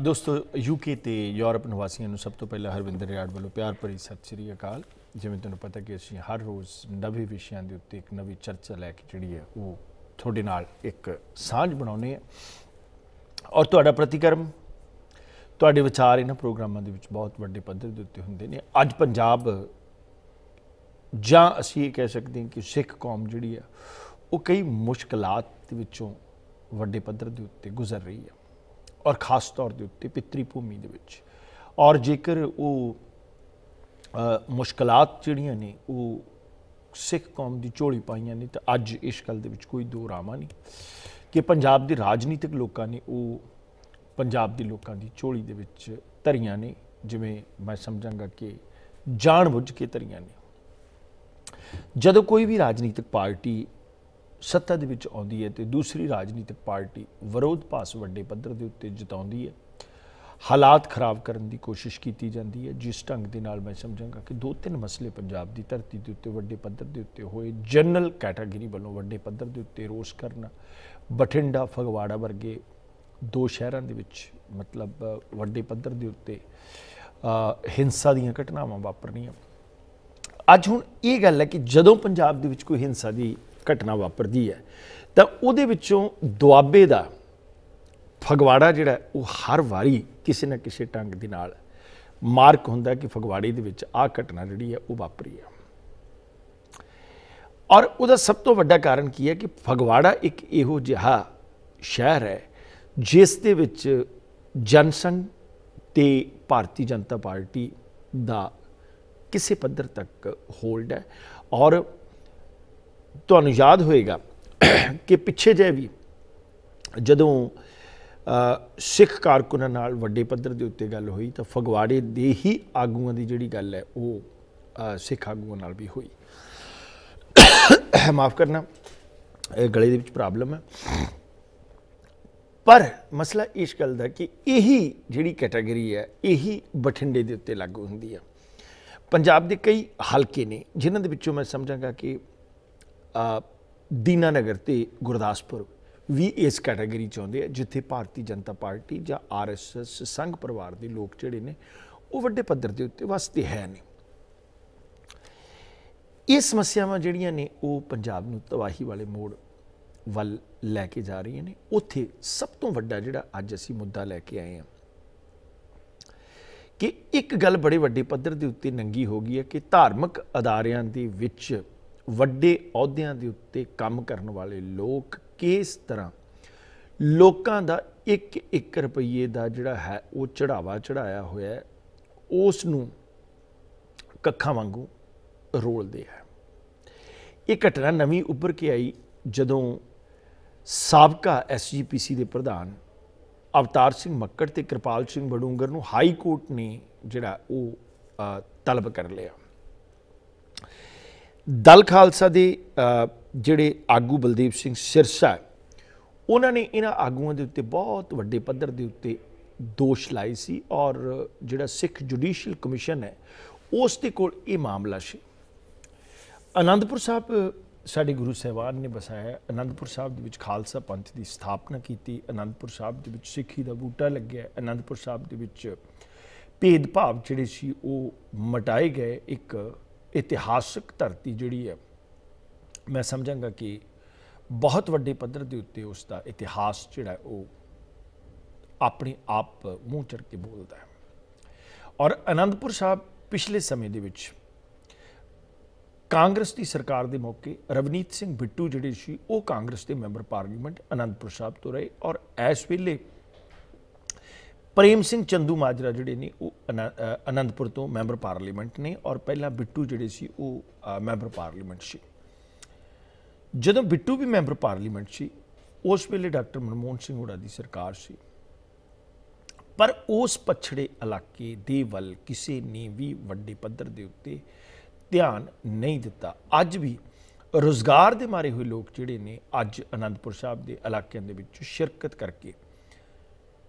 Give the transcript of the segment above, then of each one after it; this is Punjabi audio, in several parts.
ਦੋਸਤੋ ਯੂਕੇ ਤੇ ਯੂਰਪ ਨਿਵਾਸੀਆਂ ਨੂੰ ਸਭ ਤੋਂ ਪਹਿਲਾਂ ਹਰਵਿੰਦਰ ਰਿਆੜ ਵੱਲੋਂ ਪਿਆਰ ਭਰੀ ਸਤਿ ਸ੍ਰੀ ਅਕਾਲ। ਜਿਵੇਂ ਤੁਹਾਨੂੰ ਪਤਾ ਕਿ ਅਸੀਂ ਹਰ ਰੋਜ਼ ਨਵੇਂ ਵਿਸ਼ਿਆਂ ਦੇ ਉੱਤੇ ਇੱਕ ਨਵੀਂ ਚਰਚਾ ਲੈ ਕੇ ਜਿਹੜੀ ਹੈ, ਉਹ ਤੁਹਾਡੇ ਨਾਲ ਇੱਕ ਸਾਂਝ ਬਣਾਉਨੇ ਆ ਔਰ ਤੁਹਾਡਾ ਪ੍ਰਤੀਕਰਮ, ਤੁਹਾਡੇ ਵਿਚਾਰ ਇਹਨਾਂ ਪ੍ਰੋਗਰਾਮਾਂ ਦੇ ਵਿੱਚ ਬਹੁਤ ਵੱਡੇ ਪੱਧਰ ਦੇ ਉੱਤੇ ਹੁੰਦੇ ਨੇ। ਅੱਜ ਪੰਜਾਬ, ਜਾਂ ਅਸੀਂ ਇਹ ਕਹਿ ਸਕਦੇ ਹਾਂ ਕਿ ਸਿੱਖ ਕੌਮ ਜਿਹੜੀ ਆ ਉਹ ਕਈ ਮੁਸ਼ਕਲਾਂ ਦੇ ਵਿੱਚੋਂ ਵੱਡੇ ਪੱਧਰ ਦੇ ਉੱਤੇ ਗੁਜ਼ਰ ਰਹੀ ਹੈ। ਔਰ ਖਾਸ ਤੌਰ ਦੇ ਉੱਤੇ ਪਿਤਰੀ ਭੂਮੀ ਦੇ ਵਿੱਚ। ਔਰ ਜੇਕਰ ਉਹ ਅ, ਮੁਸ਼ਕਲਾਂ ਜਿਹੜੀਆਂ ਨੇ ਉਹ ਸਿੱਖ ਕੌਮ ਦੀ ਝੋਲੀ ਪਾਈਆਂ ਨੇ ਤਾਂ ਅੱਜ ਇਸ ਗੱਲ ਦੇ ਵਿੱਚ ਕੋਈ ਦੋ ਰਾਮਾ ਨਹੀਂ। ਕਿ ਪੰਜਾਬ ਦੇ ਰਾਜਨੀਤਿਕ ਲੋਕਾਂ ਨੇ ਉਹ ਪੰਜਾਬ ਦੇ ਲੋਕਾਂ ਦੀ ਝੋਲੀ ਦੇ ਵਿੱਚ ਧਰੀਆਂ ਨੇ ਜਿਵੇਂ ਮੈਂ ਸਮਝਾਂਗਾ ਕਿ ਜਾਣ ਬੁੱਝ ਕੇ ਧਰੀਆਂ ਨੇ। ਜਦੋਂ ਕੋਈ ਵੀ ਰਾਜਨੀਤਿਕ ਪਾਰਟੀ ਸੱਤਾ ਦੇ ਵਿੱਚ ਆਉਂਦੀ ਹੈ ਤੇ ਦੂਸਰੀ ਰਾਜਨੀਤਿਕ ਪਾਰਟੀ ਵਿਰੋਧ ਪਾਸ ਵੱਡੇ ਪੱਧਰ ਦੇ ਉੱਤੇ ਜਤਾਉਂਦੀ ਹੈ। ਹਾਲਾਤ ਖਰਾਬ ਕਰਨ ਦੀ ਕੋਸ਼ਿਸ਼ ਕੀਤੀ ਜਾਂਦੀ ਹੈ। ਜਿਸ ਢੰਗ ਦੇ ਨਾਲ ਮੈਂ ਸਮਝਾਂਗਾ ਕਿ ਦੋ ਤਿੰਨ ਮਸਲੇ ਪੰਜਾਬ ਦੀ ਧਰਤੀ ਦੇ ਉੱਤੇ ਵੱਡੇ ਪੱਧਰ ਦੇ ਉੱਤੇ ਹੋਏ, ਜਨਰਲ ਕੈਟਾਗਰੀ ਵੱਲੋਂ ਵੱਡੇ ਪੱਧਰ ਦੇ ਉੱਤੇ ਰੋਸ ਕਰਨਾ, ਬਠਿੰਡਾ, ਫਗਵਾੜਾ ਵਰਗੇ ਦੋ ਸ਼ਹਿਰਾਂ ਦੇ ਵਿੱਚ ਮਤਲਬ ਵੱਡੇ ਪੱਧਰ ਦੇ ਉੱਤੇ ਹਿੰਸਾ ਦੀਆਂ ਘਟਨਾਵਾਂ ਵਾਪਰਨੀਆਂ। ਅੱਜ ਹੁਣ ਇਹ ਗੱਲ ਹੈ ਕਿ ਜਦੋਂ ਪੰਜਾਬ ਦੇ ਵਿੱਚ ਕੋਈ ਹਿੰਸਾ ਦੀ ਘਟਨਾ ਵਾਪਰਦੀ ਹੈ। ਤਾਂ ਉਹਦੇ ਵਿੱਚੋਂ ਦੁਆਬੇ ਦਾ ਫਗਵਾੜਾ ਜਿਹੜਾ ਉਹ ਹਰ ਵਾਰੀ ਕਿਸੇ ਨਾ ਕਿਸੇ ਢੰਗ ਦੇ ਨਾਲ ਮਾਰਕ ਹੁੰਦਾ ਕਿ ਫਗਵਾੜੇ ਦੇ ਵਿੱਚ ਆਹ ਘਟਨਾ ਜਿਹੜੀ ਹੈ, ਉਹ ਵਾਪਰੀ ਹੈ। ਔਰ ਉਹਦਾ ਸਭ ਤੋਂ ਵੱਡਾ ਕਾਰਨ ਕੀ ਹੈ ਕਿ ਫਗਵਾੜਾ ਇੱਕ ਇਹੋ ਜਿਹਾ ਸ਼ਹਿਰ ਹੈ, ਜਿਸ ਦੇ ਵਿੱਚ ਜਨਸੰਘ ਤੇ ਭਾਰਤੀ ਜਨਤਾ ਪਾਰਟੀ ਦਾ ਕਿਸੇ ਪੱਧਰ ਤੱਕ ਹੋਲਡ ਹੈ। ਔਰ ਤੁਹਾਨੂੰ ਯਾਦ ਹੋਏਗਾ ਕਿ ਪਿੱਛੇ ਜੇ ਵੀ ਜਦੋਂ ਸਿੱਖ ਕਾਰਕੁਨਾਂ ਨਾਲ ਵੱਡੇ ਪੱਧਰ ਦੇ ਉੱਤੇ ਗੱਲ ਹੋਈ ਤਾਂ ਫਗਵਾੜੇ ਦੇ ਹੀ ਆਗੂਆਂ ਦੀ ਜਿਹੜੀ ਗੱਲ ਹੈ ਉਹ ਸਿੱਖ ਆਗੂਆਂ ਨਾਲ ਵੀ ਹੋਈ। ਮਾਫ ਕਰਨਾ, ਇਹ ਗਲੇ ਦੇ ਵਿੱਚ ਪ੍ਰੋਬਲਮ ਹੈ। ਪਰ ਮਸਲਾ ਇਸ ਗੱਲ ਦਾ ਕਿ ਇਹੀ ਜਿਹੜੀ ਕੈਟਾਗਰੀ ਹੈ, ਇਹੀ ਬਠਿੰਡੇ ਦੇ ਉੱਤੇ ਲਾਗੂ ਹੁੰਦੀ ਹੈ। ਪੰਜਾਬ ਦੇ ਕਈ ਹਲਕੇ ਨੇ ਜਿਨ੍ਹਾਂ ਦੇ ਵਿੱਚੋਂ ਮੈਂ ਸਮਝਾਂਗਾ ਕਿ ਦੀਨਾਨਗਰ ਤੇ ਗੁਰਦਾਸਪੁਰ ਵੀ ਇਸ ਕੈਟਾਗਰੀ ਚ ਆਉਂਦੇ ਆ, ਜਿੱਥੇ ਭਾਰਤੀ ਜਨਤਾ ਪਾਰਟੀ ਜਾਂ ਆਰਐਸਐਸ ਸੰਘ ਪਰਿਵਾਰ ਦੇ ਲੋਕ ਜਿਹੜੇ ਨੇ, ਉਹ ਵੱਡੇ ਪੱਧਰ ਦੇ ਉੱਤੇ ਵਸਦੇ ਹੈ ਨੇ ਇਹ ਸਮੱਸਿਆਵਾਂ ਜਿਹੜੀਆਂ ਨੇ, ਉਹ ਪੰਜਾਬ ਨੂੰ ਤਬਾਹੀ ਵਾਲੇ ਮੋੜ ਵੱਲ ਲੈ ਕੇ ਜਾ ਰਹੀਆਂ ਨੇ। ਉੱਥੇ ਸਭ ਤੋਂ ਵੱਡਾ ਜਿਹੜਾ ਅੱਜ ਅਸੀਂ ਮੁੱਦਾ ਲੈ ਕੇ ਆਏ ਹਾਂ, ਕਿ ਇੱਕ ਗੱਲ ਬੜੇ ਵੱਡੇ ਪੱਧਰ ਦੇ ਉੱਤੇ ਨੰਗੀ ਹੋ ਗਈ ਹੈ ਕਿ ਧਾਰਮਿਕ ਅਦਾਰਿਆਂ ਦੇ ਵਿੱਚ ਵੱਡੇ ਅਹੁਦਿਆਂ ਦੇ ਉੱਤੇ ਕੰਮ ਕਰਨ ਵਾਲੇ ਲੋਕ ਕਿਸ ਤਰ੍ਹਾਂ? ਲੋਕਾਂ ਦਾ 1-1 ਰੁਪਏ ਦਾ ਜਿਹੜਾ ਹੈ, ਉਹ ਚੜਾਵਾ ਚੜਾਇਆ ਹੋਇਆ ਹੈ ਉਸ ਨੂੰ ਕੱਖਾਂ ਵਾਂਗੂ ਰੋਲਦੇ ਹੈ। ਇਹ ਘਟਨਾ ਨਵੀਂ ਉੱਭਰ ਕੇ ਆਈ ਜਦੋਂ ਸਾਬਕਾ ਐਸਜੀਪੀਸੀ ਦੇ ਪ੍ਰਧਾਨ ਅਵਤਾਰ ਸਿੰਘ ਮੱਕੜ ਤੇ ਕਿਰਪਾਲ ਸਿੰਘ ਬਡੂੰਗਰ ਨੂੰ ਹਾਈ ਕੋਰਟ ਨੇ ਜਿਹੜਾ ਉਹ ਤਲਬ ਕਰ ਲਿਆ। ਦਲ ਖਾਲਸਾ ਦੇ ਜਿਹੜੇ ਆਗੂ ਬਲਦੇਵ ਸਿੰਘ ਸਿਰਸਾ ਉਹਨਾਂ ਨੇ ਇਹਨਾਂ ਆਗੂਆਂ ਦੇ ਉੱਤੇ ਬਹੁਤ ਵੱਡੇ ਪੱਧਰ ਦੇ ਉੱਤੇ ਦੋਸ਼ ਲਾਏ ਸੀ ਔਰ ਜਿਹੜਾ ਸਿੱਖ ਜੁਡੀਸ਼ੀਅਲ ਕਮਿਸ਼ਨ ਹੈ, ਉਸ ਦੇ ਕੋਲ ਇਹ ਮਾਮਲਾ ਸੀ ਅਨੰਦਪੁਰ ਸਾਹਿਬ, ਸਾਡੇ ਗੁਰੂ ਸਾਹਿਬਾਨ ਨੇ ਬਸਾਇਆ ਹੈ। ਅਨੰਦਪੁਰ ਸਾਹਿਬ ਦੇ ਵਿੱਚ ਖਾਲਸਾ ਪੰਥ ਦੀ ਸਥਾਪਨਾ ਕੀਤੀ, ਅਨੰਦਪੁਰ ਸਾਹਿਬ ਦੇ ਵਿੱਚ ਸਿੱਖੀ ਦਾ ਬੂਟਾ ਲੱਗਿਆ, ਅਨੰਦਪੁਰ ਸਾਹਿਬ ਦੇ ਵਿੱਚ ਭੇਦਭਾਵ ਜਿਹੜੇ ਸੀ ਉਹ ਮਟਾਏ ਗਏ, ਇੱਕ ਇਤਿਹਾਸਕ ਧਰਤੀ ਜਿਹੜੀ ਹੈ, ਮੈਂ ਸਮਝਾਂਗਾ ਕਿ ਬਹੁਤ ਵੱਡੇ ਪੱਧਰ ਦੇ ਉੱਤੇ ਉਸ ਦਾ ਇਤਿਹਾਸ ਜਿਹੜਾ ਉਹ ਆਪਣੇ ਆਪ ਮੂੰਹ ਚੜ ਕੇ ਬੋਲਦਾ ਹੈ। ਔਰ ਅਨੰਦਪੁਰ ਸਾਹਿਬ ਪਿਛਲੇ ਸਮੇਂ ਦੇ ਵਿੱਚ ਕਾਂਗਰਸ ਦੀ ਸਰਕਾਰ ਦੇ ਮੌਕੇ ਰਵਨੀਤ ਸਿੰਘ ਬਿੱਟੂ ਜਿਹੜੇ ਸੀ, ਉਹ ਕਾਂਗਰਸ ਦੇ ਮੈਂਬਰ ਪਾਰਲੀਮੈਂਟ ਅਨੰਦਪੁਰ ਸਾਹਿਬ ਤੋਂ ਰਹੇ ਔਰ ਇਸ ਵੇਲੇ ਪ੍ਰੇਮ ਸਿੰਘ ਚੰਦੂ ਮਾਜਰਾ ਜਿਹੜੇ ਨੇ, ਉਹ ਅਨ- ਅਨੰਦਪੁਰ ਤੋਂ ਮੈਂਬਰ ਪਾਰਲੀਮੈਂਟ ਨੇ ਔਰ ਪਹਿਲਾਂ ਬਿੱਟੂ ਜਿਹੜੇ ਸੀ, ਉਹ ਮੈਂਬਰ ਪਾਰਲੀਮੈਂਟ ਸੀ। ਜਦੋਂ ਬਿੱਟੂ ਵੀ ਮੈਂਬਰ ਪਾਰਲੀਮੈਂਟ ਸੀ, ਉਸ ਵੇਲੇ ਡਾਕਟਰ ਮਨਮੋਹਨ ਸਿੰਘ ਹੁੜਾ ਦੀ ਸਰਕਾਰ ਸੀ। ਪਰ ਉਸ ਪਛੜੇ ਇਲਾਕੇ ਦੇ ਵੱਲ ਕਿਸੇ ਨੇ ਵੀ ਵੱਡੇ ਪੱਧਰ ਦੇ ਉੱਤੇ ਧਿਆਨ ਨਹੀਂ ਦਿੱਤਾ। ਅੱਜ ਵੀ ਰੋਜ਼ਗਾਰ ਦੇ ਮਾਰੇ ਹੋਏ ਲੋਕ ਜਿਹੜੇ ਨੇ, ਅੱਜ ਅਨੰਦਪੁਰ ਸਾਹਿਬ ਦੇ ਇਲਾਕਿਆਂ ਦੇ ਵਿੱਚ ਸ਼ਿਰਕਤ ਕਰਕੇ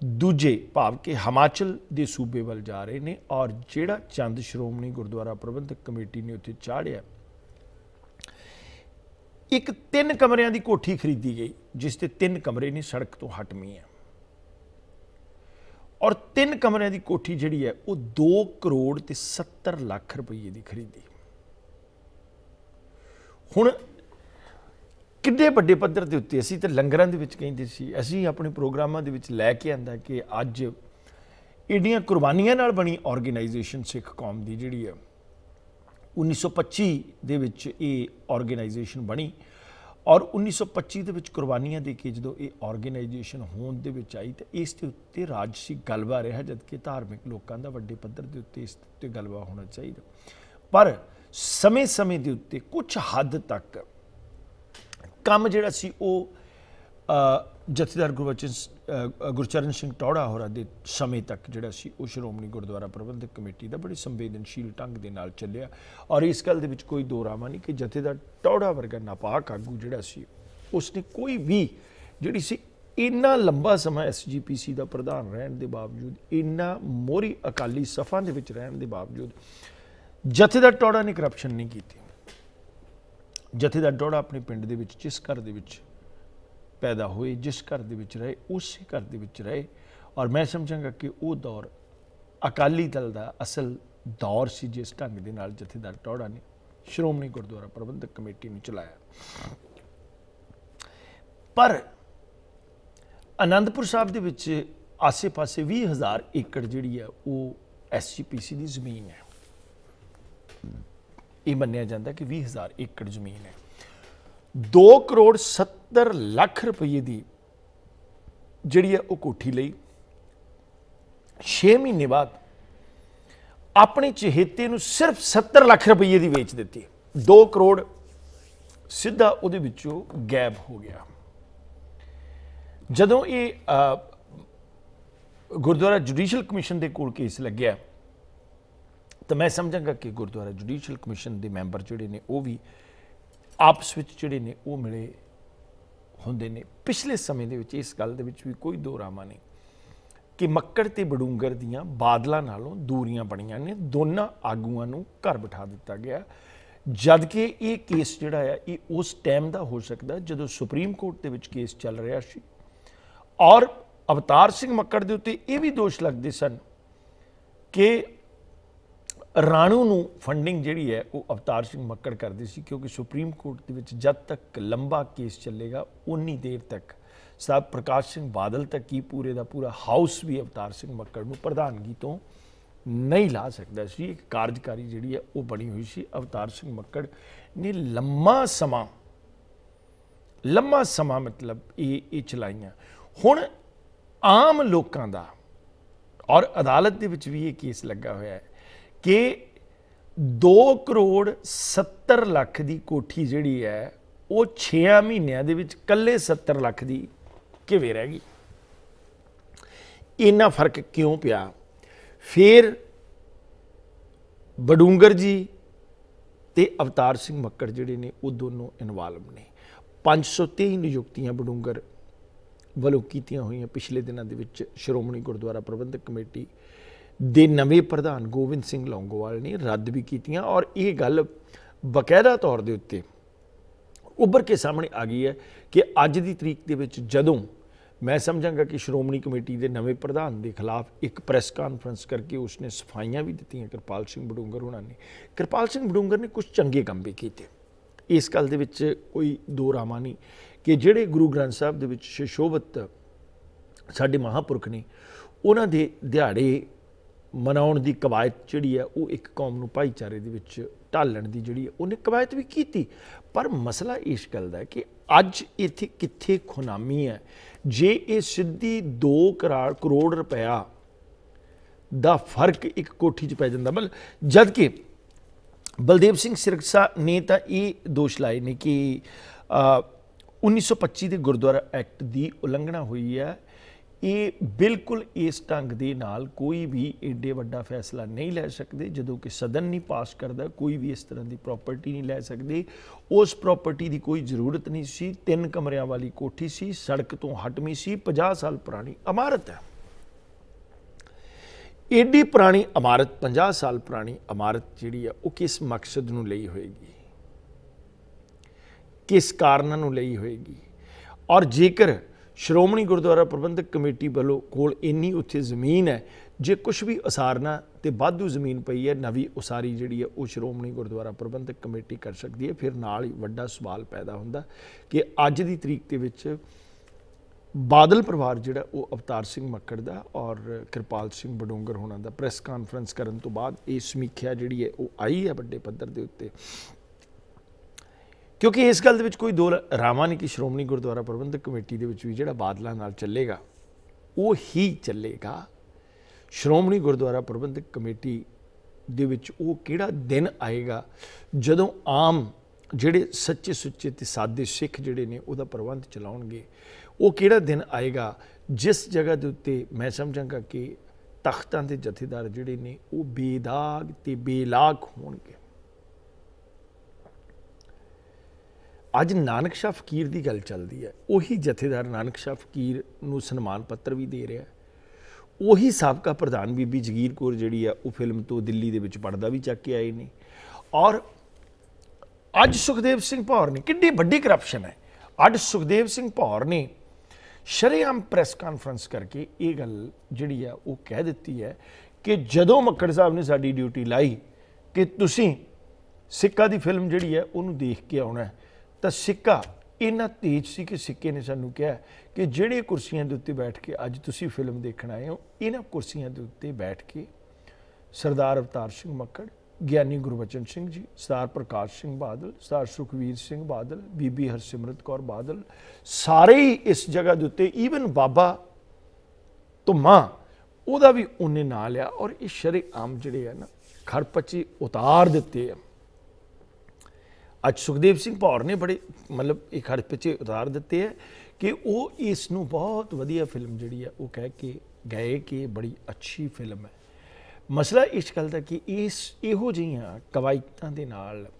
ਦੂਜੇ ਭਾਵ ਕਿ ਹਿਮਾਚਲ ਦੇ ਸੂਬੇ ਵੱਲ ਜਾ ਰਹੇ ਨੇ ਔਰ ਜਿਹੜਾ ਚੰਦ ਸ਼੍ਰੋਮਣੀ ਗੁਰਦੁਆਰਾ ਪ੍ਰਬੰਧਕ ਕਮੇਟੀ ਨੇ ਉੱਥੇ ਚਾੜਿਆ, ਇੱਕ ਤਿੰਨ ਕਮਰਿਆਂ ਦੀ ਕੋਠੀ ਖਰੀਦੀ ਗਈ, ਜਿਸ ਤੇ ਤਿੰਨ ਕਮਰੇ ਨੇ ਸੜਕ ਤੋਂ ਹਟਮੀ ਹੈ ਔਰ ਤਿੰਨ ਕਮਰਿਆਂ ਦੀ ਕੋਠੀ ਜਿਹੜੀ ਹੈ, ਉਹ 2 ਕਰੋੜ ਤੇ 70 ਲੱਖ ਰੁਪਏ ਦੀ ਖਰੀਦੀ। ਹੁਣ ਕਿੱਡੇ ਵੱਡੇ ਪੱਧਰ ਦੇ ਉੱਤੇ ਅਸੀਂ ਤਾਂ ਲੰਗਰਾਂ ਦੇ ਵਿੱਚ ਕਹਿੰਦੇ ਸੀ, ਅਸੀਂ ਆਪਣੇ ਪ੍ਰੋਗਰਾਮਾਂ ਦੇ ਵਿੱਚ ਲੈ ਕੇ ਆਂਦਾ ਕਿ ਅੱਜ ਏਡੀਆਂ ਕੁਰਬਾਨੀਆਂ ਨਾਲ ਬਣੀ ਆਰਗੇਨਾਈਜੇਸ਼ਨ ਸਿੱਖ ਕੌਮ ਦੀ ਜਿਹੜੀ ਹੈ 1925 ਦੇ ਵਿੱਚ ਇਹ ਆਰਗੇਨਾਈਜੇਸ਼ਨ ਬਣੀ ਔਰ 1925 ਦੇ ਵਿੱਚ ਕੁਰਬਾਨੀਆਂ ਦੇ ਕੇ ਜਦੋਂ ਇਹ ਆਰਗੇਨਾਈਜੇਸ਼ਨ ਹੋਣ ਦੇ ਵਿੱਚ ਆਈ ਤਾਂ ਇਸ ਦੇ ਉੱਤੇ ਰਾਜਸੀ ਗਲਬਾ ਰਿਹਾ, ਜਦਕਿ ਧਾਰਮਿਕ ਲੋਕਾਂ ਦਾ ਵੱਡੇ ਪੱਧਰ ਦੇ ਉੱਤੇ ਇਸ ਉੱਤੇ ਗਲਬਾ ਹੋਣਾ ਚਾਹੀਦਾ। ਪਰ ਸਮੇਂ-ਸਮੇਂ ਦੇ ਉੱਤੇ ਕੁਝ ਹੱਦ ਤੱਕ ਕੰਮ ਜਿਹੜਾ ਸੀ ਉਹ ਜਥੇਦਾਰ ਗੁਰਵਚਨ ਗੁਰਚਰਨ ਸਿੰਘ ਟੌੜਾ ਹੋਰਾਂ ਦੇ ਸਮੇਂ ਤੱਕ ਜਿਹੜਾ ਸੀ ਉਹ ਸ਼੍ਰੋਮਣੀ ਗੁਰਦੁਆਰਾ ਪ੍ਰਬੰਧਕ ਕਮੇਟੀ ਦਾ ਬੜੀ ਸੰਵੇਦਨਸ਼ੀਲ ਢੰਗ ਦੇ ਨਾਲ ਚੱਲਿਆ। ਔਰ ਇਸ ਗੱਲ ਦੇ ਵਿੱਚ ਕੋਈ ਦੋ ਰਾਮਾ ਨਹੀਂ ਕਿ ਜਥੇਦਾਰ ਟੌੜਾ ਵਰਗਾ ਨਾਪਾਕ ਆਗੂ ਜਿਹੜਾ ਸੀ ਉਸ ਨੇ ਕੋਈ ਵੀ ਜਿਹੜੀ ਸੀ ਇੰਨਾ ਲੰਬਾ ਸਮਾਂ ਐਸਜੀਪੀਸੀ ਦਾ ਪ੍ਰਧਾਨ ਰਹਿਣ ਦੇ ਬਾਵਜੂਦ, ਇੰਨਾ ਮੋਰੀ ਅਕਾਲੀ ਸਫਾਂ ਦੇ ਵਿੱਚ ਰਹਿਣ ਦੇ ਬਾਵਜੂਦ ਜਥੇਦਾਰ ਟੌੜਾ ਨੇ ਕਰਪਸ਼ਨ ਨਹੀਂ ਕੀਤੀ। ਜਥੇਦਾਰ ਟੌੜਾ ਆਪਣੇ ਪਿੰਡ ਦੇ ਵਿੱਚ, ਜਿਸ ਘਰ ਦੇ ਵਿੱਚ ਪੈਦਾ ਹੋਏ, ਜਿਸ ਘਰ ਦੇ ਵਿੱਚ ਰਹੇ, ਉਸੇ ਘਰ ਦੇ ਵਿੱਚ ਰਹੇ। ਔਰ ਮੈਂ ਸਮਝਾਂਗਾ ਕਿ ਉਹ ਦੌਰ ਅਕਾਲੀ ਦਲ ਦਾ ਅਸਲ ਦੌਰ ਸੀ, ਜਿਸ ਢੰਗ ਦੇ ਨਾਲ ਜਥੇਦਾਰ ਟੌੜਾ ਨੇ ਸ਼੍ਰੋਮਣੀ ਗੁਰਦੁਆਰਾ ਪ੍ਰਬੰਧਕ ਕਮੇਟੀ ਨੂੰ ਚਲਾਇਆ। ਪਰ ਆਨੰਦਪੁਰ ਸਾਹਿਬ ਦੇ ਵਿੱਚ ਆਸੇ-ਪਾਸੇ 20000 ਏਕੜ ਜਿਹੜੀ ਹੈ, ਉਹ ਐਸਜੀਪੀਸੀ ਦੀ ਜ਼ਮੀਨ ਹੈ। ਇਹ ਮੰਨਿਆ ਜਾਂਦਾ ਕਿ 20000 ਏਕੜ ਜ਼ਮੀਨ ਹੈ। 2 ਕਰੋੜ 70 ਲੱਖ ਰੁਪਏ ਦੀ ਜਿਹੜੀ ਹੈ ਉਹ ਕੋਠੀ ਲਈ। 6 ਮਹੀਨੇ ਬਾਅਦ ਆਪਣੇ ਚਹੇਤੇ ਨੂੰ ਸਿਰਫ 70 ਲੱਖ ਰੁਪਏ ਦੀ ਵੇਚ ਦਿੱਤੀ। 2 ਕਰੋੜ ਸਿੱਧਾ ਉਹਦੇ ਵਿੱਚੋਂ ਗੈਬ ਹੋ ਗਿਆ। ਜਦੋਂ ਇਹ ਗੁਰਦੁਆਰਾ ਜੁਡੀਸ਼ੀਅਲ ਕਮਿਸ਼ਨ ਦੇ ਕੋਲ ਕੇਸ ਲੱਗਿਆ ਤਾਂ ਮੈਂ ਸਮਝਾਂਗਾ ਕਿ ਗੁਰਦੁਆਰਾ ਜੁਡੀਸ਼ੀਅਲ ਕਮਿਸ਼ਨ ਦੇ ਮੈਂਬਰ ਜਿਹੜੇ ਨੇ, ਉਹ ਵੀ ਆਪਸ ਵਿੱਚ ਜਿਹੜੇ ਨੇ, ਉਹ ਮਿਲੇ ਹੁੰਦੇ ਨੇ। ਪਿਛਲੇ ਸਮੇਂ ਦੇ ਵਿੱਚ ਇਸ ਗੱਲ ਦੇ ਵਿੱਚ ਵੀ ਕੋਈ ਦੋ ਰਾਮਾ ਨਹੀਂ ਕਿ ਮੱਕੜ ਤੇ ਬਡੂੰਗਰ ਦੀਆਂ ਬਾਦਲਾਂ ਨਾਲੋਂ ਦੂਰੀਆਂ ਬਣੀਆਂ ਨੇ। ਦੋਨਾਂ ਆਗੂਆਂ ਨੂੰ ਘਰ ਬਿਠਾ ਦਿੱਤਾ ਗਿਆ। ਜਦ ਕਿ ਇਹ ਕੇਸ ਜਿਹੜਾ ਆ, ਇਹ ਉਸ ਟਾਈਮ ਦਾ ਹੋ ਸਕਦਾ ਜਦੋਂ ਸੁਪਰੀਮ ਕੋਰਟ ਦੇ ਵਿੱਚ ਕੇਸ ਚੱਲ ਰਿਹਾ ਸੀ। ਔਰ ਅਵਤਾਰ ਸਿੰਘ ਮੱਕੜ ਦੇ ਉੱਤੇ ਇਹ ਵੀ ਦੋਸ਼ ਲੱਗਦੇ ਸਨ ਕਿ ਰਾਣੂ ਨੂੰ ਫੰਡਿੰਗ ਜਿਹੜੀ ਹੈ ਉਹ ਅਵਤਾਰ ਸਿੰਘ ਮੱਕੜ ਕਰਦੇ ਸੀ ਕਿਉਂਕਿ ਸੁਪਰੀਮ ਕੋਰਟ ਦੇ ਵਿੱਚ ਜਦ ਤੱਕ ਲੰਬਾ ਕੇਸ ਚੱਲੇਗਾ ਉਨੀ ਦੇਰ ਤੱਕ ਸਾਹਿਬ ਪ੍ਰਕਾਸ਼ ਸਿੰਘ ਬਾਦਲ ਤੱਕ ਹੀ ਪੂਰੇ ਦਾ ਪੂਰਾ ਹਾਊਸ ਵੀ ਅਵਤਾਰ ਸਿੰਘ ਮੱਕੜ ਨੂੰ ਪ੍ਰਧਾਨਗੀ ਤੋਂ ਨਹੀਂ ਲਾ ਸਕਦਾ ਸੀ। ਇੱਕ ਕਾਰਜਕਾਰੀ ਜਿਹੜੀ ਹੈ ਉਹ ਬਣੀ ਹੋਈ ਸੀ। ਅਵਤਾਰ ਸਿੰਘ ਮੱਕੜ ਨੇ ਲੰਮਾ ਸਮਾਂ ਲੰਮਾ ਸਮਾਂ ਮਤਲਬ ਇਹ ਇਹ ਚਲਾਈਆਂ। ਹੁਣ ਆਮ ਲੋਕਾਂ ਦਾ ਔਰ ਅਦਾਲਤ ਦੇ ਵਿੱਚ ਵੀ ਇਹ ਕੇਸ ਲੱਗਾ ਹੋਇਆ ਹੈ। ਕਿ 2 ਕਰੋੜ 70 ਲੱਖ ਦੀ ਕੋਠੀ ਜਿਹੜੀ ਹੈ, ਉਹ 6 ਮਹੀਨਿਆਂ ਦੇ ਵਿੱਚ ਕੱਲੇ 70 ਲੱਖ ਦੀ ਕਿਵੇਂ ਰਹਿ ਗਈ? ਇੰਨਾ ਫ਼ਰਕ ਕਿਉਂ ਪਿਆ? ਫਿਰ ਬਡੂੰਗਰ ਜੀ ਤੇ ਅਵਤਾਰ ਸਿੰਘ ਮੱਕੜ ਜਿਹੜੇ ਨੇ, ਉਹ ਦੋਨੋਂ ਇਨਵੋਲਵ ਨੇ। 523 ਨਿਯੁਕਤੀਆਂ ਬਡੂੰਗਰ ਵੱਲੋਂ ਕੀਤੀਆਂ ਹੋਈਆਂ ਪਿਛਲੇ ਦਿਨਾਂ ਦੇ ਵਿੱਚ ਸ਼੍ਰੋਮਣੀ ਗੁਰਦੁਆਰਾ ਪ੍ਰਬੰਧਕ ਕਮੇਟੀ ਦੇ ਨਵੇਂ ਪ੍ਰਧਾਨ ਗੋਬਿੰਦ ਸਿੰਘ ਲੌਂਗੋਵਾਲ ਨੇ ਰੱਦ ਵੀ ਕੀਤੀਆਂ ਔਰ ਇਹ ਗੱਲ ਬਕਾਇਦਾ ਤੌਰ ਦੇ ਉੱਤੇ ਉੱਭਰ ਕੇ ਸਾਹਮਣੇ ਆ ਗਈ ਹੈ ਕਿ ਅੱਜ ਦੀ ਤਰੀਕ ਦੇ ਵਿੱਚ ਜਦੋਂ ਮੈਂ ਸਮਝਾਂਗਾ ਕਿ ਸ਼੍ਰੋਮਣੀ ਕਮੇਟੀ ਦੇ ਨਵੇਂ ਪ੍ਰਧਾਨ ਦੇ ਖਿਲਾਫ ਇੱਕ ਪ੍ਰੈਸ ਕਾਨਫਰੰਸ ਕਰਕੇ ਉਸਨੇ ਸਫਾਈਆਂ ਵੀ ਦਿੱਤੀਆਂ ਕਿਰਪਾਲ ਸਿੰਘ ਬਡੂੰਗਰ ਉਹਨਾਂ ਨੇ। ਕਿਰਪਾਲ ਸਿੰਘ ਬਡੂੰਗਰ ਨੇ ਕੁਝ ਚੰਗੇ ਕੰਮ ਵੀ ਕੀਤੇ। ਇਸ ਗੱਲ ਦੇ ਵਿੱਚ ਕੋਈ ਦੋ ਰਾਮਾ ਨਹੀਂ ਕਿ ਜਿਹੜੇ ਗੁਰੂ ਗ੍ਰੰਥ ਸਾਹਿਬ ਦੇ ਵਿੱਚ ਸ਼ਸ਼ੋਭਤ ਸਾਡੇ ਮਹਾਪੁਰਖ ਨੇ, ਉਹਨਾਂ ਦੇ ਦਿਹਾੜੇ ਮਨਾਉਣ ਦੀ ਕਵਾਇਤ ਜਿਹੜੀ ਹੈ ਉਹ ਇੱਕ ਕੌਮ ਨੂੰ ਭਾਈਚਾਰੇ ਦੇ ਵਿੱਚ ਢਾਲਣ ਦੀ ਜਿਹੜੀ ਹੈ ਉਹਨੇ ਕਵਾਇਤ ਵੀ ਕੀਤੀ। ਪਰ ਮਸਲਾ ਇਸ ਗੱਲ ਦਾ ਕਿ ਅੱਜ ਇੱਥੇ ਕਿੱਥੇ ਖੁਨਾਮੀ ਹੈ। ਜੇ ਇਹ ਸਿੱਧੀ 2 ਕਰੋੜ ਕਰੋੜ ਰੁਪਇਆ ਦਾ ਫ਼ਰਕ ਇੱਕ ਕੋਠੀ 'ਚ ਪੈ ਜਾਂਦਾ, ਮਤਲਬ ਜਦ ਕਿ ਬਲਦੇਵ ਸਿੰਘ ਸਿਰਕਸਾ ਨੇ ਤਾਂ ਇਹ ਦੋਸ਼ ਲਾਏ ਨੇ ਕਿ 1925 ਦੇ ਗੁਰਦੁਆਰਾ ਐਕਟ ਦੀ ਉਲੰਘਣਾ ਹੋਈ ਹੈ। ਇਹ ਬਿਲਕੁਲ ਇਸ ਢੰਗ ਦੇ ਨਾਲ ਕੋਈ ਵੀ ਏਡੇ ਵੱਡਾ ਫੈਸਲਾ ਨਹੀਂ ਲੈ ਸਕਦੇ, ਜਦੋਂ ਕਿ ਸਦਨ ਨਹੀਂ ਪਾਸ ਕਰਦਾ, ਕੋਈ ਵੀ ਇਸ ਤਰ੍ਹਾਂ ਦੀ ਪ੍ਰਾਪਰਟੀ ਨਹੀਂ ਲੈ ਸਕਦੇ। ਉਸ ਪ੍ਰਾਪਰਟੀ ਦੀ ਕੋਈ ਜ਼ਰੂਰਤ ਨਹੀਂ ਸੀ, ਤਿੰਨ ਕਮਰਿਆਂ ਵਾਲੀ ਕੋਠੀ ਸੀ, ਸੜਕ ਤੋਂ ਹਟਮੀ ਸੀ 50 ਸਾਲ ਪੁਰਾਣੀ ਇਮਾਰਤ ਹੈ। ਏਡੀ ਪੁਰਾਣੀ ਇਮਾਰਤ 50 ਸਾਲ ਪੁਰਾਣੀ ਇਮਾਰਤ ਜਿਹੜੀ ਆ, ਉਹ ਕਿਸ ਮਕਸਦ ਨੂੰ ਲਈ ਹੋਏਗੀ? ਕਿਸ ਕਾਰਨ ਨੂੰ ਲਈ ਹੋਏਗੀ? ਔਰ ਜੇਕਰ ਸ਼੍ਰੋਮਣੀ ਗੁਰਦੁਆਰਾ ਪ੍ਰਬੰਧਕ ਕਮੇਟੀ ਵੱਲੋਂ ਕੋਲ ਇੰਨੀ ਉੱਥੇ ਜ਼ਮੀਨ ਹੈ, ਜੇ ਕੁਝ ਵੀ ਉਸਾਰਨਾ ਤੇ ਬਾਧੂ ਜ਼ਮੀਨ ਪਈ ਹੈ, ਨਵੀਂ ਉਸਾਰੀ ਜਿਹੜੀ ਹੈ, ਉਹ ਸ਼੍ਰੋਮਣੀ ਗੁਰਦੁਆਰਾ ਪ੍ਰਬੰਧਕ ਕਮੇਟੀ ਕਰ ਸਕਦੀ ਹੈ। ਫਿਰ ਨਾਲ ਹੀ ਵੱਡਾ ਸਵਾਲ ਪੈਦਾ ਹੁੰਦਾ ਕਿ ਅੱਜ ਦੀ ਤਰੀਕ ਦੇ ਵਿੱਚ ਬਾਦਲ ਪਰਿਵਾਰ ਜਿਹੜਾ, ਉਹ ਅਵਤਾਰ ਸਿੰਘ ਮੱਕੜ ਦਾ ਔਰ ਕਿਰਪਾਲ ਸਿੰਘ ਬਡੋਂਗਰ ਹੋਣਾ ਦਾ ਪ੍ਰੈਸ ਕਾਨਫਰੰਸ ਕਰਨ ਤੋਂ ਬਾਅਦ ਇਹ ਸਮੀਖਿਆ ਜਿਹੜੀ ਹੈ, ਉਹ ਆਈ ਹੈ ਵੱਡੇ ਪੱਧਰ ਦੇ ਉੱਤੇ। ਕਿਉਂਕਿ ਇਸ ਗੱਲ ਦੇ ਵਿੱਚ ਕੋਈ ਦੋ ਰਾਵਾਂ ਨਹੀਂ ਕਿ ਸ਼੍ਰੋਮਣੀ ਗੁਰਦੁਆਰਾ ਪ੍ਰਬੰਧਕ ਕਮੇਟੀ ਦੇ ਵਿੱਚ ਵੀ ਜਿਹੜਾ ਬਾਦਲਾਂ ਨਾਲ ਚੱਲੇਗਾ, ਉਹ ਹੀ ਚੱਲੇਗਾ। ਸ਼੍ਰੋਮਣੀ ਗੁਰਦੁਆਰਾ ਪ੍ਰਬੰਧਕ ਕਮੇਟੀ ਦੇ ਵਿੱਚ ਉਹ ਕਿਹੜਾ ਦਿਨ ਆਏਗਾ? ਜਦੋਂ ਆਮ ਜਿਹੜੇ ਸੱਚੇ ਸੁੱਚੇ ਤੇ ਸਾਦੇ ਸਿੱਖ ਜਿਹੜੇ ਨੇ ਉਹਦਾ ਪ੍ਰਬੰਧ ਚਲਾਉਣਗੇ, ਉਹ ਕਿਹੜਾ ਦਿਨ ਆਏਗਾ? ਜਿਸ ਜਗ੍ਹਾ ਦੇ ਉੱਤੇ ਮੈਂ ਸਮਝਾਂਗਾ ਕਿ ਤਖਤਾਂ ਦੇ ਜਥੇਦਾਰ ਜਿਹੜੇ ਨੇ ਉਹ ਬੇਦਾਗ ਤੇ ਬੇਲਾਗ ਹੋਣਗੇ। ਅੱਜ ਨਾਨਕ ਸ਼ਾਹ ਫਕੀਰ ਦੀ ਗੱਲ ਚੱਲਦੀ ਹੈ। ਉਹੀ ਜਥੇਦਾਰ ਨਾਨਕ ਸ਼ਾਹ ਫਕੀਰ ਨੂੰ ਸਨਮਾਨ ਪੱਤਰ ਵੀ ਦੇ ਰਿਹਾ ਉਹੀ ਸਾਬਕਾ ਪ੍ਰਧਾਨ ਬੀਬੀ ਜਗੀਰ ਕੌਰ ਜਿਹੜੀ ਆ ਉਹ ਫਿਲਮ ਤੋਂ ਦਿੱਲੀ ਦੇ ਵਿੱਚ ਪੜਦਾ ਵੀ ਚੱਕ ਕੇ ਆਏ ਨੇ। ਔਰ ਅੱਜ ਸੁਖਦੇਵ ਸਿੰਘ ਭੌਰ ਨੇ ਕਿੰਨੀ ਵੱਡੀ ਕਰਪਸ਼ਨ ਹੈ। ਅੱਜ ਸੁਖਦੇਵ ਸਿੰਘ ਭੌਰ ਨੇ ਸ਼ਰੇਆਮ ਪ੍ਰੈਸ ਕਾਨਫਰੰਸ ਕਰਕੇ ਇਹ ਗੱਲ ਜਿਹੜੀ ਆ ਉਹ ਕਹਿ ਦਿੱਤੀ ਹੈ ਕਿ ਜਦੋਂ ਮੱਕੜ ਸਾਹਿਬ ਨੇ ਸਾਡੀ ਡਿਊਟੀ ਲਾਈ ਕਿ ਤੁਸੀਂ ਸਿੱਕਾ ਦੀ ਫਿਲਮ ਜਿਹੜੀ ਹੈ, ਉਹਨੂੰ ਦੇਖ ਕੇ ਆਉਣਾ ਤਾਂ ਸਿੱਕਾ ਇੰਨਾ ਤੇਜ਼ ਸੀ ਕਿ ਸਿੱਕੇ ਨੇ ਸਾਨੂੰ ਕਿਹਾ ਕਿ ਜਿਹੜੇ ਕੁਰਸੀਆਂ ਦੇ ਉੱਤੇ ਬੈਠ ਕੇ ਅੱਜ ਤੁਸੀਂ ਫਿਲਮ ਦੇਖਣ ਆਏ ਹੋ, ਇਹਨਾਂ ਕੁਰਸੀਆਂ ਦੇ ਉੱਤੇ ਬੈਠ ਕੇ ਸਰਦਾਰ ਅਵਤਾਰ ਸਿੰਘ ਮੱਕੜ, ਗਿਆਨੀ ਗੁਰਬਚਨ ਸਿੰਘ ਜੀ, ਸਰਦਾਰ ਪ੍ਰਕਾਸ਼ ਸਿੰਘ ਬਾਦਲ, ਸਰਦਾਰ ਸੁਖਵੀਰ ਸਿੰਘ ਬਾਦਲ, ਬੀਬੀ ਹਰਸਿਮਰਤ ਕੌਰ ਬਾਦਲ, ਸਾਰੇ ਹੀ ਇਸ ਜਗ੍ਹਾ ਦੇ ਉੱਤੇ ਈਵਨ ਬਾਬਾ ਤੁਮਾ ਉਹਦਾ ਵੀ ਉਹਨੇ ਨਾਂ ਲਿਆ ਔਰ ਇਹ ਸ਼ਰੇ ਆਮ ਜਿਹੜੇ ਆ ਨਾ ਖਰਪਚੀ ਉਤਾਰ ਦਿੱਤੇ ਆ। ਅੱਜ ਸੁਖਦੇਵ ਸਿੰਘ ਭੌਰ ਨੇ ਬੜੇ, ਮਤਲਬ ਇਹ ਪਿੱਛੇ ਉਤਾਰ ਦਿੱਤੇ ਹੈ ਕਿ ਉਹ ਇਸ ਨੂੰ ਬਹੁਤ ਵਧੀਆ ਫਿਲਮ ਜਿਹੜੀ ਹੈ ਉਹ ਕਹਿ ਕੇ, ਗਏ ਕਿ ਬੜੀ ਅੱਛੀ ਫਿਲਮ ਹੈ। ਮਸਲਾ ਇਸ ਗੱਲ ਦਾ ਕਿ ਇਸ ਇਹੋ ਜਿਹੀਆਂ ਕਵਾਇਤਾਂ ਦੇ ਨਾਲ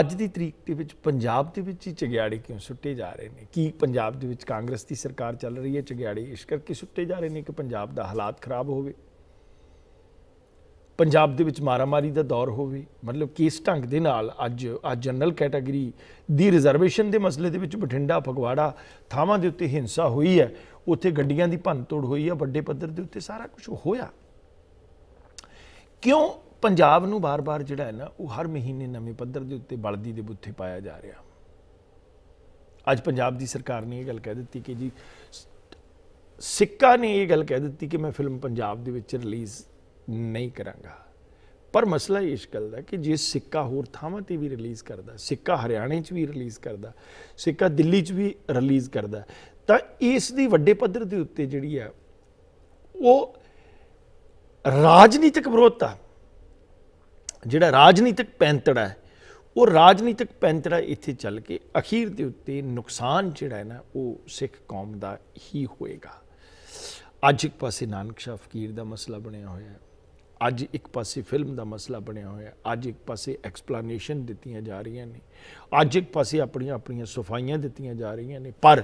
ਅੱਜ ਦੀ ਤਰੀਕ ਦੇ ਵਿੱਚ ਪੰਜਾਬ ਦੇ ਵਿੱਚ ਹੀ ਚਗਿਆੜੇ ਕਿਉਂ ਸੁੱਟੇ ਜਾ ਰਹੇ ਨੇ? ਕੀ ਪੰਜਾਬ ਦੇ ਵਿੱਚ ਕਾਂਗਰਸ ਦੀ ਸਰਕਾਰ ਚੱਲ ਰਹੀ ਹੈ? ਚਗਿਆੜੇ ਇਸ ਕਰਕੇ ਸੁੱਟੇ ਜਾ ਰਹੇ ਨੇ ਕਿ ਪੰਜਾਬ ਦਾ ਹਾਲਾਤ ਖਰਾਬ ਹੋਵੇ? ਪੰਜਾਬ ਦੇ ਵਿੱਚ ਮਾਰਾਮਾਰੀ ਦਾ ਦੌਰ ਹੋਵੇ, ਮਤਲਬ ਕਿਸ ਢੰਗ ਦੇ ਨਾਲ ਅੱਜ ਅੱਜ ਜਨਰਲ ਕੈਟਾਗਰੀ ਦੀ ਰਿਜ਼ਰਵੇਸ਼ਨ ਦੇ ਮਸਲੇ ਦੇ ਵਿੱਚ ਬਠਿੰਡਾ, ਫਗਵਾੜਾ ਥਾਵਾਂ ਦੇ ਉੱਤੇ ਹਿੰਸਾ ਹੋਈ ਹੈ, ਉੱਥੇ ਗੱਡੀਆਂ ਦੀ ਭੰਨਤੋੜ ਹੋਈ ਹੈ, ਵੱਡੇ ਪੱਧਰ ਦੇ ਉੱਤੇ ਸਾਰਾ ਕੁਝ ਹੋਇਆ। ਕਿਉਂ ਪੰਜਾਬ ਨੂੰ ਬਾਰ-ਬਾਰ ਜਿਹੜਾ ਹੈ ਨਾ, ਉਹ ਹਰ ਮਹੀਨੇ ਨਵੇਂ ਪੱਧਰ ਦੇ ਉੱਤੇ ਬਲਦੀ ਦੇ ਬੁੱਥੇ ਪਾਇਆ ਜਾ ਰਿਹਾ? ਅੱਜ ਪੰਜਾਬ ਦੀ ਸਰਕਾਰ ਨੇ ਇਹ ਗੱਲ ਕਹਿ ਦਿੱਤੀ ਕਿ ਜੀ ਸਿੱਕਾ ਨੇ ਇਹ ਗੱਲ ਕਹਿ ਦਿੱਤੀ ਕਿ ਮੈਂ ਫਿਲਮ ਪੰਜਾਬ ਦੇ ਵਿੱਚ ਰਿਲੀਜ਼ ਨਹੀਂ ਕਰਾਂਗਾ। ਪਰ ਮਸਲਾ ਇਸ ਗੱਲ ਦਾ ਕਿ ਜੇ ਸਿੱਕਾ ਹੋਰ ਥਾਵਾਂ ਤੇ ਵੀ ਰਿਲੀਜ਼ ਕਰਦਾ, ਸਿੱਕਾ ਹਰਿਆਣੇ 'ਚ ਵੀ ਰਿਲੀਜ਼ ਕਰਦਾ, ਸਿੱਕਾ ਦਿੱਲੀ 'ਚ ਵੀ ਰਿਲੀਜ਼ ਕਰਦਾ, ਤਾਂ ਇਸ ਦੀ ਵੱਡੇ ਪੱਧਰ ਦੇ ਉੱਤੇ ਜਿਹੜੀ ਆ ਉਹ ਰਾਜਨੀਤਿਕ ਵਿਰੋਧਤਾ, ਜਿਹੜਾ ਰਾਜਨੀਤਿਕ ਪੈਂਤੜਾ ਹੈ, ਉਹ ਰਾਜਨੀਤਿਕ ਪੈਂਤੜਾ ਇੱਥੇ ਚੱਲ ਕੇ ਅਖੀਰ ਦੇ ਉੱਤੇ ਨੁਕਸਾਨ ਜਿਹੜਾ ਹੈ ਨਾ, ਉਹ ਸਿੱਖ ਕੌਮ ਦਾ ਹੀ ਹੋਏਗਾ। ਅੱਜ ਇੱਕ ਪਾਸੇ ਨਾਨਕ ਸ਼ਾਹ ਫਕੀਰ ਦਾ ਮਸਲਾ ਬਣਿਆ ਹੋਇਆ ਹੈ। ਅੱਜ ਇੱਕ ਪਾਸੇ ਫਿਲਮ ਦਾ ਮਸਲਾ ਬਣਿਆ ਹੋਇਆ ਅੱਜ ਇੱਕ ਪਾਸੇ ਐਕਸਪਲੇਨੇਸ਼ਨ ਦਿੱਤੀਆਂ ਜਾ ਰਹੀਆਂ ਨੇ, ਅੱਜ ਇੱਕ ਪਾਸੇ ਆਪਣੀਆਂ ਆਪਣੀਆਂ ਸਫਾਈਆਂ ਦਿੱਤੀਆਂ ਜਾ ਰਹੀਆਂ ਨੇ, ਪਰ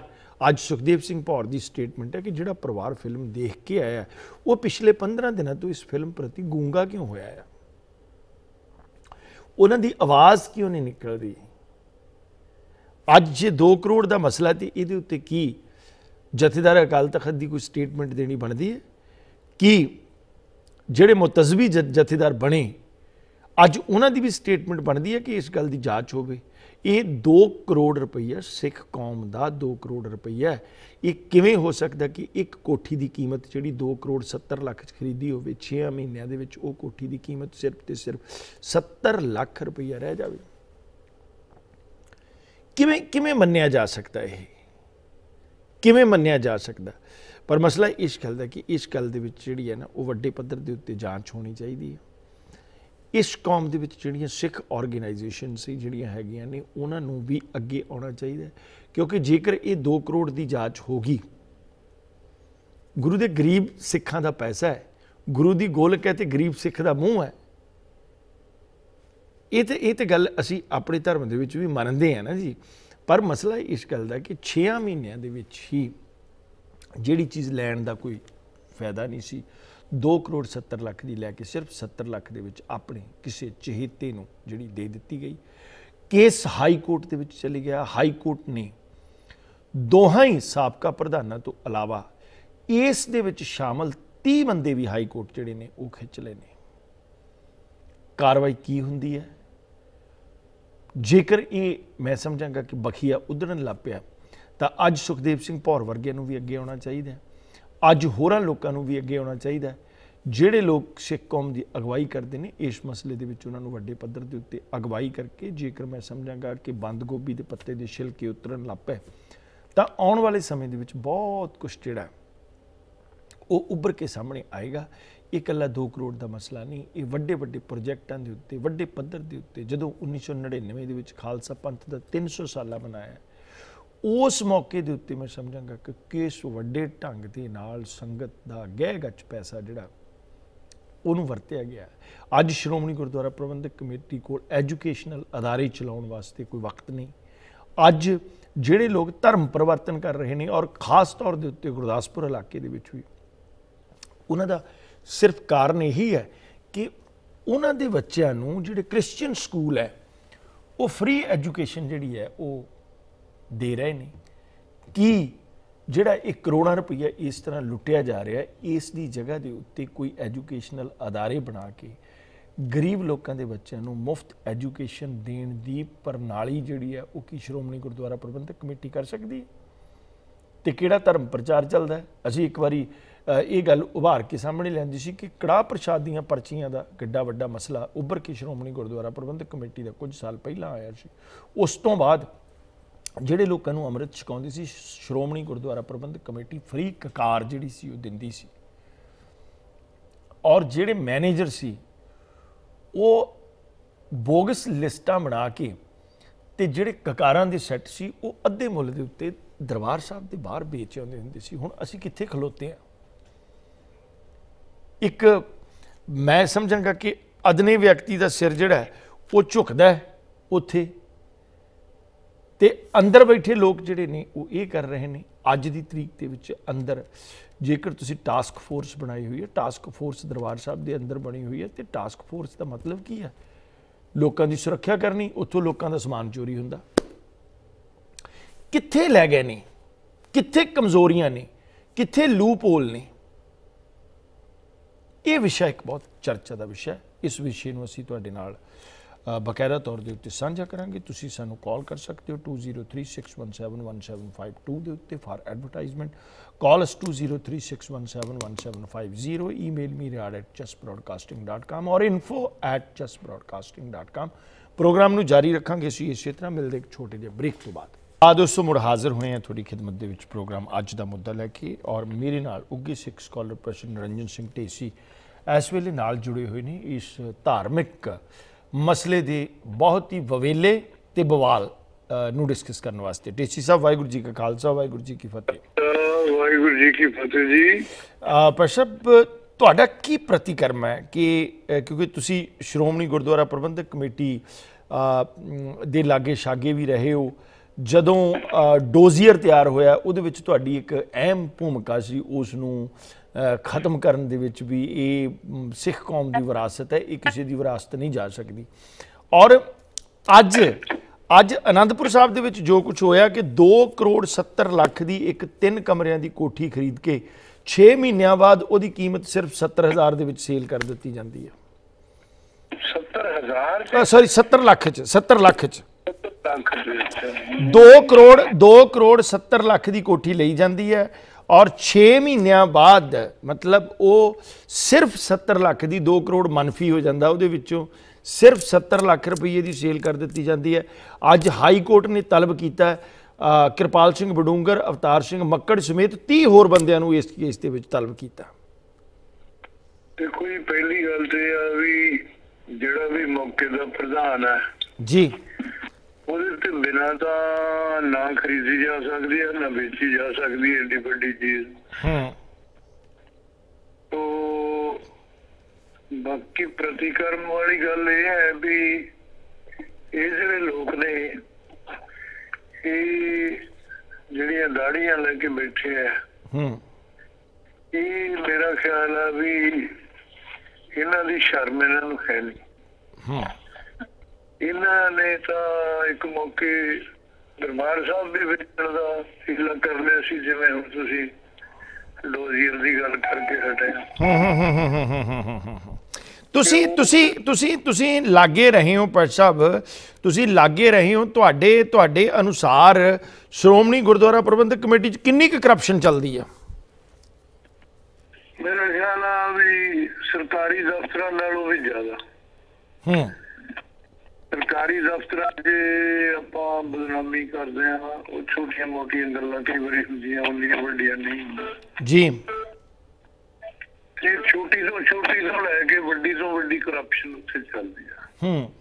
ਅੱਜ ਸੁਖਦੇਵ ਸਿੰਘ ਭੌਰ ਦੀ ਸਟੇਟਮੈਂਟ ਹੈ ਕਿ ਜਿਹੜਾ ਪਰਿਵਾਰ ਫਿਲਮ ਦੇਖ ਕੇ ਆਇਆ ਉਹ ਪਿਛਲੇ 15 ਦਿਨਾਂ ਤੋਂ ਇਸ ਫਿਲਮ ਪ੍ਰਤੀ ਗੂੰਗਾ ਕਿਉਂ ਹੋਇਆ ਹੈ? ਉਹਨਾਂ ਦੀ ਆਵਾਜ਼ ਕਿਉਂ ਨਹੀਂ ਨਿਕਲਦੀ? ਅੱਜ ਜੇ 2 ਕਰੋੜ ਦਾ ਮਸਲਾ ਤੇ ਇਹਦੇ ਉੱਤੇ ਕੀ ਜਥੇਦਾਰ ਅਕਾਲ ਤਖਤ ਦੀ ਕੋਈ ਸਟੇਟਮੈਂਟ ਦੇਣੀ ਬਣਦੀ ਹੈ? ਕਿ ਜਿਹੜੇ ਮੁਤਜ਼ਬੀ ਜਥੇਦਾਰ ਬਣੇ, ਅੱਜ ਉਹਨਾਂ ਦੀ ਵੀ ਸਟੇਟਮੈਂਟ ਬਣਦੀ ਹੈ ਕਿ ਇਸ ਗੱਲ ਦੀ ਜਾਂਚ ਹੋਵੇ। ਇਹ 2 ਕਰੋੜ ਰੁਪਈਆ, ਸਿੱਖ ਕੌਮ ਦਾ 2 ਕਰੋੜ ਰੁਪਈਆ ਇਹ ਕਿਵੇਂ ਹੋ ਸਕਦਾ ਕਿ ਇੱਕ ਕੋਠੀ ਦੀ ਕੀਮਤ ਜਿਹੜੀ 2 ਕਰੋੜ 70 ਲੱਖ ਚ ਖਰੀਦੀ ਹੋਵੇ 6 ਮਹੀਨਿਆਂ ਦੇ ਵਿੱਚ ਉਹ ਕੋਠੀ ਦੀ ਕੀਮਤ ਸਿਰਫ ਤੇ ਸਿਰਫ 70 ਲੱਖ ਰੁਪਈਆ ਰਹਿ ਜਾਵੇ। ਕਿਵੇਂ ਕਿਵੇਂ ਮੰਨਿਆ ਜਾ ਸਕਦਾ ਇਹ? ਕਿਵੇਂ ਮੰਨਿਆ ਜਾ ਸਕਦਾ? ਪਰ ਮਸਲਾ ਇਸ ਗੱਲ ਦਾ ਕਿ ਇਸ ਗੱਲ ਦੇ ਵਿੱਚ ਜਿਹੜੀ ਹੈ ਨਾ, ਉਹ ਵੱਡੇ ਪੱਧਰ ਦੇ ਉੱਤੇ ਜਾਂਚ ਹੋਣੀ ਚਾਹੀਦੀ ਹੈ। ਇਸ ਕੌਮ ਦੇ ਵਿੱਚ ਜਿਹੜੀਆਂ ਸਿੱਖ ਆਰਗੇਨਾਈਜੇਸ਼ਨ ਸੀ, ਜਿਹੜੀਆਂ ਹੈਗੀਆਂ ਨੇ, ਉਹਨਾਂ ਨੂੰ ਵੀ ਅੱਗੇ ਆਉਣਾ ਚਾਹੀਦਾ ਕਿਉਂਕਿ ਜੇਕਰ ਇਹ 2 ਕਰੋੜ ਦੀ ਜਾਂਚ ਹੋਗੀ ਗੁਰੂ ਦੇ ਗਰੀਬ ਸਿੱਖਾਂ ਦਾ ਪੈਸਾ ਹੈ, ਗੁਰੂ ਦੀ ਗੋਲਕ ਹੈ ਤੇ ਗਰੀਬ ਸਿੱਖ ਦਾ ਮੂੰਹ ਹੈ। ਇਹ ਤੇ ਇਹ ਤੇ ਗੱਲ ਅਸੀਂ ਆਪਣੇ ਧਰਮ ਦੇ ਵਿੱਚ ਵੀ ਮੰਨਦੇ ਆ ਨਾ ਜੀ। ਪਰ ਮਸਲਾ ਇਸ ਗੱਲ ਦਾ ਕਿ 6 ਮਹੀਨਿਆਂ ਦੇ ਵਿੱਚ ਹੀ ਜਿਹੜੀ ਚੀਜ਼ ਲੈਣ ਦਾ ਕੋਈ ਫਾਇਦਾ ਨਹੀਂ ਸੀ। 2 ਕਰੋੜ 70 ਲੱਖ ਦੀ ਲੈ ਕੇ ਸਿਰਫ 70 ਲੱਖ ਦੇ ਵਿੱਚ ਆਪਣੇ ਕਿਸੇ ਚਹੇਤੇ ਨੂੰ ਜਿਹੜੀ ਦੇ ਦਿੱਤੀ ਗਈ। ਕੇਸ ਹਾਈ ਕੋਰਟ ਦੇ ਵਿੱਚ ਚਲੇ ਗਿਆ। ਹਾਈ ਕੋਰਟ ਨੇ ਦੋਹਾਂ ਹੀ ਸਾਬਕਾ ਪ੍ਰਧਾਨਾਂ ਤੋਂ ਇਲਾਵਾ ਇਸ ਦੇ ਵਿੱਚ ਸ਼ਾਮਲ 30 ਬੰਦੇ ਵੀ ਹਾਈ ਕੋਰਟ ਜਿਹੜੇ ਨੇ ਉਹ ਖਿੱਚ ਲਏ ਨੇ। ਕਾਰਵਾਈ ਕੀ ਹੁੰਦੀ ਹੈ? ਜੇਕਰ ਇਹ ਮੈਂ ਸਮਝਾਂਗਾ ਕਿ ਬਖੀਆ ਉਧੜਨ ਲੱਗ ਪਿਆ ਤਾਂ ਅੱਜ ਸੁਖਦੇਵ ਸਿੰਘ ਭੌਰ ਵਰਗੇ ਨੂੰ ਵੀ ਅੱਗੇ ਆਉਣਾ ਚਾਹੀਦਾ ਅੱਜ ਹੋਰਾਂ ਲੋਕਾਂ ਨੂੰ ਵੀ ਅੱਗੇ ਆਉਣਾ ਚਾਹੀਦਾ ਜਿਹੜੇ ਲੋਕ ਸਿੱਖ ਕੌਮ ਦੀ ਅਗਵਾਈ ਕਰਦੇ ਨੇ, ਇਸ ਮਸਲੇ ਦੇ ਵਿੱਚ ਉਹਨਾਂ ਨੂੰ ਵੱਡੇ ਪੱਧਰ ਦੇ ਉੱਤੇ ਅਗਵਾਈ ਕਰਕੇ ਜੇਕਰ ਮੈਂ ਸਮਝਾਂਗਾ ਕਿ ਬੰਦ ਗੋਭੀ ਦੇ ਪੱਤੇ ਦੇ ਛਿਲਕੇ ਉਤਰਨ ਲੱਗ ਪਏ, ਤਾਂ ਆਉਣ ਵਾਲੇ ਸਮੇਂ ਦੇ ਵਿੱਚ ਬਹੁਤ ਕੁਝ ਜਿਹੜਾ ਉਹ ਉੱਭਰ ਕੇ ਸਾਹਮਣੇ ਆਏਗਾ। ਇਹ ਇਕੱਲਾ 2 ਕਰੋੜ ਦਾ ਮਸਲਾ ਨਹੀਂ, ਇਹ ਵੱਡੇ ਵੱਡੇ ਪ੍ਰੋਜੈਕਟਾਂ ਦੇ ਉੱਤੇ, ਵੱਡੇ ਪੱਧਰ ਦੇ ਉੱਤੇ, ਜਦੋਂ 1999 ਦੇ ਵਿੱਚ ਖਾਲਸਾ ਪੰਥ ਦਾ 300 ਸਾਲਾ ਬਣਾਇਆ ਉਸ ਮੌਕੇ ਦੇ ਉੱਤੇ ਮੈਂ ਸਮਝਾਂਗਾ ਕਿ ਕਿਸ ਵੱਡੇ ਢੰਗ ਦੇ ਨਾਲ ਸੰਗਤ ਦਾ ਗਹਿ ਗੱਚ ਪੈਸਾ ਜਿਹੜਾ ਉਹਨੂੰ ਵਰਤਿਆ ਗਿਆ ਅੱਜ ਸ਼੍ਰੋਮਣੀ ਗੁਰਦੁਆਰਾ ਪ੍ਰਬੰਧਕ ਕਮੇਟੀ ਕੋਲ ਐਜੂਕੇਸ਼ਨਲ ਅਦਾਰੇ ਚਲਾਉਣ ਵਾਸਤੇ ਕੋਈ ਵਕਤ ਨਹੀਂ। ਅੱਜ ਜਿਹੜੇ ਲੋਕ ਧਰਮ ਪਰਿਵਰਤਨ ਕਰ ਰਹੇ ਨੇ ਔਰ ਖਾਸ ਤੌਰ ਦੇ ਉੱਤੇ ਗੁਰਦਾਸਪੁਰ ਇਲਾਕੇ ਦੇ ਵਿੱਚ ਵੀ, ਉਹਨਾਂ ਦਾ ਸਿਰਫ ਕਾਰਨ ਇਹੀ ਹੈ ਕਿ ਉਹਨਾਂ ਦੇ ਬੱਚਿਆਂ ਨੂੰ ਜਿਹੜੇ ਕ੍ਰਿਸਚੀਅਨ ਸਕੂਲ ਹੈ, ਉਹ ਫ੍ਰੀ ਐਜੂਕੇਸ਼ਨ ਜਿਹੜੀ ਹੈ, ਉਹ ਦੇ ਰਹੇ ਨੇ। ਕੀ ਜਿਹੜਾ 1 ਕਰੋੜਾਂ ਰੁਪਈਆ ਇਸ ਤਰ੍ਹਾਂ ਲੁੱਟਿਆ ਜਾ ਰਿਹਾ, ਇਸ ਦੀ ਜਗ੍ਹਾ ਦੇ ਉੱਤੇ ਕੋਈ ਐਜੂਕੇਸ਼ਨਲ ਅਦਾਰੇ ਬਣਾ ਕੇ ਗਰੀਬ ਲੋਕਾਂ ਦੇ ਬੱਚਿਆਂ ਨੂੰ ਮੁਫਤ ਐਜੂਕੇਸ਼ਨ ਦੇਣ ਦੀ ਪ੍ਰਣਾਲੀ ਜਿਹੜੀ ਹੈ, ਉਹ ਕੀ ਸ਼੍ਰੋਮਣੀ ਗੁਰਦੁਆਰਾ ਪ੍ਰਬੰਧਕ ਕਮੇਟੀ ਕਰ ਸਕਦੀ ਹੈ? ਤੇ ਕਿਹੜਾ ਧਰਮ ਪ੍ਰਚਾਰ ਚੱਲਦਾ ਅਸੀਂ ਇੱਕ ਵਾਰੀ ਇਹ ਗੱਲ ਉਭਾਰ ਕੇ ਸਾਹਮਣੇ ਲੈਂਦੀ ਸੀ ਕਿ ਕੜਾ ਪ੍ਰਸ਼ਾਦ ਦੀਆਂ ਪਰਚੀਆਂ ਦਾ ਕਿੱਡਾ ਵੱਡਾ ਮਸਲਾ ਉੱਭਰ ਕੇ ਸ਼੍ਰੋਮਣੀ ਗੁਰਦੁਆਰਾ ਪ੍ਰਬੰਧਕ ਕਮੇਟੀ ਦਾ ਕੁਝ ਸਾਲ ਪਹਿਲਾਂ ਆਇਆ ਸੀ। ਉਸ ਤੋਂ ਬਾਅਦ ਜਿਹੜੇ ਲੋਕਾਂ ਨੂੰ ਅੰਮ੍ਰਿਤ ਛਕਾਉਂਦੀ ਸੀ, ਸ਼੍ਰੋਮਣੀ ਗੁਰਦੁਆਰਾ ਪ੍ਰਬੰਧਕ ਕਮੇਟੀ ਫ੍ਰੀ ਕਕਾਰ ਜਿਹੜੀ ਸੀ, ਉਹ ਦਿੰਦੀ ਸੀ। ਔਰ ਜਿਹੜੇ ਮੈਨੇਜਰ ਸੀ, ਉਹ ਬੋਗਸ ਲਿਸਟਾਂ ਬਣਾ ਕੇ ਤੇ ਜਿਹੜੇ ਕਕਾਰਾਂ ਦੇ ਸੈੱਟ ਸੀ, ਉਹ ਅੱਧੇ ਮੁੱਲ ਦੇ ਉੱਤੇ ਦਰਬਾਰ ਸਾਹਿਬ ਦੇ ਬਾਹਰ ਵੇਚ ਆਉਂਦੇ ਹੁੰਦੇ ਸੀ। ਹੁਣ ਅਸੀਂ ਕਿੱਥੇ ਖਲੋਤੇ ਆ ਇੱਕ ਮੈਂ ਸਮਝਾਂਗਾ ਕਿ ਅਦਨੇ ਵਿਅਕਤੀ ਦਾ ਸਿਰ ਜਿਹੜਾ ਉਹ ਝੁਕਦਾ ਉੱਥੇ ਤੇ ਅੰਦਰ ਬੈਠੇ ਲੋਕ ਜਿਹੜੇ ਨੇ ਉਹ ਇਹ ਕਰ ਰਹੇ ਨੇ, ਅੱਜ ਦੀ ਤਰੀਕ ਦੇ ਵਿੱਚ ਅੰਦਰ, ਜੇਕਰ ਤੁਸੀਂ ਟਾਸਕ ਫੋਰਸ ਬਣਾਈ ਹੋਈ ਹੈ ਟਾਸਕ ਫੋਰਸ ਦਰਬਾਰ ਸਾਹਿਬ ਦੇ ਅੰਦਰ ਬਣੀ ਹੋਈ ਹੈ, ਤੇ ਟਾਸਕ ਫੋਰਸ ਦਾ ਮਤਲਬ ਕੀ ਹੈ? ਲੋਕਾਂ ਦੀ ਸੁਰੱਖਿਆ ਕਰਨੀ, ਉੱਥੋਂ ਲੋਕਾਂ ਦਾ ਸਮਾਨ ਚੋਰੀ ਹੁੰਦਾ। ਕਿੱਥੇ ਲੈ ਗਏ ਨੇ? ਕਿੱਥੇ ਕਮਜ਼ੋਰੀਆਂ ਨੇ? ਕਿੱਥੇ ਲੂਪ ਹੋਲ ਨੇ? ਇਹ ਵਿਸ਼ਾ ਇੱਕ ਬਹੁਤ ਚਰਚਾ ਦਾ ਵਿਸ਼ਾ ਇਸ ਵਿਸ਼ੇ ਨੂੰ ਅਸੀਂ ਤੁਹਾਡੇ ਨਾਲ ਬਕਾਇਦਾ ਤੌਰ ਦੇ ਉੱਤੇ ਸਾਂਝਾ ਕਰਾਂਗੇ। ਤੁਸੀਂ ਸਾਨੂੰ ਕਾਲ ਕਰ ਸਕਦੇ ਹੋ 2036171752 ਦੇ ਉੱਤੇ for advertisement call us 2036171750 email me@justbroadcasting.com ਔਰ info@justbroadcasting.com ਪ੍ਰੋਗਰਾਮ ਨੂੰ ਜਾਰੀ ਰੱਖਾਂਗੇ ਅਸੀਂ ਇਸੇ ਤਰ੍ਹਾਂ। ਮਿਲਦੇ ਇੱਕ ਛੋਟੇ ਜਿਹੇ ਬ੍ਰੇਕ ਤੋਂ ਬਾਅਦ। ਆ ਦੋਸਤੋ, ਮੁੜ ਹਾਜ਼ਰ ਹੋਏ ਹਾਂ ਤੁਹਾਡੀ ਖidmat ਦੇ ਵਿੱਚ ਪ੍ਰੋਗਰਾਮ ਅੱਜ ਦਾ ਮੁੱਦਾ ਲੈ ਕੇ ਔਰ ਮੇਰੇ ਨਾਲ ਉੱਗੇ ਸਿੱਖ ਸਕਾਲਰ ਪ੍ਰਸ਼ਨ ਰੰਜਨ ਸਿੰਘ ਢੇਸੀ ਇਸ ਵੇਲੇ ਨਾਲ ਜੁੜੇ ਹੋਏ ਨੇ ਇਸ ਧਾਰਮਿਕ ਮਸਲੇ ਦੇ ਬਹੁਤ ਹੀ ਵਵੇਲੇ ਤੇ ਬਵਾਲ ਨੂੰ ਡਿਸਕਸ ਕਰਨ ਵਾਸਤੇ। ਢੇਸੀ ਸਾਹਿਬ ਵਾਹਿਗੁਰੂ ਜੀ ਕਾ ਖਾਲਸਾ ਵਾਹਿਗੁਰੂ ਜੀ ਕੀ ਫਤਿਹ। ਵਾਹਿਗੁਰੂ ਜੀ ਕੀ ਫਤਿਹ ਜੀ। ਪ੍ਰਸ਼ਬ ਤੁਹਾਡਾ ਕੀ ਪ੍ਰਤੀਕਰਮ ਹੈ ਕਿ ਕਿਉਂਕਿ ਤੁਸੀਂ ਸ਼੍ਰੋਮਣੀ ਗੁਰਦੁਆਰਾ ਪ੍ਰਬੰਧਕ ਕਮੇਟੀ ਦੇ ਲਾਗੇ ਛਾਗੇ ਵੀ ਰਹੇ ਹੋ ਜਦੋਂ ਡੋਜ਼ੀਅਰ ਤਿਆਰ ਹੋਇਆ ਉਹਦੇ ਵਿੱਚ ਤੁਹਾਡੀ ਇੱਕ ਅਹਿਮ ਭੂਮਿਕਾ ਸੀ ਉਸ ਨੂੰ ਖਤਮ ਕਰਨ ਦੇ ਵਿੱਚ ਵੀ ਇਹ ਸਿੱਖ ਕੌਮ ਦੀ ਵਿਰਾਸਤ ਹੈ ਇਹ ਕਿਸੇ ਦੀ ਵਿਰਾਸਤ ਨਹੀਂ ਜਾ ਸਕਦੀ। ਔਰ ਅੱਜ ਅੱਜ ਆਨੰਦਪੁਰ ਸਾਹਿਬ ਦੇ ਵਿੱਚ ਜੋ ਕੁਝ ਹੋਇਆ ਕਿ 2 ਕਰੋੜ 70 ਲੱਖ ਦੀ ਇੱਕ ਤਿੰਨ ਕਮਰਿਆਂ ਦੀ ਕੋਠੀ ਖਰੀਦ ਕੇ 6 ਮਹੀਨਿਆਂ ਬਾਅਦ ਉਹਦੀ ਕੀਮਤ ਸਿਰਫ 70000 ਦੇ ਵਿੱਚ ਸੇਲ ਕਰ ਦਿੱਤੀ ਜਾਂਦੀ ਹੈ। 70000 ਸੌਰੀ 70 ਲੱਖ ਚ 70 ਲੱਖ ਚ। 2 ਕਰੋੜ 2 ਕਰੋੜ 70 ਲੱਖ ਦੀ ਕੋਠੀ ਲਈ ਜਾਂਦੀ ਹੈ। ਔਰ 6 ਮਹੀਨਿਆਂ ਬਾਅਦ ਮਤਲਬ ਉਹ ਸਿਰਫ 70 ਲੱਖ ਦੀ 2 ਕਰੋੜ ਮਨਫੀ ਹੋ ਜਾਂਦਾ ਉਹਦੇ ਵਿੱਚੋਂ ਸਿਰਫ 70 ਲੱਖ ਰੁਪਏ ਦੀ ਸੇਲ ਕਰ ਦਿੱਤੀ ਜਾਂਦੀ ਹੈ। ਅੱਜ ਹਾਈ ਕੋਰਟ ਨੇ ਤਲਬ ਕੀਤਾ ਕਿਰਪਾਲ ਸਿੰਘ ਬਡੂੰਗਰ ਅਵਤਾਰ ਸਿੰਘ ਮੱਕੜ ਸਮੇਤ 30 ਹੋਰ ਬੰਦਿਆਂ ਨੂੰ ਇਸ ਕੇਸ ਦੇ ਵਿੱਚ ਤਲਬ ਕੀਤਾ। ਤੇ ਕੋਈ ਪਹਿਲੀ ਗੱਲ ਤੇ ਆ ਵੀ ਜਿਹੜਾ ਵੀ ਮੌਕੇ ਦਾ ਪ੍ਰਧਾਨ ਹੈ ਜੀ। ਉਹਦੇ ਤੇ ਬਿਨਾਂ ਤਾਂ ਨਾ ਖਰੀਦੀ ਜਾ ਸਕਦੀ ਹੈ ਨਾ ਵੇਚੀ ਜਾ ਸਕਦੀ ਹੈ ਏਡੀ ਵੱਡੀ ਚੀਜ਼। ਹੂੰ। ਤੋ ਬਾਕੀ ਪ੍ਰਤੀਕਰਮ ਵਾਲੀ ਗੱਲ ਇਹ ਹੈ ਵੀ ਇਹ ਜਿਹੜੇ ਲੋਕ ਨੇ ਇਹ ਜਿਹੜੀਆਂ ਦਾੜੀਆਂ ਲੈ ਕੇ ਬੈਠੇ ਆ ਹੂੰ। ਇਹ ਮੇਰਾ ਖਿਆਲ ਆ ਵੀ ਇਹਨਾਂ ਦੀ ਸ਼ਰਮ ਇਹਨਾਂ ਨੂੰ ਹੈ ਨਹੀਂ। ਹੂੰ। ਇਹਨਾਂ ਨੇ ਤਾਂ ਇੱਕ ਮੌਕੇ ਦਰਬਾਰ ਸਾਹਿਬ ਵੀ ਵੇਚਣ ਦਾ ਹੀਲਾ ਕਰ ਲਿਆ ਸੀ ਜਿਵੇਂ ਹੁਣ ਤੁਸੀਂ ਡੋਜ਼ੀਅਰ ਦੀ ਗੱਲ ਕਰਕੇ ਹਟੇ। ਤੁਸੀਂ ਤੁਸੀਂ ਤੁਸੀਂ ਤੁਸੀਂ ਲਾਗੇ ਰਹੇ ਹੋ ਪਰ ਸਾਹਿਬ। ਤੁਸੀਂ ਲਾਗੇ ਰਹੇ ਹੋ ਤੁਹਾਡੇ ਤੁਹਾਡੇ ਅਨੁਸਾਰ ਸ਼੍ਰੋਮਣੀ ਗੁਰਦੁਆਰਾ ਪ੍ਰਬੰਧਕ ਕਮੇਟੀ 'ਚ ਕਿੰਨੀ ਕੁ ਕਰਪਸ਼ਨ ਚੱਲਦੀ ਆ? ਮੇਰਾ ਖਿਆਲ ਆ ਵੀ ਸਰਕਾਰੀ ਦਫ਼ਤਰਾਂ ਨਾਲੋਂ ਵੀ ਜ਼ਿਆਦਾ। ਹੂੰ। ਸਰਕਾਰੀ ਦਫ਼ਤਰਾਂ 'ਚ ਆਪਾਂ ਬਦਨਾਮੀ ਕਰਦੇ ਆ ਉਹ ਛੋਟੀਆਂ ਮੋਟੀਆਂ ਗੱਲਾਂ ਕਈ ਵਾਰੀ ਹੁੰਦੀਆਂ ਹੁੰਦੀਆਂ ਵੱਡੀਆਂ ਨਹੀਂ ਜੀ। ਇਹ ਛੋਟੀ ਤੋਂ ਛੋਟੀ ਤੋਂ ਲੈ ਕੇ ਵੱਡੀ ਤੋਂ ਵੱਡੀ ਕਰਪਸ਼ਨ ਉੱਥੇ ਚੱਲਦੀ ਆ। ਹੂੰ।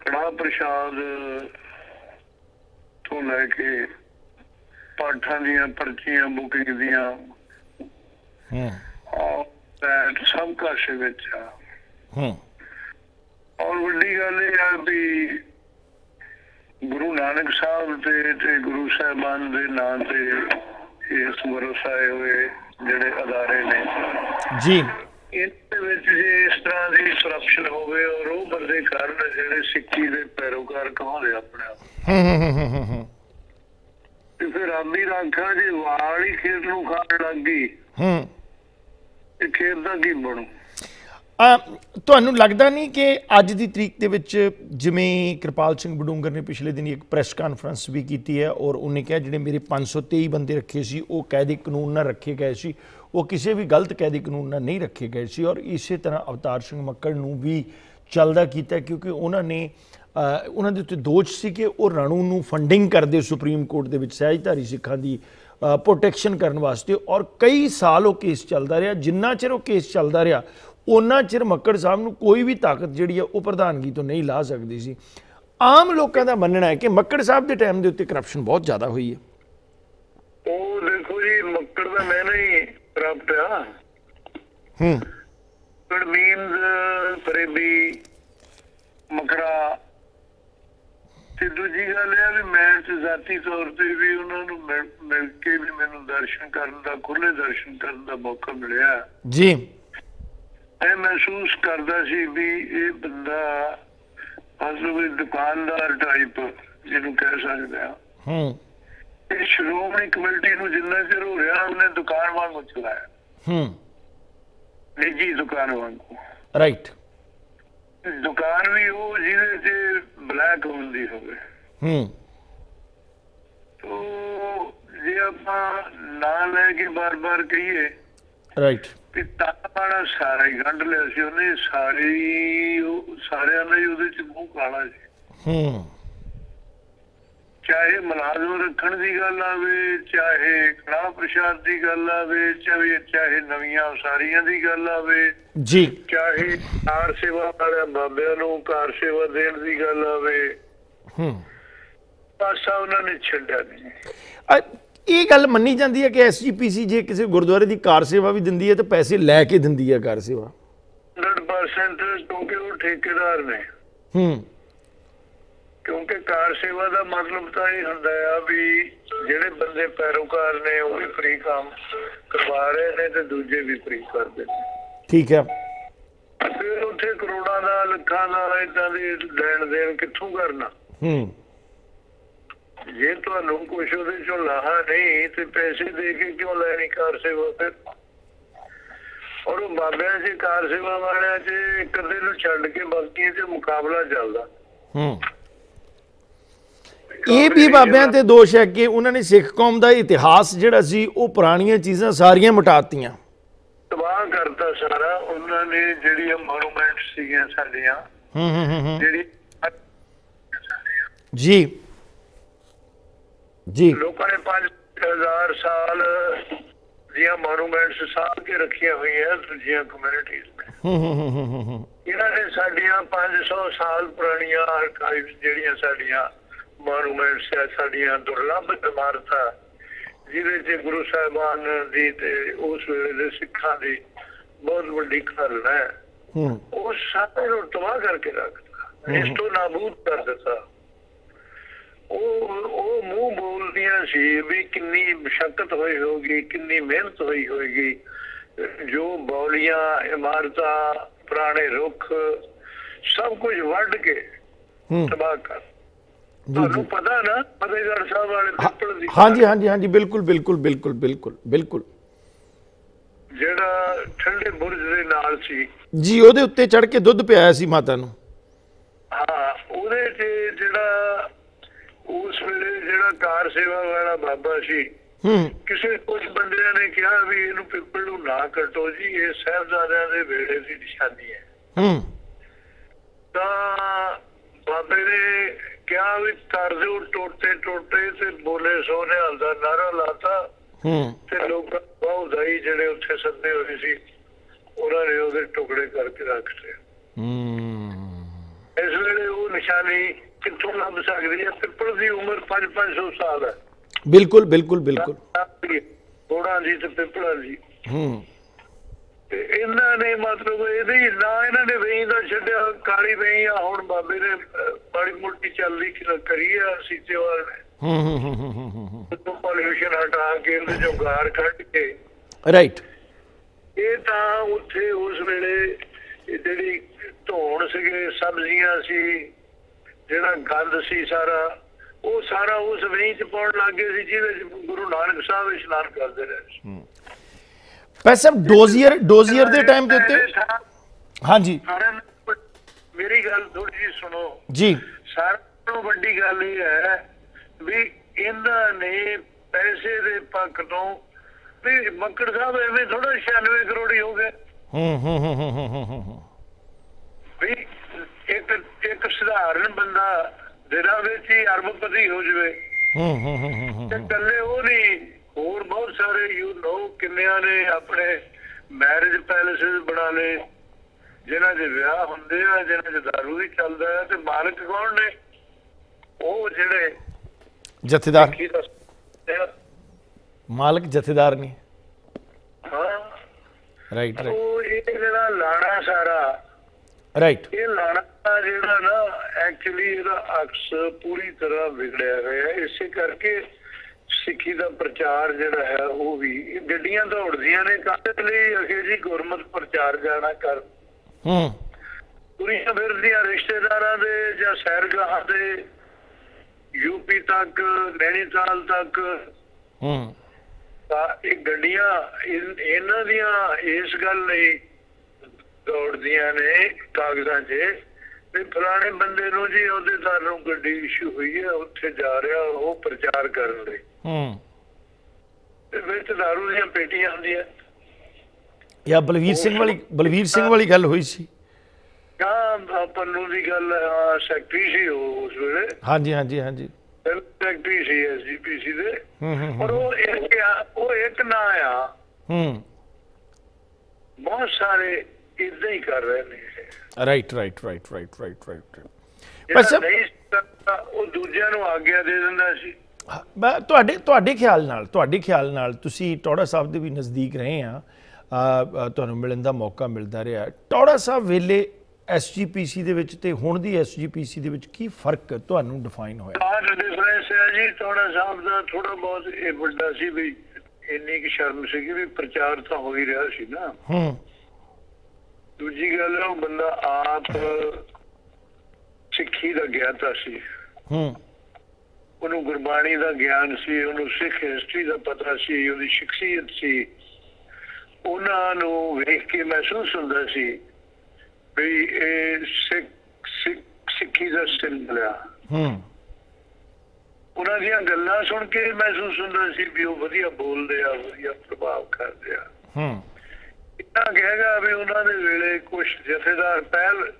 ਕੜਾ ਪ੍ਰਸ਼ਾਦ ਤੋਂ ਲੈ ਕੇ ਪਾਠਾਂ ਦੀਆਂ ਪਰਚੀਆਂ ਬੁਕਿੰਗ ਦੀਆਂ। ਹੂੰ। ਸਭ ਕਾਸੇ ਵਿੱਚ ਆ। ਹੂੰ। ਔਰ ਵੱਡੀ ਗੱਲ ਇਹ ਆ ਵੀ ਗੁਰੂ ਨਾਨਕ ਸਾਹਿਬ ਤੇ ਤੇ ਗੁਰੂ ਸਾਹਿਬਾਨ ਦੇ ਨਾਂ ਤੇ ਇਸ ਵਰਸਾਏ ਹੋਏ ਜਿਹੜੇ ਅਦਾਰੇ ਨੇ। ਜੀ। ਇਹਦੇ ਵਿੱਚ ਜੇ ਇਸ ਤਰ੍ਹਾਂ ਦੀ ਕਰਪਸ਼ਨ ਹੋਵੇ ਔਰ ਉਹ ਬੰਦੇ ਕਰਨ ਜਿਹੜੇ ਸਿੱਖੀ ਦੇ ਪੈਰੋਕਾਰ ਕਹਾਉਂਦੇ ਆਪਣੇ ਆਪ। ਹੂੰ ਹੂੰ ਹੂੰ ਹੂੰ ਹੂੰ ਤੇ ਫਿਰ ਆਂਦੀ ਰਾਖਾ ਜੇ ਵਾਲ ਖੇਤ ਨੂੰ ਖਾਣ ਲੱਗ ਗਈ। ਹੂੰ। ਤੇ ਖੇਤ ਦਾ ਕੀ ਬਣੂ? ਤੁਹਾਨੂੰ ਲੱਗਦਾ ਨਹੀਂ ਕਿ ਅੱਜ ਦੀ ਤਰੀਕ ਦੇ ਵਿੱਚ ਜਿਵੇਂ ਕਿਰਪਾਲ ਸਿੰਘ ਬਡੂੰਗਰ ਨੇ ਪਿਛਲੇ ਦਿਨੀ ਇੱਕ ਪ੍ਰੈਸ ਕਾਨਫਰੰਸ ਵੀ ਕੀਤੀ ਹੈ ਔਰ ਉਹਨੇ ਕਿਹਾ ਜਿਹੜੇ ਮੇਰੇ 523 ਬੰਦੇ ਰੱਖੇ ਸੀ, ਉਹ ਕੈਦੀ ਕਾਨੂੰਨ ਨਾਲ ਰੱਖੇ ਗਏ ਸੀ, ਉਹ ਕਿਸੇ ਵੀ ਗਲਤ ਕੈਦੀ ਕਾਨੂੰਨ ਨਾਲ ਨਹੀਂ ਰੱਖੇ ਗਏ ਸੀ ਔਰ ਇਸੇ ਤਰ੍ਹਾਂ ਅਵਤਾਰ ਸਿੰਘ ਮੱਕੜ ਨੂੰ ਵੀ ਚੱਲਦਾ ਕੀਤਾ ਕਿਉਂਕਿ ਉਹਨਾਂ ਨੇ ਉਹਨਾਂ ਦੇ ਉੱਤੇ ਦੋਸ਼ ਸੀ ਕਿ ਉਹ ਰਾਣੂ ਨੂੰ ਫੰਡਿੰਗ ਕਰਦੇ ਸੁਪਰੀਮ ਕੋਰਟ ਦੇ ਵਿੱਚ ਸਹਿਜਧਾਰੀ ਸਿੱਖਾਂ ਦੀ ਪ੍ਰੋਟੈਕਸ਼ਨ ਕਰਨ ਵਾਸਤੇ ਔਰ ਕਈ ਸਾਲ ਉਹ ਕੇਸ ਚੱਲਦਾ ਰਿਹਾ, ਜਿੰਨਾ ਚਿਰ ਉਹ ਕੇਸ ਚੱਲਦਾ ਰਿਹਾ ਉਹਨਾਂ ਚਿਰ ਮੱਕੜ ਸਾਹਿਬ ਨੂੰ ਕੋਈ ਵੀ ਤਾਕਤ ਜਿਹੜੀ ਹੈ ਉਹ ਪ੍ਰਧਾਨਗੀ ਤੋਂ ਨਹੀਂ ਲਾ ਸਕਦੀ ਸੀ। ਆਮ ਲੋਕਾਂ ਦਾ ਮੰਨਣਾ ਹੈ ਕਿ ਮੱਕੜ ਸਾਹਿਬ ਦੇ ਟਾਈਮ ਦੇ ਉੱਤੇ ਕਰਪਸ਼ਨ ਬਹੁਤ ਜ਼ਿਆਦਾ ਹੋਈ ਹੈ। ਉਹ ਦੇਖੋ ਜੀ ਮੱਕੜ ਦਾ ਮੈਂ ਨਹੀਂ ਕਰਪਟ ਆ। ਹੂੰ। ਮੀਨਸ ਫਰੇਬੀ ਮਕੜਾ। ਤੇ ਦੂਜੀ ਗੱਲ ਇਹ ਵੀ ਮੈਂ ਤੇ ਜ਼ਾਤੀ ਤੌਰ ਤੇ ਵੀ ਉਹਨਾਂ ਨੂੰ ਮਿਲ ਕੇ ਵੀ ਮੈਨੂੰ ਦਰਸ਼ਨ ਕਰਨ ਦਾ ਖੁੱਲੇ ਦਰਸ਼ਨ ਕਰਨ ਦਾ ਮੌਕਾ ਮਿਲਿਆ। ਜੀ। ਮੈਂ ਮਹਿਸੂਸ ਕਰਦਾ ਸੀ ਵੀ ਇਹ ਬੰਦਾ ਅਸਲ ਵਿੱਚ ਦੁਕਾਨਦਾਰ ਟਾਈਪ ਜਿਹਨੂੰ ਕਹਿ ਸਕਦੇ ਆ ਹੂੰ। ਇਹ ਸ਼੍ਰੋਮਣੀ ਕਮੇਟੀ ਨੂੰ ਜਿੰਨਾ ਚਿਰ ਹੋ ਰਿਹਾ ਉਹਨੇ ਦੁਕਾਨ ਵਾਂਗੂ ਚਲਾਇਆ। ਹੂੰ। ਨਿੱਜੀ ਦੁਕਾਨ ਵਾਂਗੂ। ਰਾਈਟ ਦੁਕਾਨ ਵੀ ਉਹ ਜਿਹਦੇ 'ਚ ਬਲੈਕ ਹੁੰਦੀ ਹੋਵੇ। ਹੂੰ। ਤੋ ਜੇ ਆਪਾਂ ਨਾਂ ਲੈ ਕੇ ਬਾਰ-ਬਾਰ ਕਹੀਏ ਰਾਈਟ ਕਿ ਤਾਣਾ ਸਾਰਾ ਹੀ ਗੰਢ ਲਿਆ ਸੀ ਉਹਨੇ ਸਾਰੇ ਸਾਰਿਆਂ ਨੇ ਉਹਦੇ 'ਚ ਮੂੰਹ ਕਾਲਾ ਸੀ। ਹੂੰ। ਚਾਹੇ ਮੁਲਾਜ਼ਮ ਰੱਖਣ ਦੀ ਗੱਲ ਆਵੇ ਚਾਹੇ ਕੜਾ ਪ੍ਰਸ਼ਾਦ ਦੀ ਗੱਲ ਆਵੇ ਚਾਹੇ ਚਾਹੇ ਨਵੀਆਂ ਉਸਾਰੀਆਂ ਦੀ ਗੱਲ ਆਵੇ ਜੀ। ਚਾਹੇ ਕਾਰ ਸੇਵਾ ਵਾਲਿਆਂ ਬਾਬਿਆਂ ਨੂੰ ਕਾਰ ਸੇਵਾ ਦੇਣ ਦੀ ਗੱਲ ਆਵੇ ਹੂੰ। ਪਾਸਾ ਉਹਨਾਂ ਨੇ ਛੱਡਿਆ ਨਹੀਂ। ਇਹ ਗੱਲ ਮੰਨੀ ਜਾਂਦੀ ਹੈ ਕਿ ਐਸਜੀਪੀਸੀ ਜੇ ਕਿਸੇ ਗੁਰਦੁਆਰੇ ਦੀ ਕਾਰ ਸੇਵਾ ਵੀ ਦਿੰਦੀ ਹੈ ਤਾਂ ਪੈਸੇ ਲੈ ਕੇ ਦਿੰਦੀ ਹੈ ਕਾਰ ਸੇਵਾ। 100% ਕਿਉਂਕਿ ਉਹ ਠੇਕੇਦਾਰ ਨੇ। ਹੂੰ। ਕਿਉਂਕਿ ਕਾਰ ਸੇਵਾ ਦਾ ਮਤਲਬ ਤਾਂ ਇਹ ਹੁੰਦਾ ਆ ਵੀ ਜਿਹੜੇ ਬੰਦੇ ਪੈਰੋਕਾਰ ਨੇ ਉਹ ਵੀ ਫ੍ਰੀ ਕੰਮ ਕਰਵਾ ਰਹੇ ਨੇ ਤੇ ਦੂਜੇ ਵੀ ਫ੍ਰੀ ਕਰਦੇ ਨੇ। ਠੀਕ ਹੈ। ਫਿਰ ਉੱਥੇ ਕਰੋੜਾਂ ਦਾ ਲੱਖਾਂ ਦਾ ਇਦਾਂ ਦੇ ਲੈਣ ਦੇਣ ਕਿੱਥੋਂ ਕਰਨਾ? ਹੂੰ। ਜੇ ਤੁਹਾਨੂੰ ਕੁਛ ਉਹਦੇ ਚੋਂ ਲਾਹਾ ਨਹੀਂ ਤੇ ਪੈਸੇ ਦੇ ਕੇ ਕਿਉਂ ਲੈਣੀ ਕਾਰ ਸੇਵਾ ਫਿਰ? ਔਰ ਉਹ ਬਾਬਿਆਂ 'ਚ ਕਾਰ ਸੇਵਾ ਵਾਲਿਆਂ 'ਚ ਇੱਕ ਅੱਧੇ ਨੂੰ ਛੱਡ ਕੇ ਬਾਕੀਆਂ 'ਚ ਮੁਕਾਬਲਾ ਚੱਲਦਾ। ਹੂੰ। ਇਹ ਵੀ ਬਾਬਿਆਂ ਤੇ ਦੋਸ਼ ਹੈ ਕਿ ਉਹਨਾਂ ਨੇ ਸਿੱਖ ਕੌਮ ਦਾ ਇਤਿਹਾਸ ਜਿਹੜਾ ਸੀ ਉਹ ਪੁਰਾਣੀਆਂ ਚੀਜ਼ਾਂ ਸਾਰੀਆਂ ਮਿਟਾਤੀਆਂ। ਤਬਾਹ ਕਰਤਾ ਸਾਰਾ ਉਹਨਾਂ ਨੇ ਜਿਹੜੀਆਂ ਮੋਨੂਮੈਂਟ ਸੀਗੀਆਂ ਸਾਡੀਆਂ ਹੂੰ ਹੂੰ, ਹੂੰ ਜਿਹੜੀ ਜੀ। ਜੀ। ਲੋਕਾਂ ਨੇ 5000 ਸਾਲ ਦੀਆਂ ਮੋਨੂਮੈਂਟਸ ਸਾਂਭ ਕੇ ਰੱਖੀਆਂ ਹੋਈਆਂ ਦੂਜੀਆਂ ਕਮਿਊਨਿਟੀਆਂ ਨੇ। ਹੂੰ ਹੂੰ ਹੂੰ, ਹੂੰ ਹੂੰ, ਹੂੰ ਇਹਨਾਂ ਨੇ ਸਾਡੀਆਂ 500 ਸਾਲ ਪੁਰਾਣੀਆਂ ਆਰਕਾਈਵਸ ਜਿਹੜੀਆਂ ਸਾਡੀਆਂ ਮੋਨੂਮੈਂਟਸ ਹੈ ਸਾਡੀਆਂ ਦੁਰਲੱਭ ਇਮਾਰਤਾਂ ਜਿਹਦੇ 'ਚ ਗੁਰੂ ਸਾਹਿਬਾਨ ਦੀ ਤੇ ਉਸ ਵੇਲੇ ਦੇ ਸਿੱਖਾਂ ਦੀ ਬਹੁਤ ਵੱਡੀ ਘਰ ਹੈ। ਹੂੰ। ਉਹ ਸਾਰੇ ਨੂੰ ਤਬਾਹ ਕਰਕੇ ਰੱਖਤਾ ਇਸ ਤੋਂ ਨਾਬੂਦ ਕਰ ਦਿੱਤਾ। ਉਹ ਉਹ ਮੂੰਹ ਬੋਲਦੀਆਂ ਸੀ ਵੀ ਕਿੰਨੀ ਮਸ਼ਕਤ ਹੋਈ ਹੋਗੀ ਕਿੰਨੀ ਮਿਹਨਤ ਹੋਈ ਹੋਏਗੀ ਜੋ ਬੌਲੀਆਂ ਇਮਾਰਤਾਂ ਪੁਰਾਣੇ ਰੁੱਖ ਸਭ ਕੁਝ ਵੱਢ ਕੇ ਤਬਾਹ ਕਰ। ਤੁਹਾਨੂੰ ਪਤਾ ਨਾ ਫਤਿਹਗੜ੍ਹ ਸਾਹਿਬ ਵਾਲੇ ਪਿੱਪਲ ਦੀ ਹਾਂਜੀ ਹਾਂਜੀ ਹਾਂਜੀ ਬਿਲਕੁਲ ਬਿਲਕੁਲ ਬਿਲਕੁਲ ਬਿਲਕੁਲ ਬਿਲਕੁਲ। ਜਿਹੜਾ ਠੰਡੇ ਬੁਰਜ ਦੇ ਨਾਲ ਸੀ। ਜੀ ਉਹਦੇ ਉੱਤੇ ਚੜ ਕੇ ਦੁੱਧ ਪਿਆਇਆ ਸੀ ਮਾਤਾ ਨੂੰ। ਹਾਂ ਉਹਦੇ ਤੇ ਜਿਹੜਾ ਉਸ ਵੇਲੇ ਜਿਹੜਾ ਕਾਰ ਸੇਵਾ ਵਾਲਾ ਬਾਬਾ ਸੀ। ਹੂੰ। ਕਿਸੇ ਕੁਝ ਬੰਦਿਆਂ ਨੇ ਕਿਹਾ ਵੀ ਇਹਨੂੰ ਪਿੱਪਲ ਨੂੰ ਨਾ ਕੱਟੋ ਜੀ ਇਹ ਸਾਹਿਬਜ਼ਾਦਿਆਂ ਦੇ ਵੇੜੇ ਦੀ ਨਿਸ਼ਾਨੀ ਹੈ। ਹੂੰ। ਤਾਂ ਬਾਬੇ ਨੇ ਕਿਹਾ ਵੀ ਦਿਓ ਟੋਟੇ ਟੋਟੇ ਤੇ ਬੋਲੇ ਸੋਨੇ ਦਾ ਨਾਰਾ ਲਾਤਾ। ਹੂੰ। ਤੇ ਲੋਕਾਂ ਬਹੁਤ ਦਾਈ ਜਿਹੜੇ ਉੱਥੇ ਸੱਦੇ ਹੋਏ ਸੀ ਉਹਨਾਂ ਨੇ ਉਹਦੇ ਟੁਕੜੇ ਕਰਕੇ ਰੱਖਤੇ ਹੂੰ। ਇਸ ਵੇਲੇ ਉਹ ਨਿਸ਼ਾਨੀ ਕਿੱਥੋਂ ਲੱਭ ਸਕਦੀ ਹੈ ਪਿੱਪਲ ਦੀ ਉਮਰ 5-500 ਸਾਲ ਹੈ ਬਿਲਕੁਲ ਬਿਲਕੁਲ ਬਿਲਕੁਲ। ਥੋੜਾ ਜੀ ਤੇ ਪਿੱਪਲਾਂ ਦੀ। ਹੂੰ। ਇਹਨਾਂ ਨੇ ਮਤਲਬ ਇਹਦੀ ਨਾ ਇਹਨਾਂ ਨੇ ਵੇਈ ਦਾ ਛੱਡਿਆ ਕਾਲੀ ਵੇਈ ਆ ਹੁਣ ਬਾਬੇ ਨੇ ਮਾੜੀ ਮੋਟੀ ਚੱਲਦੀ ਕਿ- ਕਰੀ ਆ ਸੀਤੇਵਾਲ ਨੇ। ਹੂੰ ਹੂੰ ਹੂੰ ਹੂੰ ਹੂੰ ਪੋਲਿਊਸ਼ਨ ਹਟਾ ਕੇ ਉਹਦੇ ਚੋਂ ਗਾਰ ਕੱਢ ਕੇ। ਰਾਈਟ ਇਹ ਤਾਂ ਉੱਥੇ ਉਸ ਵੇਲੇ ਜਿਹੜੀ ਧੋਣ ਸੀਗੇ ਸਬਜ਼ੀਆਂ ਸੀ ਜਿਹੜਾ ਗੰਦ ਸੀ ਸਾਰਾ ਉਹ ਸਾਰਾ ਉਸ ਵੇਈ ਚ ਪਾਉਣ ਲੱਗੇ ਸੀ ਜਿਹਦੇ ਗੁਰੂ ਨਾਨਕ ਸਾਹਿਬ ਇਸ਼ਨਾਨ ਕਰਦੇ ਰਹੇ ਸੀ। ਸਾਹਿਬ ਡੋਜ਼ੀਅਰ ਡੋਜ਼ੀਅਰ ਦੇ ਟਾਈਮ ਦੇ ਉੱਤੇ ਹਾਂਜੀ। ਮੇਰੀ ਗੱਲ ਥੋੜੀ ਜਿਹੀ ਸੁਣੋ। ਜੀ। ਸਾਰਿਆਂ ਤੋਂ ਵੱਡੀ ਗੱਲ ਇਹ ਹੈ ਵੀ ਇਹਨਾਂ ਨੇ ਪੈਸੇ ਦੇ ਪੱਖ ਤੋਂ ਵੀ ਮੱਕੜ ਸਾਹਿਬ ਐਵੇਂ ਥੋੜਾ 96 ਕਰੋੜੀ ਹੋ ਗਏ। ਹੂੰ ਹੂੰ ਹੂੰ ਹੂੰ ਹੂੰ। ਵੀ ਇੱਕ ਇੱਕ ਸਧਾਰਨ ਬੰਦਾ ਦਿਨਾਂ ਵਿੱਚ ਹੀ ਅਰਬਪਤੀ ਹੋ ਜਵੇ। ਹੂੰ ਹੂੰ ਹੂੰ ਤੇ ਕੱਲੇ ਉਹ ਨਹੀਂ ਹੋਰ ਬਹੁਤ ਸਾਰੇ ਯੂ نو ਕਿੰਨਿਆਂ ਨੇ ਆਪਣੇ ਮੈਰਿਜ ਪੈਲੇਸਿਸ ਬਣਾ ਲਏ। ਜਿਨ੍ਹਾਂ ਦੇ ਵਿਆਹ ਹੁੰਦੇ ਆ ਜਿਨ੍ਹਾਂ ਦੇ ਦਾਰੂ ਵੀ ਚੱਲਦਾ ਹੈ ਤੇ ਮਾਲਕ ਕੌਣ ਨੇ? ਉਹ ਜਿਹੜੇ ਜਥੇਦਾਰ। ਮਾਲਕ ਜਥੇਦਾਰ ਨੇ ਹਾਂ। ਰਾਈਟ ਰਾਈਟ ਉਹ ਇਹ ਜਿਹੜਾ ਲਾਣਾ ਸਾਰਾ ਰਾਈਟ ਇਹ ਲਾਣਾ ਜਿਹੜਾ ਨਾ ਐਕਚੁਅਲੀ ਇਹਦਾ ਅਕਸ ਪੂਰੀ ਤਰ੍ਹਾਂ ਵਿਗੜਿਆ ਹੋਇਆ। ਹੈ ਇਸੇ ਕਰਕੇ ਸਿੱਖੀ ਦਾ ਪ੍ਰਚਾਰ ਜਿਹੜਾ ਹੈ ਉਹ ਵੀ ਗੱਡੀਆਂ ਦੌੜਦੀਆਂ ਨੇ। ਕਾਹਦੇ ਲਈ? ਅਖੇ ਜੀ ਗੁਰਮਤ ਪ੍ਰਚਾਰ ਜਾਣਾ ਕਰ। ਹੂੰ। ਦੁਨੀਆ ਫਿਰਦੀਆਂ ਰਿਸ਼ਤੇਦਾਰਾਂ ਦੇ ਜਾਂ ਸੈਰਗਾਹਾਂ ਦੇ। ਯੂਪੀ ਤੱਕ ਨੈਣੀਤਾਲ ਤੱਕ। ਹੂੰ। ਤਾਂ ਇਹ ਗੱਡੀਆਂ ਇਹਨਾਂ ਦੀਆਂ ਇਸ ਗੱਲ ਲਈ ਦੌੜਦੀਆਂ ਨੇ ਕਾਗਜ਼ਾਂ 'ਚ ਵੀ ਫਲਾਣੇ ਬੰਦੇ ਨੂੰ ਜੀ ਅਹੁਦੇਦਾਰ ਨੂੰ ਗੱਡੀ ਇਸ਼ੂ ਹੋਈ ਹੈ ਉੱਥੇ ਜਾ ਰਿਹਾ ਉਹ ਪ੍ਰਚਾਰ ਕਰਨ ਲਈ ਹੂੰ। ਤੇ ਵਿੱਚ ਦਾਰੂ ਦੀਆਂ ਪੇਟੀਆਂ ਹੁੰਦੀਆਂ। ਯਾ ਬਲਵੀਰ ਸਿੰਘ ਵਾਲੀ ਬਲਵੀਰ ਸਿੰਘ ਵਾਲੀ ਗੱਲ ਹੋਈ ਸੀ? ਕਾ ਪੰਨੂ ਦੀ ਗੱਲ ਹੈ, ਹਾਂ ਸੈਕਟਰੀ ਸੀ ਉਸ ਵੇਲੇ। ਹਾਂਜੀ ਹਾਂਜੀ ਹਾਂਜੀ। ਸੈਕਟਰੀ ਸੀ ਐਸਜੀਪੀਸੀ ਦੇ। ਹੂੰ ਹੂੰ ਪਰ ਉਹ ਇੱਕ ਉਹ ਇੱਕ ਨਾ ਆ। ਹੂੰ। ਬਹੁਤ ਸਾਰੇ ਇਦਾਂ ਹੀ ਕਰ ਰਹੇ ਨੇ right right right right right right ਕਰਦਾ, ਉਹ ਦੂਜਿਆਂ ਨੂੰ ਆਗਿਆ ਦੇ ਦਿੰਦਾ ਸੀ। ਮੈਂ ਤੁਹਾਡੇ ਤੁਹਾਡੇ ਖਿਆਲ ਨਾਲ ਤੁਹਾਡੇ ਖਿਆਲ ਨਾਲ ਤੁਸੀਂ ਟੌੜਾ ਸਾਹਿਬ ਦੇ ਵੀ ਨਜ਼ਦੀਕ ਰਹੇ ਆ। ਤੁਹਾਨੂੰ ਮਿਲਣ ਦਾ ਮੌਕਾ ਮਿਲਦਾ ਰਿਹਾ। ਟੌੜਾ ਸਾਹਿਬ ਵੇਲੇ ਐਸਜੀਪੀਸੀ ਦੇ ਵਿੱਚ ਤੇ ਹੁਣ ਦੀ ਐਸਜੀਪੀਸੀ ਦੇ ਵਿੱਚ ਕੀ ਫ਼ਰਕ ਤੁਹਾਨੂੰ ਡਿਫਾਈਨ ਹੋਇਆ? ਆਹ ਡਿਫਰੈਂਸ ਹੈ ਜੀ ਥੋੜਾ ਸਾਹਿਬ ਦਾ ਥੋੜਾ ਬਹੁਤ ਇਹ ਵੱਡਾ ਸੀ ਵੀ ਇੰਨੀ ਕਿ ਸ਼ਰਮ ਸੀ ਕਿ ਵੀ ਪ੍ਰਚਾਰ ਤਾਂ ਹੋ ਹੀ ਰਿਹਾ ਸੀ ਨਾ। ਹੂੰ। ਦੂਜੀ ਗੱਲ ਉਹ ਬੰਦਾ ਆਪ ਸਿੱਖੀ ਦਾ ਗਿਆਤਾ ਸੀ। ਹੂੰ। ਉਹਨੂੰ ਗੁਰਬਾਣੀ ਦਾ ਗਿਆਨ ਸੀ ਉਹਨੂੰ ਸਿੱਖ ਹਿਸਟਰੀ ਦਾ ਪਤਾ ਸੀ ਉਹਦੀ ਸ਼ਖਸੀਅਤ ਸੀ। ਉਹਨਾਂ ਨੂੰ ਵੇਖ ਕੇ ਮਹਿਸੂਸ ਹੁੰਦਾ ਸੀ ਵੀ ਇਹ ਸਿੱਖ ਸਿੱਖ- ਸਿੱਖੀ ਦਾ ਸਿੰਬਲ ਆ ਹੂੰ। ਉਹਨਾਂ ਦੀਆਂ ਗੱਲਾਂ ਸੁਣ ਕੇ ਮਹਿਸੂਸ ਹੁੰਦਾ ਸੀ ਵੀ ਉਹ ਵਧੀਆ ਬੋਲਦੇ ਆ ਵਧੀਆ ਪ੍ਰਭਾਵ ਕਰਦੇ ਆ। ਹੂੰ। ਇੰਨਾ ਕਹੇਗਾ ਵੀ ਉਹਨਾਂ ਦੇ ਵੇਲੇ ਕੁਝ ਜਥੇਦਾਰ ਪਹਿਲ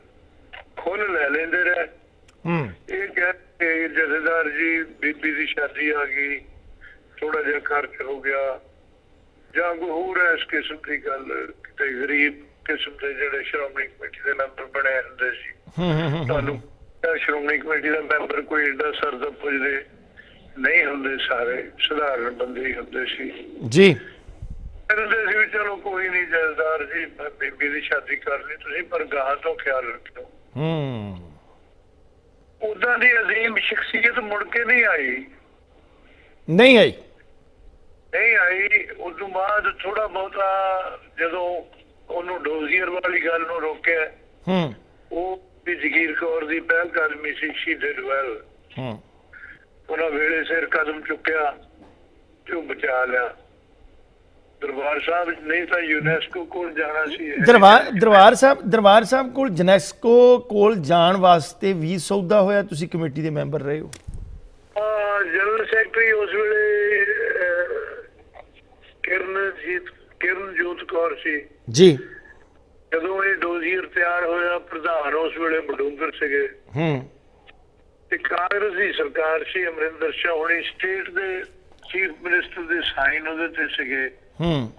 ਖੁੱਲ ਲੈ ਲੈਂਦੇ ਰਹੇ। ਹੂੰ। ਇਹ ਕਹਿ ਜਥੇਦਾਰ ਜੀ ਬੀਬੀ ਦੀ ਸ਼ਾਦੀ ਆ ਗਈ ਥੋੜਾ ਜਿਹਾ ਖਰਚ ਹੋ ਗਿਆ। ਜਾਂ ਕੋਈ ਹੋਰ ਇਸ ਕਿਸਮ ਦੀ ਗੱਲ ਕਿਤੇ ਗਰੀਬ ਕਿਸਮ ਦੇ ਜਿਹੜੇ ਸ਼੍ਰੋਮਣੀ ਕਮੇਟੀ ਦੇ ਮੈਂਬਰ ਬਣੇ ਹੁੰਦੇ ਸੀ। ਹੂੰ ਹੂੰ ਤੁਹਾਨੂੰ ਤਾਂ ਸ਼੍ਰੋਮਣੀ ਕਮੇਟੀ ਦਾ ਮੈਂਬਰ ਕੋਈ ਏਡਾ ਸਰਦਾ ਪੁੱਜਦੇ ਨਹੀਂ ਹੁੰਦੇ ਸਾਰੇ ਸਧਾਰਨ ਬੰਦੇ ਹੀ ਹੁੰਦੇ ਸੀ। ਜੀ। ਕਹਿੰਦੇ ਸੀ ਵੀ ਚਲੋ ਕੋਈ ਨਹੀਂ ਜਥੇਦਾਰ ਜੀ ਬੀਬੀ ਦੀ ਸ਼ਾਦੀ ਕਰਨੀ ਤੁਸੀਂ ਪਰ ਗਾਹਾਂ ਤੋਂ ਖਿਆਲ ਰੱਖਿਓ। ਹੂੰ। ਉਦਾਂ ਦੀ ਅਜ਼ੀਮ ਸ਼ਖਸੀਅਤ ਮੁੜ ਕੇ ਨਹੀਂ ਆਈ। ਨਹੀਂ ਆਈ? ਨਹੀਂ ਆਈ ਉਸ ਤੋਂ ਬਾਅਦ ਥੋੜਾ ਬਹੁਤਾ ਜਦੋਂ ਉਹਨੂੰ ਡੋਜ਼ੀਅਰ ਵਾਲੀ ਗੱਲ ਨੂੰ ਰੋਕਿਆ ਹੂੰ। ਉਹ ਵੀ ਜਗੀਰ ਕੌਰ ਦੀ ਪਹਿਲ ਕਦਮੀ ਸੀ ਸ਼ੀ ਡਿਡ ਵੈਲ ਹੂੰ। ਉਹਨਾਂ ਵੇਲੇ ਸਿਰ ਕਦਮ ਚੁੱਕਿਆ ਤੇ ਉਹ ਬਚਾ ਲਿਆ। ਦਰਬਾਰ ਸਾਹਿਬ ਨਹੀਂ ਤਾਂ ਯੂਨੈਸਕੋ ਕੋਲ ਜਾਣਾ ਸੀ। ਦਰਬਾਰ ਦਰਬਾਰ ਸਾਹਿਬ ਦਰਬਾਰ ਸਾਹਿਬ ਕੋਲ ਜਨੈਸਕੋ ਕੋਲ ਜਾਣ ਵਾਸਤੇ ਵੀ ਸੌਦਾ ਹੋਇਆ? ਤੁਸੀਂ ਕਮੇਟੀ ਦੇ ਮੈਂਬਰ ਰਹੇ ਹੋ? ਜਨਰਲ ਸੈਕਟਰੀ ਉਸ ਵੇਲੇ ਕਿਰਨਜੀਤ ਕਿਰਨਜੋਤ ਕੌਰ ਸੀ। ਜੀ। ਜਦੋਂ ਇਹ ਡੋਜ਼ੀਅਰ ਤਿਆਰ ਹੋਇਆ ਪ੍ਰਧਾਨ ਉਸ ਵੇਲੇ ਬਡੂੰਗਰ ਸੀਗੇ। ਹੂੰ। ਤੇ ਕਾਂਗਰਸ ਦੀ ਸਰਕਾਰ ਸੀ ਅਮਰਿੰਦਰ ਸ਼ਾਹ ਹੁਣੀ ਸਟੇਟ ਦੇ ਚੀਫ ਮਿਨਿਸਟਰ ਦੇ ਸਾਈਨ ਉਹਦੇ ਤੇ ਸੀਗੇ। ਹੂੰ।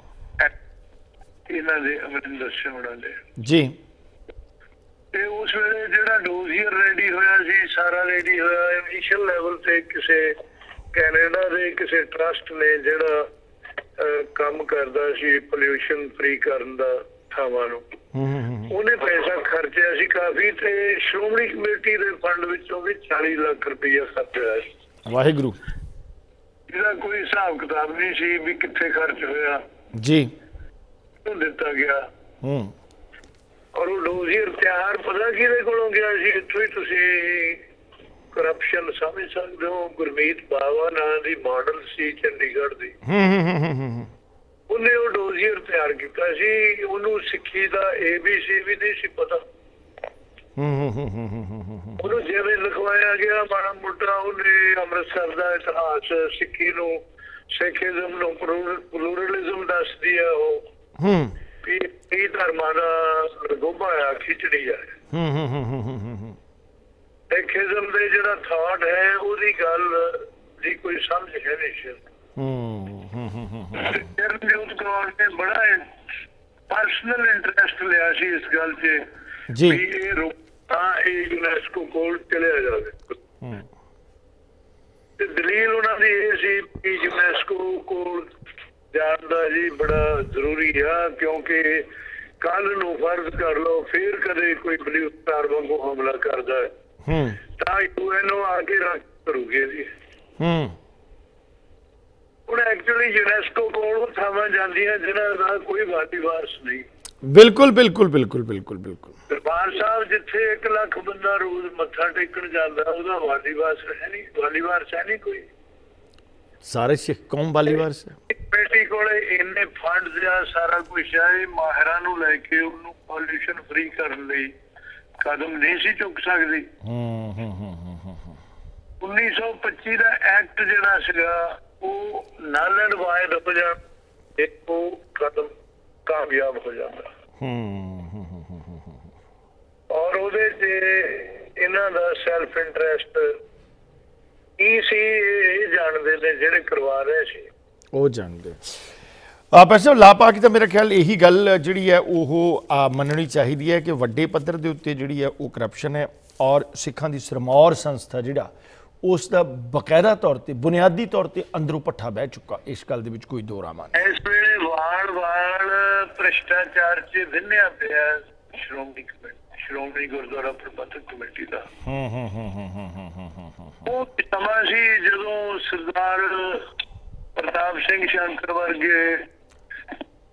ਇਹਨਾਂ ਦੇ ਅਮਰਿੰਦਰ ਸ਼ਾਹ ਹੁਣਾਂ ਦੇ। ਜੀ। ਤੇ ਉਸ ਵੇਲੇ ਜਿਹੜਾ ਡੋਜ਼ੀਅਰ ਰੈਡੀ ਹੋਇਆ ਸੀ ਸਾਰਾ ਰੈਡੀ ਹੋਇਆ ਇਨੀਸ਼ੀਅਲ ਲੈਵਲ ਤੇ ਕਿਸੇ ਕੈਨੇਡਾ ਦੇ ਕਿਸੇ ਟਰਸਟ ਨੇ ਜਿਹੜਾ ਕੰਮ ਕਰਦਾ ਸੀ ਪੋਲਿਊਸ਼ਨ ਫ੍ਰੀ ਕਰਨ ਦਾ ਥਾਵਾਂ ਨੂੰ। ਉਹਨੇ ਪੈਸਾ ਖਰਚਿਆ ਸੀ ਕਾਫੀ ਤੇ ਸ਼੍ਰੋਮਣੀ ਕਮੇਟੀ ਦੇ ਫੰਡ ਵਿੱਚੋਂ ਵੀ 40 ਲੱਖ ਰੁਪਈਆ ਖਰਚਿਆ ਸੀ। ਵਾਹਿਗੁਰੂ। ਇਹਦਾ ਕੋਈ ਹਿਸਾਬ ਕਿਤਾਬ ਨਹੀਂ ਸੀ ਵੀ ਕਿੱਥੇ ਖਰਚ ਹੋਇਆ। ਜੀ। ਉਹ ਦਿੱਤਾ ਗਿਆ। ਹੂੰ। ਔਰ ਉਹ ਡੋਜ਼ੀਅਰ ਤਿਆਰ ਪਤਾ ਕਿਹਦੇ ਕੋਲੋਂ ਗਿਆ ਸੀ? ਇੱਥੋਂ ਹੀ ਤੁਸੀਂ ਕਰਪਸ਼ਨ ਸਮਝ ਸਕਦੇ ਹੋ। ਗੁਰਮੀਤ ਬਾਵਾ ਨਾਂ ਦੀ ਮਾਡਲ ਸੀ ਚੰਡੀਗੜ੍ਹ ਦੀ। ਉਹਨੇ ਉਹ ਡੋਜ਼ੀਅਰ ਤਿਆਰ ਕੀਤਾ ਸੀ। ਉਹਨੂੰ ਸਿੱਖੀ ਦਾ ਏਬੀਸੀ ਵੀ ਨਹੀਂ ਸੀ ਪਤਾ। ਉਹਨੂੰ ਜਿਵੇਂ ਲਿਖਵਾਇਆ ਗਿਆ ਮਾੜਾ ਮੋਟਾ ਉਹਨੇ ਅੰਮ੍ਰਿਤਸਰ ਦਾ ਇਤਿਹਾਸ ਸਿੱਖੀ ਨੂੰ ਸਿੱਖੀਜ਼ਮ ਨੂੰ ਪਲੂਰਲਿਜ਼ਮ ਦੱਸਦੀ ਆ ਉਹ। ਹੂੰ। ਇਹ ਧਰਮਾਂ ਦਾ ਗੋਭਾ ਆ ਖਿਚੜੀ ਆ। ਹੂੰ ਹੂੰ ਹੂੰ ਹੂੰ ਸਿੱਖੀਜ਼ਮ ਦੇ ਜਿਹੜਾ ਥਾਟ ਹੈ ਉਹਦੀ ਗੱਲ ਦੀ ਕੋਈ ਸਮਝ ਹੈ ਨਹੀਂ ਸੀ। ਹੂੰ ਹੂੰ ਹੂੰ ਹੂੰ ਕੌਰ ਨੇ ਬੜਾ ਪਰਸਨਲ ਇੰਟਰਸਟ ਲਿਆ ਸੀ ਇਸ ਗੱਲ 'ਚ। ਜੀ। ਇਹ ਰੁਕਾ ਇਹ ਯੂਨੈਸਕੋ ਕੋਲ ਚਲਿਆ ਜਾਵੇ। ਹੂੰ। ਤੇ ਦਲੀਲ ਉਹਨਾਂ ਦੀ ਇਹ ਸੀ ਕਿ ਯੂਨੈਸਕੋ ਕੋਲ ਜਾਣ ਦਾ ਜੀ ਬੜਾ ਜ਼ਰੂਰੀ ਆ ਕਿਉਂਕਿ ਕੱਲ ਨੂੰ ਫਰਜ਼ ਕਰ ਲਓ ਫੇਰ ਕਦੇ ਕੋਈ ਬਲਿਊਸਟਾਰ ਵਾਂਗੂ ਹਮਲਾ ਕਰਦਾ ਹੈ। ਹੂੰ। ਤਾਂ ਯੂਐਨ ਨੂੰ ਆ ਕੇ ਰੱਖ ਕਰੂਗੇ ਜੀ। ਹੂੰ। ਹੁਣ ਐਕਚੁਅਲੀ ਯੂਨੈਸਕੋ ਕੋਲ ਉਹ ਥਾਵਾਂ ਜਾਂਦੀਆਂ ਜਿਹਨਾਂ ਦਾ ਕੋਈ ਵਾਦੀ ਵਾਰਸ ਨਹੀਂ। ਬਿਲਕੁਲ ਬਿਲਕੁਲ ਬਿਲਕੁਲ ਬਿਲਕੁਲ ਬਿਲਕੁਲ। ਦਰਬਾਰ ਸਾਹਿਬ ਜਿੱਥੇ 1 ਲੱਖ ਬੰਦਾ ਰੋਜ਼ ਮੱਥਾ ਟੇਕਣ ਜਾਂਦਾ ਉਹਦਾ ਵਾਦੀ ਵਾਰਸ ਹੈ ਨਹੀਂ ਵਾਦੀ ਵਾਰਸ ਹੈ ਨਹੀਂ ਕੋਈ। ਸਾਰੇ ਸਿੱਖ ਕੌਮ ਵਾਲੀ ਵਾਰਸ ਹੈ ਬੇਟੀ ਕੋਲੇ ਇੰਨੇ ਫੰਡ ਆ ਸਾਰਾ ਕੁਝ ਆ ਇਹ ਮਾਹਿਰਾਂ ਨੂੰ ਲੈ ਕੇ ਉਹਨੂੰ ਪੋਲਿਊਸ਼ਨ ਫ੍ਰੀ ਕਰਨ ਲਈ ਕਦਮ ਨਹੀਂ ਸੀ ਚੁੱਕ ਸਕਦੀ। ਹੂੰ ਹੂੰ ਹੂੰ ਹੂੰ ਹੂੰ ਹੂੰ। 1925 ਦਾ ਐਕਟ ਜਿਹੜਾ ਸੀਗਾ ਉਹ ਨਲ ਐਂਡ ਵਾਇਡ ਹੋ ਇੱਕ ਕਦਮ ਕਾਮਯਾਬ ਹੋ ਜਾਂਦਾ। ਹੂੰ। ਔਰ ਉਹਦੇ 'ਚ ਇਹਨਾਂ ਦਾ ਸੈਲਫ ਇੰਟਰਸਟ ਕੀ ਸੀ ਇਹ ਜਾਣਦੇ ਨੇ ਜਿਹੜੇ ਕਰਵਾ ਰਹੇ ਸੀ। ਉਹ ਜਾਣਦੇ। ਆ ਪੈਸੇ ਲਾਪਾ ਕੀ ਤਾਂ ਮੇਰਾ ਖਿਆਲ ਇਹੀ ਗੱਲ ਜਿਹੜੀ ਹੈ ਉਹ ਮੰਨਣੀ ਚਾਹੀਦੀ ਹੈ ਕਿ ਵੱਡੇ ਪੱਧਰ ਦੇ ਉੱਤੇ ਜਿਹੜੀ ਹੈ ਉਹ ਕਰਪਸ਼ਨ ਹੈ ਔਰ ਸਿੱਖਾਂ ਦੀ ਸਰਮੌਰ ਸੰਸਥਾ ਜਿਹੜਾ ਉਸ ਦਾ ਬਕਾਇਦਾ ਤੌਰ ਤੇ ਬੁਨਿਆਦੀ ਤੌਰ ਤੇ ਅੰਦਰੋਂ ਪੱਠਾ ਬਹਿ ਚੁੱਕਾ ਇਸ ਗੱਲ ਦੇ ਵਿੱਚ ਕੋਈ ਦੋ ਰਾਮਾ ਨਹੀਂ। ਇਸ ਵੇਲੇ ਵਾਲ ਵਾਲ ਭ੍ਰਿਸ਼ਟਾਚਾਰ 'ਚ ਵਿੰਨਿਆ ਪਿਆ ਸ਼੍ਰੋਮਣੀ ਕਮੇਟੀ। ਸ਼੍ਰੋਮਣੀ ਗੁਰਦੁਆਰਾ ਪ੍ਰਬੰਧਕ ਕਮੇਟੀ ਦਾ ਹਾਂ ਹਾਂ ਹਾਂ ਹਾਂ ਹਾਂ ਉਹ ਸਮਾਂ ਸੀ ਜਦੋਂ ਸਰਦਾਰ ਪ੍ਰਤਾਪ ਸਿੰਘ ਸ਼ੰਕਰ ਵਰਗੇ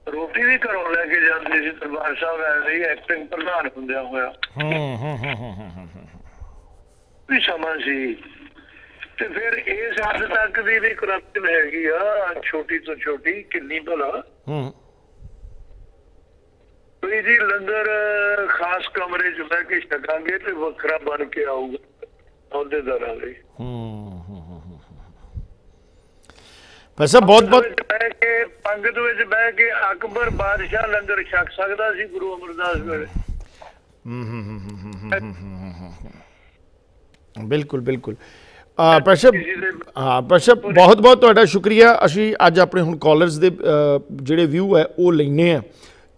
ਰੋਟੀ ਵੀ ਘਰੋਂ ਲੈ ਕੇ ਜਾਂਦੇ ਸੀ ਦਰਬਾਰ ਸਾਹਿਬ ਐਸੇ ਐਕਟਿੰਗ ਪ੍ਰਧਾਨ ਹੁੰਦਿਆ ਹੋਇਆ ਹਾਂ ਹਾਂ ਹਾਂ ਹਾਂ ਵੀ ਸਮਾਂ ਸੀ ਤੇ ਫਿਰ ਇਸ ਹੱਦ ਤੱਕ ਦੀ ਵੀ ਕਰਪਸ਼ਨ ਹੈਗੀ ਆ ਛੋਟੀ ਤੋਂ ਛੋਟੀ ਕਿੰਨੀ ਭਲਾ ਹੂੰ ਕੋਈ ਜੀ ਲੰਗਰ ਖਾਸ ਕਮਰੇ 'ਚ ਬਹਿ ਕੇ ਛਕਾਂਗੇ ਤੇ ਵੱਖਰਾ ਬਣ ਕੇ ਆਊਗਾ ਅਹੁਦੇਦਾਰਾਂ ਲਈ। ਹੂੰ ਹੂੰ ਹੂੰ ਹੂੰ ਪੈਸਾ ਬਹੁਤ ਬਹੁਤ ਵਿੱਚ ਬਹਿ ਕੇ ਪੰਗਤ ਵਿੱਚ ਬਹਿ ਕੇ ਅਕਬਰ ਬਾਦਸ਼ਾਹ ਲੰਗਰ ਛਕ ਸਕਦਾ ਸੀ ਗੁਰੂ ਅਮਰਦਾਸ ਵੇਲੇ। ਬਿਲਕੁਲ ਬਿਲਕੁਲ। ਆ ਪ੍ਰਸ਼ਭ ਕਿਸੇ ਦੇ ਹਾਂ ਪ੍ਰਸ਼ਭ ਬਹੁਤ ਬਹੁਤ ਤੁਹਾਡਾ ਸ਼ੁਕਰੀਆ। ਅਸੀਂ ਅੱਜ ਆਪਣੇ ਹੁਣ ਕਾਲਰਸ ਦੇ ਜਿਹੜੇ ਵਿਊ ਹੈ ਉਹ ਲੈਨੇ ਆ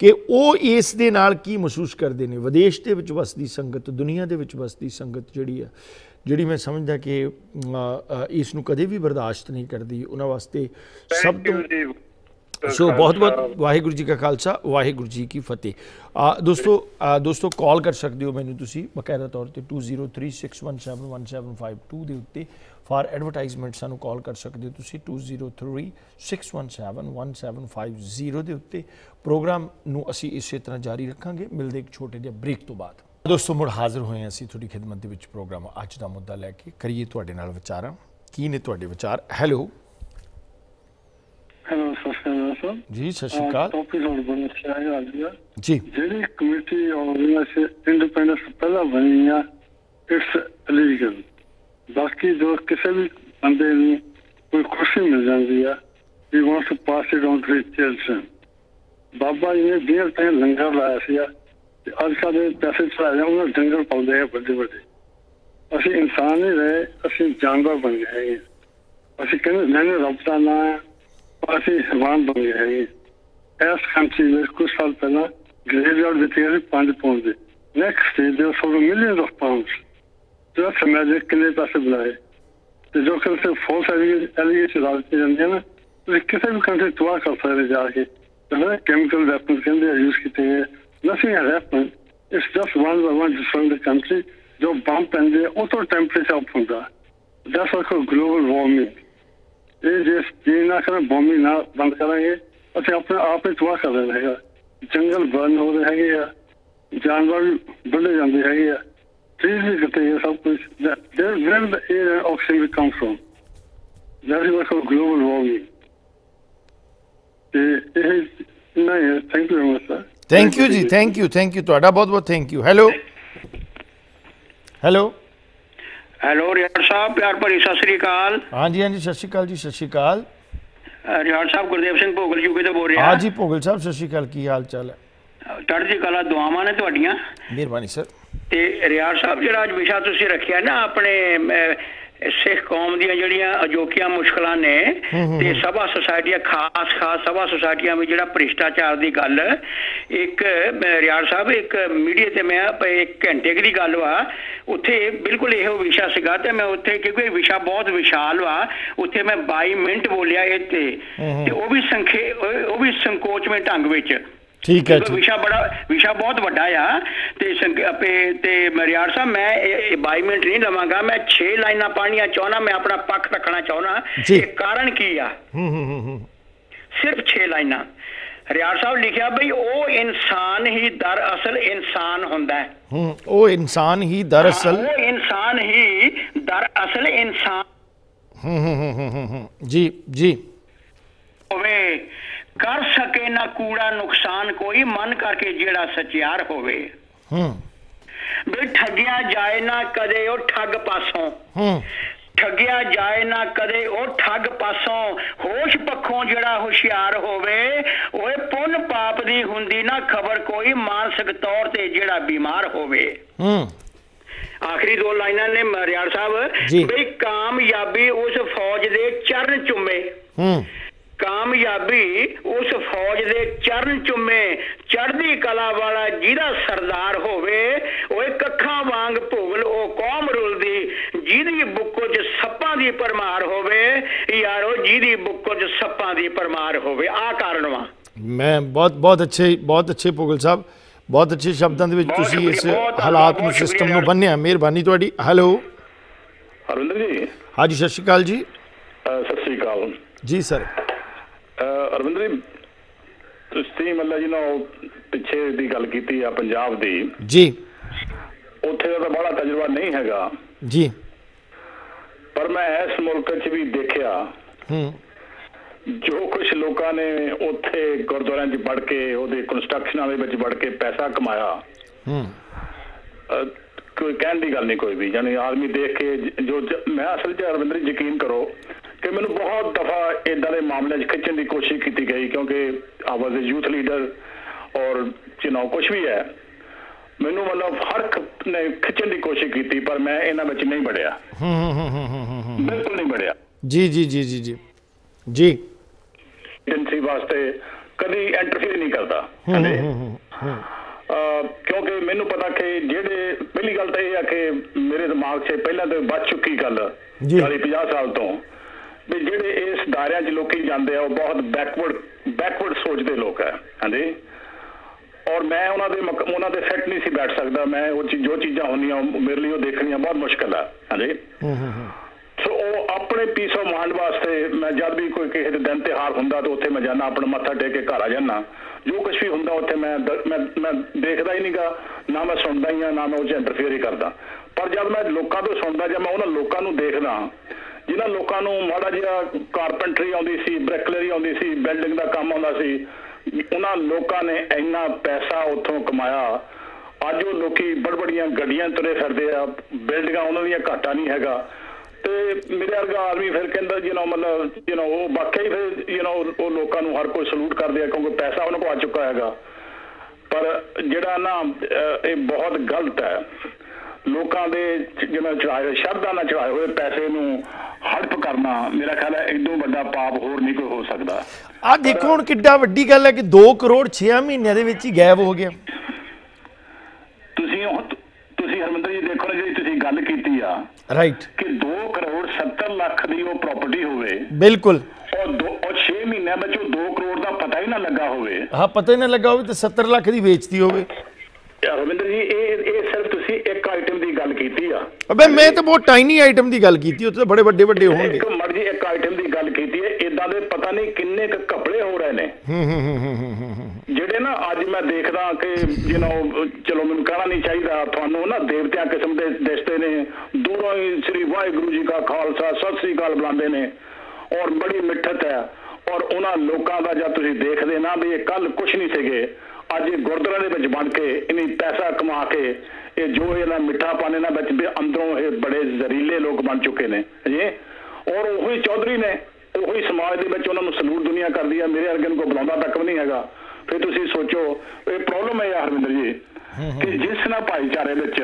ਕਿ ਉਹ ਇਸ ਦੇ ਨਾਲ ਕੀ ਮਹਿਸੂਸ ਕਰਦੇ ਨੇ? ਵਿਦੇਸ਼ ਦੇ ਵਿੱਚ ਵਸਦੀ ਸੰਗਤ ਦੁਨੀਆ ਦੇ ਵਿੱਚ ਵਸਦੀ ਸੰਗਤ ਜਿਹੜੀ ਆ ਜਿਹੜੀ ਮੈਂ ਸਮਝਦਾ ਕਿ ਇਸ ਨੂੰ ਕਦੇ ਵੀ ਬਰਦਾਸ਼ਤ ਨਹੀਂ ਕਰਦੀ। ਉਹਨਾਂ ਵਾਸਤੇ ਸਭ ਤੋਂ। ਸੋ ਬਹੁਤ ਬਹੁਤ ਵਾਹਿਗੁਰੂ ਜੀ ਕਾ ਖਾਲਸਾ ਵਾਹਿਗੁਰੂ ਜੀ ਕੀ ਫਤਿਹ। ਆ ਦੋਸਤੋ ਦੋਸਤੋ ਕਾਲ ਕਰ ਸਕਦੇ ਹੋ ਮੈਨੂੰ ਤੁਸੀਂ ਬਕਾਇਦਾ ਤੌਰ ਤੇ 2036171752 ਦੇ ਉੱਤੇ। ਫਾਰ ਐਡਵਰਟਾਈਜ਼ਮੈਂਟ ਸਾਨੂੰ ਕਾਲ ਕਰ ਸਕਦੇ ਹੋ ਤੁਸੀਂ 2036171750 ਦੇ ਉੱਤੇ। ਪ੍ਰੋਗਰਾਮ ਨੂੰ ਅਸੀਂ ਇਸੇ ਤਰ੍ਹਾਂ ਜਾਰੀ ਰੱਖਾਂਗੇ। ਮਿਲਦੇ ਇੱਕ ਛੋਟੇ ਜਿਹੇ ਬ੍ਰੇਕ ਤੋਂ ਬਾਅਦ। ਦੋਸਤੋ ਮੁੜ ਹਾਜ਼ਰ ਹੋਏ ਅਸੀਂ ਤੁਹਾਡੀ ਖਿਦਮਤ ਦੇ ਵਿੱਚ ਪ੍ਰੋਗਰਾਮ। ਅੱਜ ਦਾ ਮੁੱਦਾ ਲੈ ਕੇ ਕਰੀਏ ਤੁਹਾਡੇ ਨਾਲ ਵਿਚਾਰਾਂ। ਕੀ ਨੇ ਤੁਹਾਡੇ ਵਿਚਾਰ? ਹੈਲੋ ਹੈਲੋ ਸਤਿ ਸ਼੍ਰੀ ਅਕਾਲ ਜੀ ਸਤਿ ਸ਼੍ਰੀ ਅਕਾਲ। ਟੌਪਿਕ ਹੋਰ ਬੜਾ ਅੱਛਾ ਹੈ ਜੀ। ਜਿਹੜੀ ਕਮੇਟੀ ਆਰਗੇਨਾਈਜ਼ ਇੰਡੀਪੈਂਡੈਂਸ ਪਹਿਲਾਂ ਬਣੀ ਆ ਇਟਸ ਇਲੀਗਲ ਬਾਕੀ ਜੋ ਕਿਸੇ ਵੀ ਬੰਦੇ ਨੂੰ ਕੋਈ ਖੁਸ਼ੀ ਮਿਲ ਜਾਂਦੀ ਆ, we wants to pass it on to children Baba ji ਨੇ ਦੇਰ ਤੇ ਲੰਗਰ ਲਾਇਆ ਸੀ ਤੇ ਅੱਜ ਸਾਡੇ ਪੈਸੇ ਚਲਾਏ ਉਹਨਾਂ ਜੰਗਲ ਪਾਉਂਦੇ ਆ ਵੱਡੇ ਵੱਡੇ। ਅਸੀਂ ਇਨਸਾਨ ਨਹੀਂ ਰਹੇ, ਅਸੀਂ ਜਾਨਵਰ ਬਣ ਗਏ ਹੈਗੇ ਅਸੀਂ ਕਹਿੰਦੇ ਮੈਨੂੰ ਰੱਬ ਦਾ ਨਾਂ ਹੈ, ਪਰ ਅਸੀਂ ਹੈਵਾਨ ਬਣ ਗਏ ਹੈਗੇ ਇਸ ਕੰਟਰੀ ਵਿੱਚ ਕੁਝ ਸਾਲ ਪਹਿਲਾਂ ਗ੍ਰੇਵਯਾਰਡ ਵਿੱਚ ਸੀ ਪੰਜ ਪਾਉਂਡ ਨੈਕਸਟ ਡੇ ਦੇ ਫॉर ਮਿਲੀਅਨਸ ਆਫ ਪਾਉਂਡਸ ਜੋ ਸਮਝਦੇ ਕਿੰਨੇ ਪਾਸੇ ਬੁਲਾਏ। ਤੇ ਜੋ ਕਿ ਸੇ ਫੋਰਸ ਐਲੀਗੇਸ਼ਨ ਲਾ ਜਾਂਦੇ ਨੇ ਤੁਸੀਂ ਕਿਸੇ ਵੀ ਕੰਟਰੀ ਤੋਂ ਕਰ ਸਕਦੇ ਜਾ ਕੇ। ਤੇ ਕੈਮੀਕਲ ਵੈਪਨਸ ਕਹਿੰਦੇ ਆ ਯੂਜ਼ ਕੀਤੇ ਗਏ nothing has happen it's just one by one destroying the country ਜੋ ਬੰਬ ਪੈਂਦੇ ਆ, ਉਹ ਤੋਂ ਟੈਂਪਰੇਚਰ ਅਪ ਹੁੰਦਾ। ਦੈਟਸ ਵਾਟ ਗਲੋਬਲ ਵਾਰਮਿੰਗ ਇਹ ਜੇ ਜੇ ਨਾ ਕਰਨ ਬੰਬੀ ਨਾ ਬੰਦ ਕਰਾਂਗੇ ਅਸੀਂ ਆਪਣੇ ਆਪ ਹੀ ਤਬਾਹ ਕਰ ਰਹੇ ਹੈਗਾ ਜੰਗਲ ਬਰਨ ਹੋ ਰਹੇ ਹੈਗੇ ਆ। ਜਾਨਵਰ ਵੀ ਵੱਢੇ ਜਾਂਦੇ ਹੈਗੇ ਆ। ਟ੍ਰੀਜ਼ ਵੀ ਕੱਟੇ ਗਏ ਸਭ ਕੁਝ there where the air oxygen we come from that is what global warming ਤੇ ਇਹ ਨਹੀਂ thank you very much sir thank you ਜੀ ਥੈਂਕ ਯੂ ਥੈਂਕ ਯੂ ਤੁਹਾਡਾ ਬਹੁਤ ਬਹੁਤ thank you hello hello hello Riar Sahib ਪਿਆਰ ਭਰੀ ਸਤਿ ਸ੍ਰੀ ਅਕਾਲ ਹਾਂਜੀ ਹਾਂਜੀ ਸਤਿ ਸ਼੍ਰੀ ਅਕਾਲ ਜੀ ਸਤਿ ਸ਼੍ਰੀ ਅਕਾਲ ਅ, ਰਿਆੜ ਸਾਹਿਬ ਗੁਰਦੇਵ ਸਿੰਘ ਭੋਗਲ ਯੂਕੇ ਤੋਂ ਬੋਲ ਰਿਹਾ। ਹਾਂ ਜੀ ਭੋਗਲ ਸਾਹਿਬ ਸਤਿ ਸ਼੍ਰੀ ਅਕਾਲ ਕੀ ਹਾਲ ਚਾਲ ਹੈ? ਚੜ੍ਹਦੀ ਕਲਾ ਦੁਆਵਾਂ ਨੇ ਤੁਹਾਡੀਆਂ? ਮਿਹਰਬਾਨੀ ਸਰ ਤੇ ਰਿਆੜ ਸਾਹਿਬ ਜਿਹੜਾ ਅੱਜ ਵਿਸ਼ਾ ਤੁਸੀਂ ਰੱਖਿਆ ਨਾ ਆਪਣੇ ਸਿੱਖ ਕੌਮ ਦੀਆਂ ਜਿਹੜੀਆਂ ਅਜੋਕੀਆਂ ਮੁਸ਼ਕਲਾਂ ਨੇ ਤੇ ਸਭਾ ਸੁਸਾਇਟੀਆਂ ਖਾਸ ਖਾਸ ਸਭਾ ਸੁਸਾਇਟੀਆਂ ਵਿੱਚ ਜਿਹੜਾ ਭ੍ਰਿਸ਼ਟਾਚਾਰ ਦੀ ਗੱਲ ਇੱਕ ਰਿਆੜ ਸਾਹਿਬ ਇੱਕ ਮੀਡੀਆ ਤੇ ਮੈਂ ਇੱਕ ਘੰਟੇ ਦੀ ਗੱਲ ਵਾ ਉੱਥੇ ਬਿਲਕੁਲ ਇਹੋ ਵਿਸ਼ਾ ਸੀਗਾ ਤੇ ਮੈਂ ਉੱਥੇ ਕਿਉਂਕਿ ਵਿਸ਼ਾ ਬਹੁਤ ਵਿਸ਼ਾਲ ਵਾ ਉੱਥੇ ਮੈਂ 22 ਮਿੰਟ ਬੋਲਿਆ ਇਹ ਤੇ ਉਹ ਵੀ ਸੰਖੇ ਉਹ ਉਹ ਵੀ ਸੰਕੋਚਵੇਂ ਢੰਗ ਵਿੱਚ। ਠੀਕ ਹੈ ਜੀ। ਵਿਸ਼ਾ ਬੜਾ ਵਿਸ਼ਾ ਬਹੁਤ ਵੱਡਾ ਆ ਤੇ ਤੇ ਮਰਿਆੜ ਸਾਹਿਬ ਮੈਂ ਇਹ ਇਹ 22 ਮਿੰਟ ਨਹੀਂ ਲਵਾਂਗਾ। ਮੈਂ 6 ਲਾਈਨਾਂ ਪੜ੍ਹਨੀਆਂ ਚਾਹੁੰਦਾ ਮੈਂ ਆਪਣਾ ਪੱਖ ਰੱਖਣਾ ਜੀ। ਇਹ ਕਾਰਨ ਕੀ ਆ? ਹੂੰ ਹੂੰ ਹੂੰ ਹੂੰ। ਸਿਰਫ 6 ਲਾਈਨਾਂ। ਰਿਆੜ ਸਾਹਿਬ ਲਿਖਿਆ ਬਈ ਉਹ ਇਨਸਾਨ ਹੀ ਦਰਅਸਲ ਇਨਸਾਨ ਹੁੰਦਾ ਹੈ। ਹੂੰ ਉਹ ਇਨਸਾਨ ਹੀ ਦਰਅਸਲ ਉਹ ਇਨਸਾਨ ਹੀ ਦਰਅਸਲ ਇਨਸਾਨ ਹੂੰ ਹੂੰ ਹੂੰ ਹੂੰ, ਜੀ ਜੀ। ਹੋਵੇ ਕਰ ਸਕੇ ਨਾ ਕੂੜਾ ਨੁਕਸਾਨ ਕੋਈ ਮਨ ਕਰਕੇ ਜਿਹੜਾ ਸਚਿਆਰ ਹੋਵੇ। ਹੂੰ। ਵੀ ਠੱਗਿਆ ਜਾਏ ਨਾ ਕਦੇ ਉਹ ਠੱਗ ਪਾਸੋਂ। ਹੂੰ। ਠੱਗਿਆ ਜਾਏ ਨਾ ਕਦੇ ਉਹ ਠੱਗ ਪਾਸੋਂ। ਹੋਸ਼ ਪੱਖੋਂ ਜਿਹੜਾ ਹੁਸ਼ਿਆਰ ਹੋਵੇ ਓਏ ਪੁੰਨ ਪਾਪ ਦੀ ਹੁੰਦੀ ਨਾ ਖਬਰ ਕੋਈ ਮਾਨਸਿਕ ਤੌਰ ਤੇ ਜਿਹੜਾ ਬਿਮਾਰ ਹੋਵੇ। ਹੂੰ। ਆਖਰੀ ਦੋ ਲਾਈਨਾਂ ਨੇ ਮਰਿਆੜ ਜੀ। ਸਾਹਿਬ ਬਈ ਕਾਮਯਾਬੀ ਉਸ ਫੌਜ ਦੇ ਚਰਨ ਚੁੰਮੇ। ਹੂੰ। ਕਾਮਯਾਬੀ ਉਸ ਫੌਜ ਦੇ ਚਰਨ ਚੁੰਮੇ ਚੜ੍ਹਦੀ ਕਲਾ ਵਾਲਾ ਜਿਹਦਾ ਸਰਦਾਰ ਹੋਵੇ ਓਏ ਕੱਖਾਂ ਵਾਂਗ ਭੁਗਲ ਉਹ ਕੌਮ ਰੁਲਦੀ ਜਿਹਦੀ ਬੁੱਕੋ 'ਚ ਸੱਪਾਂ ਦੀ ਪਰਮਾਰ ਹੋਵੇ ਯਾਰੋ ਜਿਹਦੀ ਬੁੱਕੋ 'ਚ ਸੱਪਾਂ ਦੀ ਪਰਮਾਰ ਹੋਵੇ ਆ ਕਾਰਨ ਵਾ। ਮੈਂ ਬਹੁਤ ਬਹੁਤ ਅੱਛੇ ਬਹੁਤ ਅੱਛੇ ਭੋਗਲ ਸਾਹਿਬ ਬਹੁਤ ਅੱਛੇ ਸ਼ਬਦਾਂ ਦੇ ਵਿੱਚ ਤੁਸੀਂ ਇਸ ਹਾਲਾਤ ਨੂੰ ਸਿਸਟਮ ਨੂੰ। ਬੰਨਿਆ ਮਿਹਰਬਾਨੀ ਤੁਹਾਡੀ। ਹੈਲੋ ਹਰਵਿੰਦਰ ਜੀ। ਹਾਂਜੀ ਸਤਿ ਸ਼੍ਰੀ ਅਕਾਲ ਜੀ। ਸਤਿ ਸ੍ਰੀ ਅਕਾਲ। ਜੀ ਸਰ ਅਰਵਿੰਦਰ ਜੀ ਤੁਸੀਂ ਮਤਲਬ ਜੀ ਨਾ ਉਹ ਪਿੱਛੇ ਦੀ ਗੱਲ ਕੀਤੀ ਆ ਪੰਜਾਬ ਦੀ। ਜੀ। ਉੱਥੇ ਦਾ ਤਾਂ ਬੜਾ ਤਜਰਬਾ ਨਹੀਂ ਹੈਗਾ। ਜੀ। ਪਰ ਮੈਂ ਇਸ ਮੁਲਕ 'ਚ ਵੀ ਦੇਖਿਆ। ਹੂੰ। ਜੋ ਕੁਝ ਲੋਕਾਂ ਨੇ ਉੱਥੇ ਗੁਰਦੁਆਰਿਆਂ 'ਚ ਵੜ ਕੇ ਉਹਦੇ ਕੰਸਟਰਕਸ਼ਨਾਂ ਦੇ ਵਿੱਚ ਵੜ ਕੇ ਪੈਸਾ ਕਮਾਇਆ। ਹੂੰ। ਕੋਈ ਕਹਿਣ ਦੀ ਗੱਲ ਨਹੀਂ ਕੋਈ ਵੀ ਯਾਨੀ ਆਦਮੀ ਦੇਖ ਕੇ ਜ- ਮੈਂ ਅਸਲ 'ਚ ਅਰਵਿੰਦਰ ਜੀ ਯਕੀਨ ਕਰੋ ਕਿ ਮੈਨੂੰ ਬਹੁਤ ਦਫਾ ਇਦਾਂ ਦੇ ਮਾਮਲਿਆਂ 'ਚ ਖਿੱਚਣ ਦੀ ਕੋਸ਼ਿਸ਼ ਕੀਤੀ ਗਈ ਕਿਉਂਕਿ ਆ ਵਾਸ ਅ ਯੂਥ ਲੀਡਰ ਔਰ ਚੁਣਾਵ ਕੁਝ ਵੀ ਹੈ। ਮੈਨੂੰ ਮਤਲਬ ਹਰ ਨੇ ਖਿੱਚਣ ਦੀ ਕੋਸ਼ਿਸ਼ ਕੀਤੀ ਪਰ ਮੈਂ ਇਹਨਾਂ ਵਿੱਚ ਨਹੀਂ ਵੜਿਆ। ਹੂੰ ਹੂੰ ਹੂੰ ਹੂੰ ਹੂੰ, ਹੂੰ ਹੂੰ। ਬਿਲਕੁਲ ਨਹੀਂ ਵੜਿਆ। ਜੀ ਜੀ ਜੀ ਜੀ ਜੀ। ਜੀ। ਏਜੰਸੀ ਵਾਸਤੇ ਕਦੀ ਇੰਟਰਫੇਅਰ ਨਹੀਂ ਕਰਦਾ। ਹਾਂਜੀ ਅਹ ਕਿਉਂਕਿ ਮੈਨੂੰ ਪਤਾ ਕਿ ਜਿਹੜੇ ਪਹਿਲੀ ਗੱਲ ਤਾਂ ਇਹ ਆ ਕਿ ਮੇਰੇ ਦਿਮਾਗ 'ਚ ਪਹਿਲਾਂ ਤਾਂ ਵੱਜ ਚੁੱਕੀ ਗੱਲ ਜੀ। 40 50 ਸਾਲ ਤੋਂ। ਵੀ ਜਿਹੜੇ ਇਸ ਦਾਇਰਿਆਂ 'ਚ ਲੋਕੀ ਜਾਂਦੇ ਆ ਉਹ ਬਹੁਤ ਬੈਕਵਰਡ ਬੈਕਵਰਡ ਸੋਚਦੇ ਲੋਕ ਆ। ਹਾਂਜੀ? ਔਰ ਮੈਂ ਉਹਨਾਂ ਦੇ ਉਹਨਾਂ ਦੇ ਸੈੱਟ ਨਹੀਂ ਸੀ ਬੈਠ ਸਕਦਾ। ਮੈਂ ਉਹ ਚੀ- ਜੋ ਚੀਜ਼ਾਂ ਹੁੰਦੀਆਂ ਮੇਰੇ ਲਈ ਉਹ ਦੇਖਣੀਆਂ ਬਹੁਤ ਮੁਸ਼ਕਲ ਆ। ਹਾਂਜੀ? ਸੋ ਉਹ ਆਪਣੇ ਪੀਸ ਆਫ ਮਾਈਂਡ ਵਾਸਤੇ ਮੈਂ ਜਦ ਵੀ ਕੋਈ ਕਿਸੇ ਦੇ ਦਿਨ ਤਿਉਹਾਰ ਹੁੰਦਾ ਤਾਂ ਉੱਥੇ ਮੈਂ ਜਾਣਾ ਆਪਣਾ ਮੱਥਾ ਟੇਕ ਕੇ ਘਰ ਆ ਜਾਣਾ ਜੋ ਕੁਝ ਵੀ ਹੁੰਦਾ ਉੱਥੇ ਮੈਂ ਮੈਂ ਦੇਖਦਾ ਹੀ ਨਹੀਂਗਾ ਨਾ ਮੈਂ ਸੁਣਦਾ ਹੀ ਆ ਨਾ ਮੈਂ ਉਹ 'ਚ ਇੰਟਰਫੇਅਰ ਹੀ ਕਰਦਾ। ਪਰ ਜਦ ਮੈਂ ਲੋਕਾਂ ਤੋਂ ਸੁਣਦਾ ਜਾਂ ਮੈਂ ਉਹਨਾਂ ਲੋਕਾਂ ਨੂੰ ਦੇਖਦਾ ਜਿਨ੍ਹਾਂ ਲੋਕਾਂ ਨੂੰ ਮਾੜਾ ਜਿਹਾ ਕਾਰਪੈਂਟਰੀ ਆਉਂਦੀ ਸੀ ਬ੍ਰੈਕਲਰੀ ਆਉਂਦੀ ਸੀ ਬਿਲਡਿੰਗ ਦਾ ਕੰਮ ਆਉਂਦਾ ਸੀ ਉਹਨਾਂ ਲੋਕਾਂ ਨੇ ਇੰਨਾ ਪੈਸਾ ਉੱਥੋਂ ਕਮਾਇਆ ਅੱਜ ਉਹ ਲੋਕੀ ਬੜਬੜੀਆਂ ਗੱਡੀਆਂ ਤੁਰੇ ਫਿਰਦੇ ਆ ਬਿਲਡਿੰਗਾਂ ਉਹਨਾਂ ਦੀਆਂ ਘਾਟਾ ਨਹੀਂ ਹੈਗਾ ਤੇ ਮੇਰੇ ਵਰਗਾ ਆਦਮੀ ਫਿਰ ਕਹਿੰਦਾ ਯੂ نو ਮਤਲਬ ਯੂ نو ਉਹ ਵਾਕਈ ਫਿਰ ਯੂ نو ਉਹ ਲੋਕਾਂ ਨੂੰ ਹਰ ਕੋਈ ਸਲੂਟ ਕਰਦੇ ਆ ਕਿਉਂਕਿ ਪੈਸਾ ਉਹਨਾਂ ਕੋਲ ਆ ਚੁੱਕਾ ਹੈਗਾ ਪਰ ਜਿਹੜਾ ਨਾ ਅਹ, ਇਹ ਬਹੁਤ ਗਲਤ ਹੈ ਲੋਕਾਂ ਦੇ ਜਿਵੇਂ ਚੜਾਏ ਸ਼ਬਦਾਂ ਨਾਲ ਚੜਾਏ ਹੋਏ ਪੈਸੇ ਨੂੰ ਹੜਪ ਕਰਨਾ ਮੇਰਾ ਖਿਆਲ ਹੈ ਇਦੋਂ ਵੱਡਾ ਪਾਪ ਹੋਰ ਨਹੀਂ ਕੋਈ ਹੋ ਸਕਦਾ। ਆ ਦੇਖੋ ਹੁਣ ਕਿੱਡਾ ਵੱਡੀ ਗੱਲ ਹੈ ਕਿ 2 ਕਰੋੜ 6 ਮਹੀਨਿਆਂ ਦੇ ਵਿੱਚ ਹੀ ਗਾਇਬ ਹੋ ਗਿਆ। ਤੁਸੀਂ ਤੁਸੀਂ ਹਰਮੰਦਰ ਜੀ ਦੇਖੋ ਨਾ ਜਿਹੜੀ ਤੁਸੀਂ ਗੱਲ ਕੀਤੀ ਆ ਰਾਈਟ ਕਿ 2 ਕਰੋੜ 70 ਲੱਖ ਦੀ ਉਹ ਪ੍ਰਾਪਰਟੀ ਹੋਵੇ ਬਿਲਕੁਲ। ਔਰ ਦੋ ਔਰ 6 ਮਹੀਨਿਆਂ ਵਿੱਚ ਉਹ 2 ਕਰੋੜ ਦਾ ਪਤਾ ਹੀ ਨਾ ਲੱਗਾ ਹੋਵੇ। ਹਾਂ ਪਤਾ ਹੀ ਨਾ ਲੱਗਾ ਹੋਵੇ ਤੇ 70 ਲੱਖ ਦੀ ਵੇਚਤੀ ਹੋਵੇ। ਰਵਿੰਦਰ ਜੀ ਇਹ ਇਹ ਸਿਰਫ ਇੱਕ ਆਈਟਮ ਦੀ ਗੱਲ ਕੀਤੀ ਆ। ਅਬੇ ਮੈਂ ਤਾਂ ਬਹੁਤ ਟਾਈਨੀ ਆਈਟਮ ਦੀ ਗੱਲ ਕੀਤੀ ਉੱਥੇ ਤਾਂ ਬੜੇ ਵੱਡੇ ਵੱਡੇ ਹੋਣਗੇ। ਇੱਕ ਮਰਜ਼ੀ ਇੱਕ ਆਈਟਮ ਦੀ ਗੱਲ ਕੀਤੀ ਹੈ ਇਦਾਂ ਦੇ ਪਤਾ ਨਹੀਂ ਕਿੰਨੇ ਕੁ ਕਪੜੇ ਹੋ ਰਹੇ ਨੇ। ਹੂੰ ਹੂੰ ਹੂੰ ਹੂੰ ਹੂੰ, ਹੂੰ ਹੂੰ। ਜਿਹੜੇ ਨਾ ਅੱਜ ਮੈਂ ਦੇਖਦਾ ਕਿ نو ਚਲੋ ਮੈਨੂੰ ਕਹਿਣਾ ਨਹੀਂ ਚਾਹੀਦਾ ਤੁਹਾਨੂੰ ਨਾ ਦੇਵਤਿਆਂ ਕਿਸਮ ਦੇ ਦਿਸਦੇ ਨੇ। ਦੂਰੋਂ ਹੀ ਸ੍ਰੀ ਵਾਹਿਗੁਰੂ ਜੀ ਕਾ ਖਾਲਸਾ ਸਤਿ ਸ੍ਰੀ ਅਕਾਲ ਬੁਲਾਉਂਦੇ ਨੇ। ਔਰ ਬੜੀ ਮਿੱਠਤ ਹੈ। ਔਰ ਉਹਨਾਂ ਲੋਕਾਂ ਦਾ ਜਦ ਤੁਸੀਂ ਦੇਖਦੇ ਨਾ ਵੀ ਇਹ ਕੱਲ ਕੁਝ ਨਹੀਂ ਸੀਗੇ ਅੱਜ ਗੁਰਦੁਆਰੇ ਦੇ ਵਿੱਚ ਬਣ ਕੇ ਇਨੀ ਪੈਸਾ ਕਮਾ ਕੇ ਇਹ ਜੋ ਇਹਨਾਂ ਮਿੱਠਾ ਪਾਣੇ ਨਾਲ ਵਿੱਚ ਵੀ ਅੰਦਰੋਂ ਇਹ ਬੜੇ ਜ਼ਰੀਲੇ ਲੋਕ ਬਣ ਚੁੱਕੇ ਨੇ ਜੀ ਔਰ ਉਹੀ ਚੌਧਰੀ ਨੇ ਉਹੀ ਸਮਾਜ ਦੇ ਵਿੱਚ ਉਹਨਾਂ ਨੂੰ ਸਲੂਟ ਦੁਨੀਆ ਕਰਦੀ ਆ ਮੇਰੇ ਵਰਗੇ ਨੂੰ ਕੋਈ ਬੁਲਾਉਂਦਾ ਤੱਕ ਵੀ ਨਹੀਂ ਹੈਗਾ। ਫਿਰ ਤੁਸੀਂ ਸੋਚੋ ਇਹ ਪ੍ਰੋਬਲਮ ਹੈ ਯਾਰ ਹਰਵਿੰਦਰ ਜੀ ਕਿ ਜਿਸ ਨਾਲ ਭਾਈਚਾਰੇ ਵਿੱਚ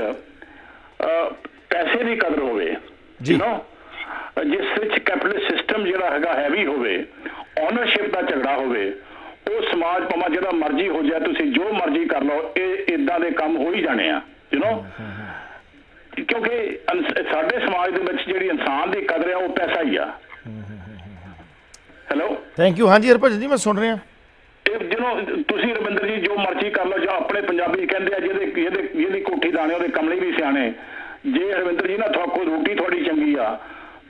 ਪੈਸੇ ਦੀ ਕਦਰ ਹੋਵੇ ਜੀ। ਅਹ, ਜਿਸ ਵਿੱਚ ਕੈਪੀਟਲਿਸਟ ਸਿਸਟਮ ਜਿਹੜਾ ਹੈਗਾ ਹੈਵੀ ਹੋਵੇ ਓਨਰਸ਼ਿਪ ਦਾ ਝਗੜਾ ਹੋਵੇ ਉਹ ਸਮਾਜ ਭਾਵੇਂ ਜਿਹੜਾ ਮਰਜ਼ੀ ਹੋ ਜਾਏ ਤੁਸੀਂ ਜੋ ਮਰਜ਼ੀ ਕਰ ਲਓ ਇਹ ਇਦਾਂ ਦੇ ਕੰਮ ਹੋ ਹੀ ਜਾਣੇ ਆ। ਯੂ نو ਕਿਉਂਕਿ ਸਾਡੇ ਸਮਾਜ ਦੇ ਵਿੱਚ ਜਿਹੜੀ ਇਨਸਾਨ ਦੀ ਕਦਰ ਹੈ ਉਹ ਪੈਸਾ ਹੀ ਆ। ਹੈਲੋ ਥੈਂਕ ਯੂ ਹਾਂਜੀ ਹਰਭਜਨ ਜੀ ਮੈਂ ਸੁਣ ਰਿਹਾ। ਇਹ ਜਿਹਨੂੰ ਤੁਸੀਂ ਰਵਿੰਦਰ ਜੀ ਜੋ ਮਰਜ਼ੀ ਕਰ ਲਓ ਜਾਂ ਆਪਣੇ ਪੰਜਾਬੀ ਕਹਿੰਦੇ ਆ ਜਿਹਦੇ ਜਿਹਦੇ ਜਿਹਦੀ ਕੋਠੀ ਦਾਣੇ ਉਹਦੇ ਕਮਲੇ ਵੀ ਸਿਆਣੇ। ਜੇ ਰਵਿੰਦਰ ਜੀ ਨਾ ਤੁਹਾਕੋ ਰੋਟੀ ਤੁਹਾਡੀ ਚੰਗੀ ਆ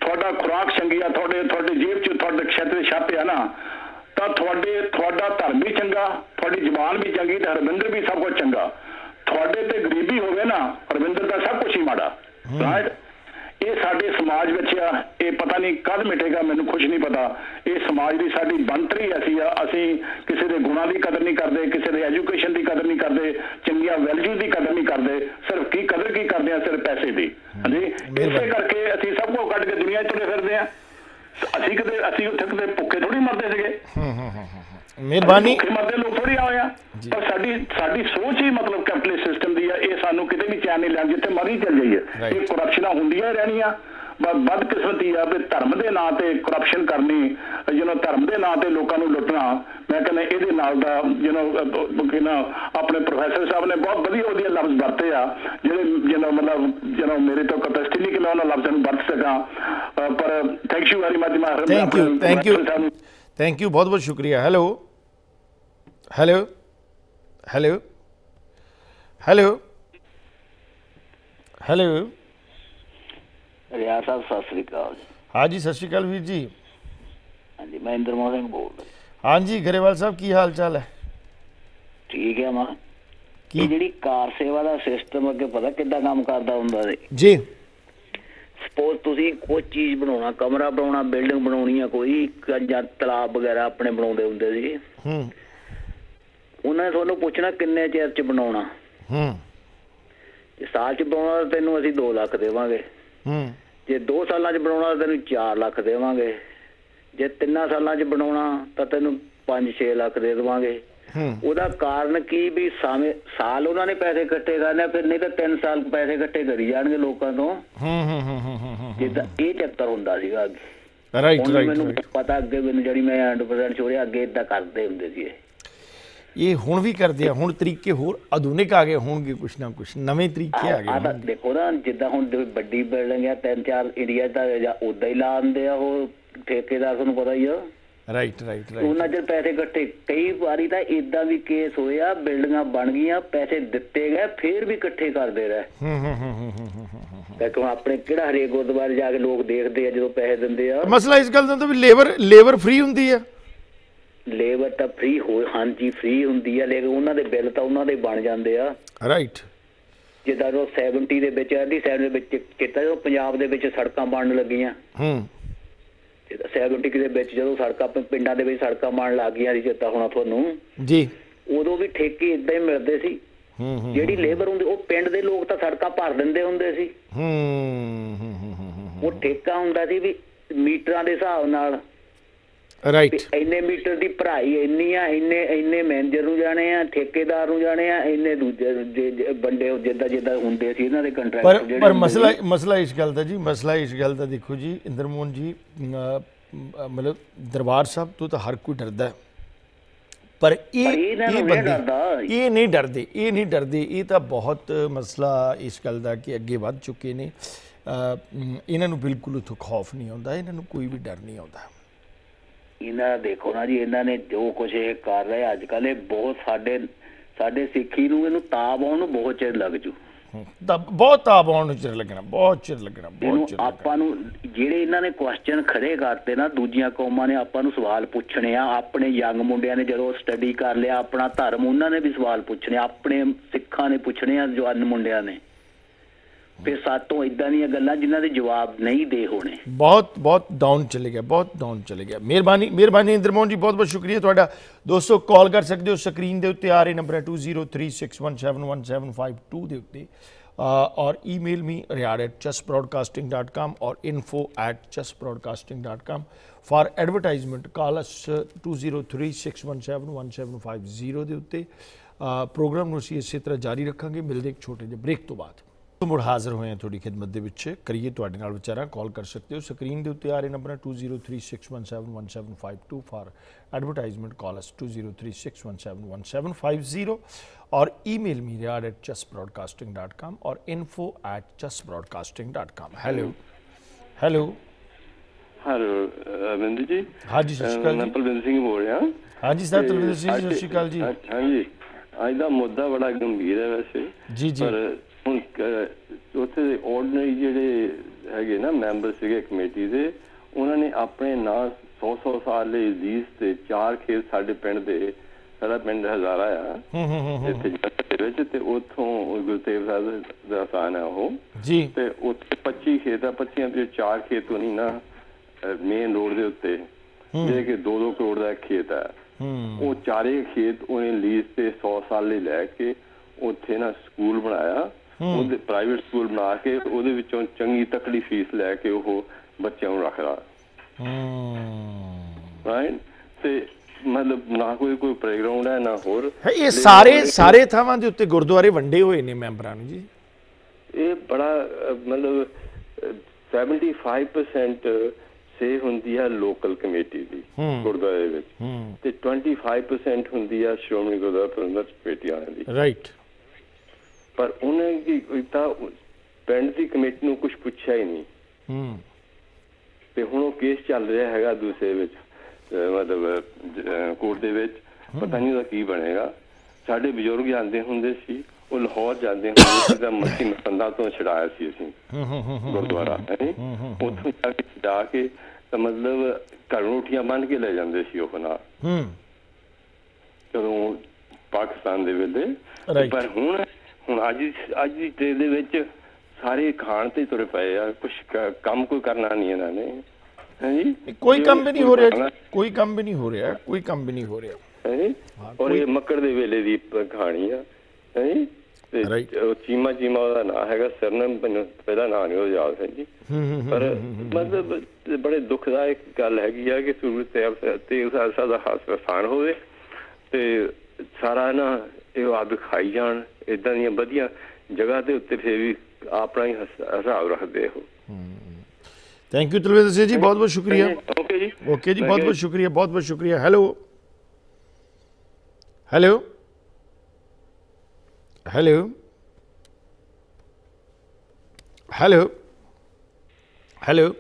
ਤੁਹਾਡਾ ਖੁਰਾਕ ਚੰਗੀ ਆ ਤੁਹਾਡੇ ਤੁਹਾਡੇ ਜੇਬ 'ਚ ਤੁਹਾਡੇ ਖੇਤ ਛੱਤ ਆ ਨਾ ਤਾਂ ਤੁਹਾਡੇ ਤੁਹਾਡਾ ਧਰਮ ਵੀ ਚੰਗਾ ਤੁਹਾਡੀ ਜ਼ੁਬਾਨ ਵੀ ਚੰਗੀ ਤੇ ਰਵਿੰਦਰ ਵੀ ਸਭ ਕੁਝ ਚੰਗਾ। ਤੁਹਾਡੇ ਤੇ ਗਰੀਬੀ ਹੋਵੇ ਨਾ ਰਵਿੰਦਰ ਦਾ ਸਭ ਕੁਝ ਹੀ ਮਾੜਾ। ਰਾਈਟ ਇਹ ਸਾਡੇ ਸਮਾਜ ਵਿੱਚ ਆ ਇਹ ਪਤਾ ਨਹੀਂ ਕਦ ਮਿਟੇਗਾ ਮੈਨੂੰ ਕੁਝ ਨਹੀਂ ਪਤਾ। ਇਹ ਸਮਾਜ ਦੀ ਸਾਡੀ ਬੰਤਰੀ ਐਸੀ ਆ ਅਸੀਂ ਕਿਸੇ ਦੇ ਗੁਣਾਂ ਦੀ ਕਦਰ ਨਹੀਂ ਕਰਦੇ ਕਿਸੇ ਦੇ ਐਜੂਕੇਸ਼ਨ ਦੀ ਕਦਰ ਨਹੀਂ ਕਰਦੇ ਚੰਗੀਆਂ ਵੈਲਿਊ ਦੀ ਕਦਰ ਨਹੀਂ ਕਰਦੇ। ਸਿਰਫ ਕੀ ਕਦਰ ਕੀ ਕਰਦੇ ਆ ਸਿਰਫ ਪੈਸੇ ਦੀ। ਹਾਂਜੀ? ਇਸੇ ਕਰਕੇ ਅਸੀਂ ਸਭ ਕੁਝ ਕੱਢ ਕੇ ਦੁਨੀਆ 'ਚ ਤੁਰੇ ਫਿਰਦੇ ਆ। ਅਸੀਂ ਕਿਤੇ ਅਸੀਂ ਉੱਥੇ ਕਿਤੇ ਭੁੱਖੇ ਥੋੜੀ ਮਰਦੇ ਸੀਗੇ। ਮਿਹਰਬਾਨੀ। ਮਰਦੇ ਲੋਕ ਥੋੜੀ ਆਏ ਪਰ ਸਾਡੀ ਸਾਡੀ ਸੋਚ ਹੀ ਮਤਲਬ ਕੈਪੀਟਲ ਸਿਸਟਮ ਦੀ ਆ। ਇਹ ਸਾਨੂੰ ਕਿਤੇ ਵੀ ਚੈਨ ਨਹੀਂ ਲੈਣ ਜਿੱਥੇ ਮਰਜ਼ੀ ਚੱਲ ਜਾਈਏ। ਇਹ ਕਰਪਸ਼ਨਾਂ ਹੁੰਦੀਆਂ ਰਹਿਣੀਆਂ। ਬਦ ਕਿਸਮਤੀ ਆ ਵੀ ਧਰਮ ਦੇ ਨਾਂ ਤੇ ਕਰਪਸ਼ਨ ਕਰਨੀ ਜਿਹਨਾਂ ਧਰਮ ਦੇ ਨਾਂ ਤੇ ਲੋਕਾਂ ਨੂੰ ਲੁੱਟਣਾ। ਮੈਂ ਕਹਿੰਦਾ ਇਹਦੇ ਨਾਲ ਦਾ ਜਿਹਨਾਂ ਕਿਨਾ ਆਪਣੇ ਪ੍ਰੋਫੈਸਰ ਸਾਹਿਬ ਨੇ ਬਹੁਤ ਵਧੀਆ ਵਧੀਆ ਲਫ਼ਜ਼ ਵਰਤੇ ਆ। ਜਿਹੜੇ ਜਿਹਨਾਂ ਮਤਲਬ ਜਿਹਨਾਂ ਮੇਰੇ ਤੋਂ ਕਪੈਸਿਟੀ ਨਹੀਂ ਕਿ ਮੈਂ ਉਹਨਾਂ ਲਫ਼ਜ਼ਾਂ ਨੂੰ ਵਰਤ ਸਕਾਂ। ਪਰ ਥੈਂਕ ਯੂ ਵੈਰੀ ਮਚ ਮਾਹਰ thank thank you thank you ਬਹੁਤ ਬਹੁਤ ਸ਼ੁਕਰੀਆ। Hello hello hello hello hello Riar Sahib Sat Sri ਅਕਾਲ ਜੀ। ਹਾਂਜੀ ਸਤਿ ਸ਼੍ਰੀ ਅਕਾਲ ਵੀਰ ਜੀ। ਹਾਂਜੀ ਮੈਂ ਇੰਦਰਮੋਹਨ ਸਿੰਘ ਬੋਲ ਰਿਹਾ। ਹਾਂਜੀ ਗਰੇਵਾਲ ਸਾਹਿਬ ਕੀ ਹਾਲ ਚਾਲ ਹੈ? ਠੀਕ ਹੈ ਮਾਂ। ਕੀ? ਜਿਹੜੀ ਕਾਰ ਸੇਵਾ ਦਾ ਸਿਸਟਮ ਅੱਗੇ ਪਤਾ ਕਿੱਦਾਂ ਕੰਮ ਕਰਦਾ ਹੁੰਦਾ ਸੀ ਜੀ। ਸਪੋਜ਼ ਤੁਸੀਂ ਕੋਈ ਚੀਜ਼ ਬਣਾਉਣਾ ਕਮਰਾ ਬਣਾਉਣਾ ਬਿਲਡਿੰਗ ਬਣਾਉਣੀ ਆ ਕੋਈ ਜਾਂ ਤਲਾਬ ਵਗੈਰਾ ਆਪਣੇ ਬਣਾਉਂਦੇ ਹੁੰਦੇ ਸੀ ਹੂੰ। ਉਹਨਾਂ ਨੇ ਤੁਹਾਨੂੰ ਪੁੱਛਣਾ ਕਿੰਨੇ ਚਿਰ ਚ ਬਣਾਉਣਾ। ਹੂੰ। ਜੇ ਸਾਲ ਚ ਬਣਾਉਣਾ ਤੈਨੂੰ ਅਸੀਂ 2 ਲੱਖ ਦੇਵਾਂਗੇ। ਹੂੰ। ਜੇ 2 ਸਾਲਾਂ ਚ ਬਣਾਉਣਾ ਤੈਨੂੰ 4 ਲੱਖ ਦੇਵਾਂਗੇ। ਜੇ 3 ਸਾਲਾਂ ਚ ਬਣਾਉਣਾ ਤਾਂ ਤੈਨੂੰ 5-6 ਲੱਖ ਦੇ ਦੇਵਾਂਗੇ। ਹੂੰ। ਉਹਦਾ ਕਾਰਨ ਕੀ ਵੀ ਸਾਲ ਉਹਨਾਂ ਨੇ ਪੈਸੇ ਇਕੱਠੇ ਕਰਨੇ ਫਿਰ ਨਹੀਂ ਤਾਂ 3 ਸਾਲ ਪੈਸੇ ਇਕੱਠੇ ਕਰੀ ਜਾਣਗੇ ਲੋਕਾਂ ਤੋਂ। ਹੂੰ ਹੂੰ ਹੂੰ ਹੂੰ ਹੂੰ ਜਿੱਦਾਂ ਇਹ ਚੱਕਰ ਹੁੰਦਾ ਸੀਗਾ ਰਾਈਟ ਰਾਈਟ ਮੈਨੂੰ ਪਤਾ ਅੱਗੇ ਮੈਨੂੰ ਜਿਹੜੀ ਮੈਂ 100% ਚੋਰਿਆ ਅੱਗੇ ਇਦਾਂ ਕਰਦੇ ਹੁੰਦੇ ਸੀ ਇਹ ਹੁਣ ਵੀ ਕਰਦੇ ਆ ਹੁਣ ਤਰੀਕੇ ਹੋਰ ਆਧੁਨਿਕ ਆ ਗਏ ਹੋਣਗੇ ਕੁਛ ਨਾ ਕੁਛ ਨਵੇਂ ਤਰੀਕੇ ਆ ਆ ਗਏ ਤਾਂ ਦੇਖੋ ਨਾ ਜਿੱਦਾਂ ਹੁਣ ਵੱਡੀ ਬਿਲਡਿੰਗ ਆ ਤਿੰਨ ਚਾਰ ਇੰਡੀਆ ਦਾ ਜਾਂ ਉਦਾਂ ਹੀ ਲਾ ਦਿੰਦੇ ਆ ਉਹ ਠੇਕੇਦਾਰ ਤੁਹਾਨੂੰ ਪਤਾ ਹੀ ਆ। ਰਾਈਟ ਰਾਈਟ ਰਾਈਟ ਉਹਨਾਂ ਚਿਰ ਪੈਸੇ ਇਕੱਠੇ ਕਈ ਵਾਰੀ ਤਾਂ ਇਦਾਂ ਵੀ ਕੇਸ ਹੋਇਆ ਬਿਲਡਿੰਗਾਂ ਬਣ ਗਈਆਂ ਪੈਸੇ ਦਿੱਤੇ ਗਏ ਫੇਰ ਵੀ ਇਕੱਠੇ ਕਰਦੇ ਰਹੇ। ਹੂੰ ਹੂੰ ਹੂੰ ਹੂੰ ਹੂੰ ਹੁਣ ਆਪਣੇ ਕਿਹੜਾ ਹਰੇਕ ਗੁਰਦੁਆਰੇ ਜਾ ਕੇ ਲੋਕ ਦੇਖਦੇ ਆ ਜਦੋਂ ਪੈਸੇ ਦਿੰਦੇ ਆ? ਮਸਲਾ ਇਸ ਗੱਲ ਦਾ ਤਾਂ ਵੀ ਲੇਬਰ ਲੇਬਰ ਫ੍ਰੀ ਹੁੰਦੀ ਆ। ਲੇਬਰ ਤਾਂ ਫ੍ਰੀ ਹੋ ਹਾਂਜੀ ਫ੍ਰੀ ਹੁੰਦੀ ਆ ਲੇਕਿਨ ਉਹਨਾਂ ਦੇ ਬਿੱਲ ਤਾਂ ਉਹਨਾਂ ਦੇ ਬਣ ਜਾਂਦੇ ਆ। ਰਾਈਟ ਜਿੱਦਾਂ ਉਹ 70 ਦੇ ਵਿੱਚ ਅਰਲੀ 70 ਦੇ ਵਿੱਚ ਕੀਤਾ ਜਦੋਂ ਪੰਜਾਬ ਦੇ ਵਿੱਚ ਸੜਕਾਂ ਬਣਨ ਲੱਗੀਆਂ। ਹੂੰ। ਜਿੱਦਾਂ 70 ਦੇ ਵਿੱਚ ਜਦੋਂ ਸੜਕਾਂ ਪਿੰਡਾਂ ਦੇ ਵਿੱਚ ਸੜਕਾਂ ਬਣਨ ਲੱਗ ਗਈਆਂ ਸੀ ਚੇਤਾ ਹੋਣਾ ਤੁਹਾਨੂੰ। ਜੀ। ਉਦੋਂ ਵੀ ਠੇਕੇ ਇਦਾਂ ਹੀ ਮਿਲਦੇ ਸੀ। ਹੂੰ ਜਿਹੜੀ ਲੇਬਰ ਹੁੰਦੀ ਉਹ ਪਿੰਡ ਦੇ ਲੋਕ ਤਾਂ ਸੜਕਾਂ ਭਰ ਦਿੰਦੇ ਹੁੰਦੇ ਸੀ। ਹੂੰ। ਉਹ ਠੇਕਾ ਹੁੰਦਾ ਸੀ ਵੀ ਮੀਟਰਾਂ ਦੇ ਹਿਸਾਬ ਨਾਲ। ਰਾਈਟ ਇੰਨੇ ਮੀਟਰ ਦੀ ਭਰਾਈ ਇੰਨੀ ਆ ਇੰਨੇ ਇੰਨੇ ਮੈਨੇਜਰ ਨੂੰ ਜਾਣੇ ਆ ਠੇਕੇਦਾਰ ਨੂੰ ਜਾਣੇ ਆ ਇੰਨੇ ਦੂਜੇ ਬੰਦੇ ਜਿੱਦਾਂ ਜਿੱਦਾਂ ਹੁੰਦੇ ਸੀ ਇਹਨਾਂ ਦੇ ਕੰਟਰੈਕਟ ਪਰ ਮਸਲਾ ਮਸਲਾ ਇਸ ਗੱਲ ਦਾ ਜੀ ਮਸਲਾ ਇਸ ਗੱਲ ਦਾ ਦੇਖੋ ਜੀ ਇੰਦਰਮੋਹਨ ਜੀ ਮਤਲਬ ਦਰਬਾਰ ਸਾਹਿਬ ਤੋਂ ਤਾਂ ਹਰ ਕੋਈ ਡਰਦਾ ਪਰ ਇਹ ਇਹ ਬੰਦੇ। ਇਹ ਨਹੀਂ ਡਰਦੇ ਇਹ ਨਹੀਂ ਡਰਦੇ ਇਹ ਤਾਂ ਬਹੁਤ ਮਸਲਾ ਇਸ ਗੱਲ ਦਾ ਕਿ ਅੱਗੇ ਵੱਧ ਚੁੱਕੇ ਨੇ। ਇਹਨਾਂ ਨੂੰ ਬਿਲਕੁਲ ਉਥੋਂ ਖੌਫ ਨਹੀਂ ਆਉਂਦਾ ਇਹਨਾਂ ਨੂੰ ਕੋਈ ਵੀ ਡਰ ਨਹੀਂ ਆਉਂਦਾ। ਇਹਨਾਂ ਦੇਖੋ ਨਾ ਜੀ ਇਹਨਾਂ ਨੇ ਜੋ ਕੁਝ ਇਹ ਕਰ ਰਹੇ ਅੱਜ ਕੱਲ ਇਹ ਬਹੁਤ ਸਾਡੇ ਸਾਡੇ ਸਿੱਖੀ ਨੂੰ ਇਹਨੂੰ ਤਾਬ ਆਉਣ ਨੂੰ ਬਹੁਤ ਚਿਰ ਲੱਗ ਜੂ। ਬਹੁਤ ਤਾਬ ਆਉਣ ਨੂੰ ਚਿਰ ਲੱਗਣਾ ਬਹੁਤ ਚਿਰ ਲੱਗਣਾ ਬਹੁਤ ਚਿਰ ਆਪਾਂ ਨੂੰ ਜਿਹੜੇ ਇਹਨਾਂ ਨੇ ਕੁਐਸਚਨ ਖੜੇ ਕਰਤੇ ਨਾ ਦੂਜੀਆਂ ਕੌਮਾਂ ਨੇ ਆਪਾਂ ਨੂੰ ਸਵਾਲ ਪੁੱਛਣੇ ਆ ਆਪਣੇ ਯੰਗ ਮੁੰਡਿਆਂ ਨੇ ਜਦੋਂ ਸਟੱਡੀ ਕਰ ਲਿਆ ਆਪਣਾ ਧਰਮ ਉਹਨਾਂ ਨੇ ਵੀ ਸਵਾਲ ਪੁੱਛਣੇ ਆਪਣੇ ਸਿੱਖਾਂ ਨੇ ਪੁੱਛਣੇ ਆ ਜਵਾਨ ਮੁੰਡਿਆਂ ਨੇ। ਫਿਰ ਸਾਤੋਂ ਇਦਾਂ ਦੀਆਂ ਗੱਲਾਂ ਜਿਨ੍ਹਾਂ ਦੇ ਜਵਾਬ ਨਹੀਂ ਦੇ ਹੋਣੇ। ਬਹੁਤ ਬਹੁਤ ਡਾਊਨ ਚਲੇ ਗਿਆ ਬਹੁਤ ਡਾਊਨ ਚਲੇ ਗਿਆ। ਮਿਹਰਬਾਨੀ ਮਿਹਰਬਾਨੀ ਇੰਦਰਮੋਹਨ ਜੀ ਬਹੁਤ ਬਹੁਤ ਸ਼ੁਕਰੀਆ ਤੁਹਾਡਾ। ਦੋਸਤੋ ਕਾਲ ਕਰ ਸਕਦੇ ਹੋ ਸਕਰੀਨ ਦੇ ਉੱਤੇ ਆ ਰਹੇ ਨੰਬਰ ਹੈ 2036171752 ਦੇ ਉੱਤੇ। ਔਰ email me riyad@chessbroadcasting.com or info@chessbroadcasting.com for advertisement call us uh, 2036171750 ਦੇ ਉੱਤੇ। ਪ੍ਰੋਗਰਾਮ ਨੂੰ ਅਸੀਂ ਇਸੇ ਤਰ੍ਹਾਂ ਜਾਰੀ ਰੱਖਾਂਗੇ। ਮਿਲਦੇ ਇੱਕ ਛੋਟੇ ਜਿਹੇ ਬ੍ਰੇਕ ਤੋਂ ਬਾਅਦ। ਮੁੜ ਹਾਜ਼ਰ ਹੋਏ ਹਾਂ ਤੁਹਾਡੀ ਖidmat ਦੇ ਵਿੱਚ ਕਰੀਏ ਤੁਹਾਡੇ ਨਾਲ ਵਿਚਾਰਾਂ ਕਾਲ ਕਰ ਸਕਦੇ ਹੋ ਸਕਰੀਨ ਦੇ ਉੱਤੇ ਆ ਰਹੇ ਨੰਬਰ ਹੈ 2036171752 ਫਾਰ ਐਡਵਰਟਾਈਜ਼ਮੈਂਟ ਕਾਲ ਅਸ 2036171750 और email me riyad at chessbroadcasting.com और info at chessbroadcasting.com hello hello hello Arvind ji हाँ जी सत ਅਹ, श्रीकाल ਮੈਂ जी ਬਲਵਿੰਦਰ ਸਿੰਘ ਬੋਲ ਰਿਹਾ हाँ जी सर ਤੇ तलविंदर सिंह जी ਅੱਜ- सत श्रीकाल जी ਅੱਜ- ਹਾਂਜੀ ਅੱਜ ਦਾ ਮੁੱਦਾ ਬੜਾ ਗੰਭੀਰ ਹੈ ਵੈਸੇ जी जी ਪਰ ਹੁਣ ਉੱਥੇ ਆਰਡੀਨਰੀ ਜਿਹੜੇ ਹੈਗੇ ਨਾ ਮੈਂਬਰ ਸੀਗੇ ਕਮੇਟੀ ਦੇ ਉਹਨਾਂ ਨੇ ਆਪਣੇ ਨਾਂ 100-100 ਸਾਲ ਲਈ ਅਜ਼ੀਜ਼ ਤੇ ਚਾਰ ਖੇਤ ਸਾਡੇ ਪਿੰਡ ਦੇ ਸਾਡਾ ਪਿੰਡ ਹਜ਼ਾਰਾ ਆ। ਇੱਥੇ ਜਿਹੜੇ ਵਿੱਚ ਤੇ ਉਥੋਂ ਗੁਰਤੇਵ ਸਾਹਿਬ ਦਾ ਸਾਨ ਹੈ ਉਹ। ਜੀ। ਤੇ ਉੱਥੇ 25 ਖੇਤ ਆ 25 ਦੇ ਚਾਰ ਖੇਤ ਨਹੀਂ ਨਾ ਮੇਨ ਰੋਡ ਦੇ ਉੱਤੇ। ਜਿਹੜੇ ਕਿ 2-2 ਕਰੋੜ ਦਾ ਖੇਤ ਆ। ਉਹ ਚਾਰੇ ਖੇਤ ਉਹਨੇ ਲੀਜ਼ ਤੇ 100 ਸਾਲ ਲਈ ਲੈ ਕੇ ਉੱਥੇ ਨਾ ਸਕੂਲ ਬਣਾਇਆ। ਉਹਦੇ ਪ੍ਰਾਈਵੇਟ ਸਕੂਲ ਬਣਾ ਕੇ ਉਹਦੇ ਵਿੱਚੋਂ ਚੰਗੀ ਤਕੜੀ ਫੀਸ ਲੈ ਕੇ ਉਹ ਬੱਚਿਆਂ ਨੂੰ ਰੱਖਦਾ। ਰਾਈਟ ਤੇ ਮਤਲਬ ਨਾ ਕੋਈ ਕੋਈ ਪ੍ਰੋਗਰਾਮ ਹੈ ਨਾ ਹੋਰ। ਇਹ ਸਾਰੇ ਸਾਰੇ ਥਾਵਾਂ ਦੇ ਉੱਤੇ ਗੁਰਦੁਆਰੇ ਵੰਡੇ ਹੋਏ ਨੇ ਮੈਂਬਰਾਂ ਨੂੰ ਜੀ। ਇਹ ਬੜਾ ਮਤਲਬ 75% ਸੇ ਹੁੰਦੀ ਹੈ ਲੋਕਲ ਕਮੇਟੀ ਦੀ ਗੁਰਦੁਆਰੇ ਵਿੱਚ। ਤੇ 25% ਹੁੰਦੀ ਹੈ ਸ਼੍ਰੋਮਣੀ ਗੁਰਦੁਆਰਾ ਪ੍ਰਬੰਧਕ ਕਮੇਟੀ ਦੀ। ਰਾਈਟ ਪਰ ਉਹਨੇ ਕੀ ਕੀਤਾ ਪਿੰਡ ਦੀ ਕਮੇਟੀ ਨੂੰ ਕੁਝ ਪੁੱਛਿਆ ਹੀ ਨਹੀਂ। ਹੂੰ। ਤੇ ਹੁਣ ਉਹ ਕੇਸ ਚੱਲ ਰਿਹਾ ਹੈਗਾ ਦੂਸਰੇ ਵਿੱਚ ਮਤਲਬ ਕੋਰਟ ਦੇ ਵਿੱਚ ਪਤਾ ਨਹੀਂ ਉਹਦਾ ਕੀ ਬਣੇਗਾ। ਸਾਡੇ ਬਜ਼ੁਰਗ ਜਾਂਦੇ ਹੁੰਦੇ ਸੀ ਉਹ ਲਾਹੌਰ ਜਾਂਦੇ ਹੁੰਦੇ ਸੀ ਤਾਂ ਮੱਛੀ ਮਸੰਦਾ ਤੋਂ ਛਡਾਇਆ ਸੀ ਅਸੀਂ। ਗੁਰਦੁਆਰਾ ਹੈ ਉੱਥੋਂ ਜਾ ਕੇ ਛਡਾ ਕੇ ਤਾਂ ਮਤਲਬ ਘਰੋਂ ਰੋਟੀਆਂ ਬੰਨ ਕੇ ਲੈ ਜਾਂਦੇ ਸੀ ਉਹ ਨਾਲ। ਹੂੰ। ਜਦੋਂ ਪਾਕਿਸਤਾਨ ਦੇ ਵੇਲੇ. ਪਰ ਹੁਣ ਹੁਣ ਅੱਜ ਅੱਜ ਦੀ ਟ੍ਰੇਨ ਦੇ ਵਿੱਚ ਸਾਰੇ ਖਾਣ ਤੇ ਤੁਰੇ ਪਏ ਆ ਕੁਝ ਕੰਮ ਕੋਈ ਕਰਨਾ ਨਹੀਂ ਇਹਨਾਂ ਨੇ। ਹਾਂਜੀ ਕੋਈ ਕੰਮ ਵੀ ਨਹੀਂ ਹੋ ਰਿਹਾ ਕੋਈ ਕੰਮ ਵੀ ਨਹੀਂ ਹੋ ਰਿਹਾ ਕੋਈ ਕੰਮ ਵੀ ਨਹੀਂ ਹੋ ਰਿਹਾ। ਹੈ ਔਰ ਇਹ ਮੱਕੜ ਦੇ ਵੇਲੇ ਦੀ ਕਹਾਣੀ ਆ। ਹੈ ਤੇ ਚੀਮਾ ਚੀਮਾ ਉਹਦਾ ਨਾਂ ਹੈਗਾ ਸਰਨਮ ਪਹਿਲਾ ਨਾਂ ਨਹੀਂ ਉਹ ਯਾਦ ਹੈ ਜੀ। ਪਰ ਮਤਲਬ ਬੜੇ ਦੁਖਦਾਇਕ ਗੱਲ ਹੈਗੀ ਆ ਕਿ ਸੂਰਜ ਤੇ ਤੇ ਸਾਲ ਦਾ ਹਸਪਤਾਲ ਹੋਵੇ ਤੇ ਸਾਰਾ ਨਾ ਇਹ ਆਪ ਖਾਈ ਜਾਣ ਇਦਾਂ ਦੀਆਂ ਵਧੀਆ ਜਗ੍ਹਾ ਦੇ ਉੱਤੇ ਫੇਰ ਵੀ ਆਪਣਾ ਹੀ ਹਸ- ਹਿਸਾਬ ਰੱਖਦੇ ਹੋ। ਥੈਂਕ ਯੂ ਤਲਵਿੰਦਰ ਸਿੰਘ ਜੀ ਬਹੁਤ ਬਹੁਤ ਸ਼ੁਕਰੀਆ। ਓਕੇ ਜੀ। ਓਕੇ ਜੀ ਬਹੁਤ ਬਹੁਤ ਸ਼ੁਕਰੀਆ ਬਹੁਤ ਬਹੁਤ ਸ਼ੁਕਰੀਆ। Hello hello hello hello hello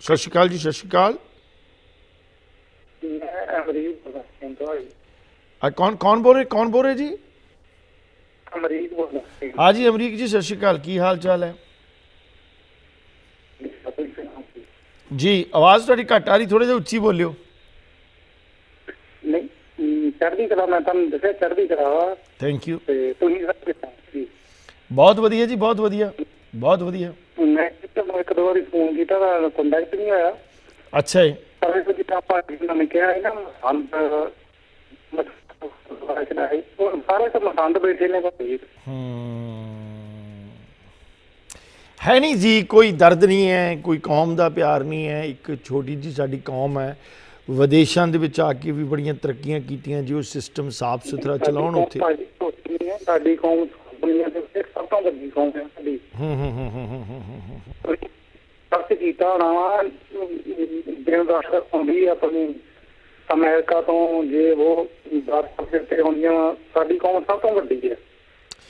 ਸਤਿ ਸ਼੍ਰੀ ਅਕਾਲ ਜੀ ਸਤਿ ਸ਼੍ਰੀ ਅਕਾਲ ਆ ਕੌਣ ਕੌਣ ਬੋਲ ਰਹੇ ਕੌਣ ਬੋਲ ਰਹੇ ਜੀ ਅਮਰੀਕ ਬੋਲਦਾ ਹਾਂ ਜੀ ਅਮਰੀਕ ਜੀ ਸਤਿ ਸ਼੍ਰੀ ਅਕਾਲ ਕੀ ਹਾਲ ਚਾਲ ਹੈ ਜੀ ਆਵਾਜ਼ ਤੁਹਾਡੀ ਘੱਟ ਆ ਰਹੀ ਥੋੜੇ ਜਿਹਾ ਉੱਚੀ ਬੋਲਿਓ ਨਹੀਂ ਅਮ, ਸਰ ਚੜ੍ਹਦੀ ਕਲਾ ਮੈਂ ਤੁਹਾਨੂੰ ਦੱਸਿਆ ਚੜ੍ਹਦੀ ਕਲਾ ਵਾ ਥੈਂਕ ਯੂ ਤੇ ਤੁਸੀਂ ਸਭ ਕਿੱਦਾਂ ਜੀ ਬਹੁਤ ਵਧੀਆ ਜੀ ਬਹੁਤ ਵਧੀਆ ਬਹੁਤ ਵਧੀਆ ਮੈਂ ਤੁਹਾਨੂੰ ਇੱਕ ਦੋ ਵਾਰੀ ਫੋਨ ਕੀਤਾ ਤਾਂ ਕੰਟੈਕਟ ਨਹੀਂ ਹੋਇਆ ਅੱਛਾ ਜੀ ਪਰ ਇਹ ਜਿੱਦਾਂ ਆਪਾਂ ਜਿੰਨਾ ਨੇ ਕਿਹਾ ਹੈ ਨਾ ਮਸੰਦ ਉਹ ਸਾਰੇ ਤਾਂ ਮਸੰਦ ਬੈਠੇ ਨੇ ਭਾਈ ਹੈ ਨਹੀਂ ਜੀ ਕੋਈ ਦਰਦ ਨਹੀਂ ਹੈ ਕੋਈ ਕੌਮ ਦਾ ਪਿਆਰ ਨਹੀਂ ਹੈ ਇੱਕ ਛੋਟੀ ਜੀ ਸਾਡੀ ਕੌਮ ਹੈ ਵਿਦੇਸ਼ਾਂ ਦੇ ਵਿੱਚ ਆ ਕੇ ਵੀ ਬੜੀਆਂ ਤਰੱਕੀਆਂ ਕੀਤੀਆਂ ਜੀ ਉਹ ਸਿਸਟਮ ਸਾਫ਼ ਸੁਥਰਾ ਚਲਾਉਣ ਉੱਥੇ ਸਾਡੀ ਕੌਮ ਦੁਨੀਆ ਦੇ ਵਿੱਚ ਸਭ ਤੋਂ ਵੱਡੀ ਕੌਮ ਹੈ ਸਾਡੀ ਹੂੰ ਹੂੰ ਹੂੰ ਹੂੰ ਹੂੰ ਹੂੰ ਕੀਤਾ ਹੋਣਾ ਦਿਨ ਦਾ ਆਉਂਦੀ ਆਪਣੀ ਅਮਰੀਕਾ ਤੋਂ ਜੇ ਉਹ ਦਸ ਤੇ ਹੁੰਦੀਆਂ ਵਾਂ, ਸਾਡੀ ਕੌਮ ਸਭ ਤੋਂ ਵੱਡੀ ਹੈ।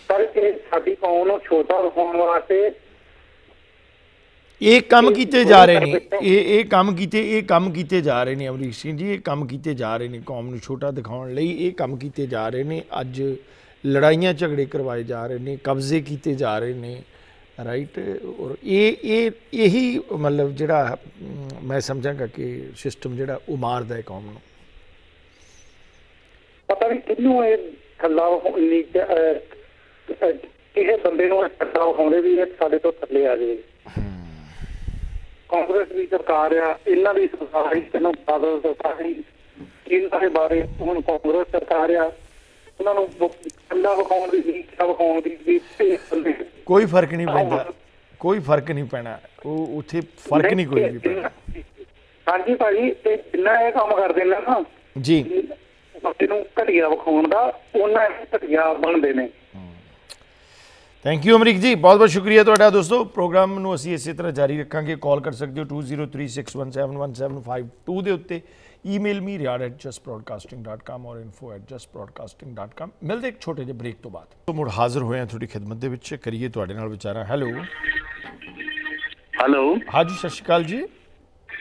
ਪਰ ਇਹ ਸਾਡੀ ਕੌਮ ਨੂੰ ਛੋਟਾ ਦਿਖਾਉਣ ਵਾਸਤੇ ਇਹ ਕੰਮ ਕੀਤੇ ਜਾ ਰਹੇ ਨੇ। ਇਹ ਇਹ ਕੰਮ ਕੀਤੇ ਇਹ ਕੰਮ ਕੀਤੇ ਜਾ ਰਹੇ ਨੇ ਅਮਰੀਕ ਸਿੰਘ ਜੀ ਇਹ ਕੰਮ ਕੀਤੇ ਜਾ ਰਹੇ ਨੇ ਕੌਮ ਨੂੰ ਛੋਟਾ ਦਿਖਾਉਣ ਲਈ। ਇਹ ਕੰਮ ਕੀਤੇ ਜਾ ਰਹੇ ਨੇ। ਅੱਜ ਲੜਾਈਆਂ ਝਗੜੇ ਕਰਵਾਏ ਜਾ ਰਹੇ ਨੇ ਕਬਜ਼ੇ ਕੀਤੇ ਜਾ ਰਹੇ ਨੇ ਰਾਈਟ ਔਰ ਇਹ ਇਹ ਇਹੀ ਮਤਲਬ ਜਿਹੜਾ ਮੈਂ ਸਮਝਾਂਗਾ ਕਿ ਸਿਸਟਮ ਜਿਹੜਾ ਉਹ ਮਾਰਦਾ ਹੈ ਕੌਮ ਨੂੰ। ਪਤਾ ਨਹੀਂ ਕਿੰਨੂੰ ਇਹ ਥੱਲਾ ਅਹ, ਕਿਸੇ ਬੰਦੇ ਨੂੰ ਇਹ ਥੱਲਾ ਵਿਖਾਉਂਦੇ ਵੀ ਇਹ ਸਾਡੇ ਤੋਂ ਥੱਲੇ ਆ ਜਾਵੇ। ਕਾਂਗਰਸ ਦੀ ਸਰਕਾਰ ਆ ਇਹਨਾਂ ਦੀ ਸਰਕਾਰ ਹੀ ਤੈਨੂੰ ਬਾਦਲ ਸਰਕਾਰ ਹੀ। ਇਹਨਾਂ ਦੇ ਬਾਰੇ ਹੁਣ ਕਾਂਗਰਸ ਸਰਕਾਰ ਆ ਉਹਨਾਂ ਨੂੰ ਥੱਲਾ ਵਿਖਾਉਣ ਦੀ ਨੀਚਾ ਵਿਖਾਉਣ ਦੀ ਵੀ ਇਹ ਕੋਈ ਫ਼ਰਕ ਨਹੀਂ ਪੈਂਦਾ। ਕੋਈ ਫ਼ਰਕ ਨਹੀਂ ਪੈਣਾ। ਉਹ ਉੱਥੇ ਫ਼ਰਕ ਨਹੀਂ ਕੋਈ ਵੀ ਪੈਣਾ। ਹਾਂਜੀ ਭਾਜੀ ਤੇ ਜਿੰਨਾ ਇਹ ਕੰਮ ਕਰਦੇ ਨੇ ਨਾ ਜੀ। ਬੰਦੇ ਨੂੰ ਘਟੀਆ ਵਿਖਾਉਣ ਦਾ ਉਹਨਾਂ ਇਹ ਘਟੀਆ ਬਣਦੇ ਨੇ। ਥੈਂਕ ਯੂ ਅਮਰੀਕ ਜੀ। ਬਹੁਤ ਬਹੁਤ ਸ਼ੁਕਰੀਆ ਤੁਹਾਡਾ ਦੋਸਤੋ। ਪ੍ਰੋਗਰਾਮ ਨੂੰ ਅਸੀਂ ਇਸੇ ਤਰ੍ਹਾਂ ਜਾਰੀ ਰੱਖਾਂਗੇ। ਕਾਲ ਕਰ ਸਕਦੇ ਹੋ 2036171752 ਦੇ ਉੱਤੇ। ਈਮੇਲ me riyad@justbroadcasting.com ਔਰ info@justbroadcasting.com ਮਿਲਦੇ ਇੱਕ ਛੋਟੇ ਜਿਹੇ ਬ੍ਰੇਕ ਤੋਂ ਬਾਅਦ। ਤੋਂ ਮੁੜ ਹਾਜ਼ਰ ਹੋਏ ਹਾਂ ਤੁਹਾਡੀ ਖਿਦਮਤ ਦੇ ਵਿੱਚ। ਕਰੀਏ ਤੁਹਾਡੇ ਨਾਲ ਵਿਚਾਰਾਂ। ਹੈਲੋ ਹੈਲੋ ਹਾਂਜੀ ਸਤਿ ਸ਼੍ਰੀ ਅਕਾਲ ਜੀ।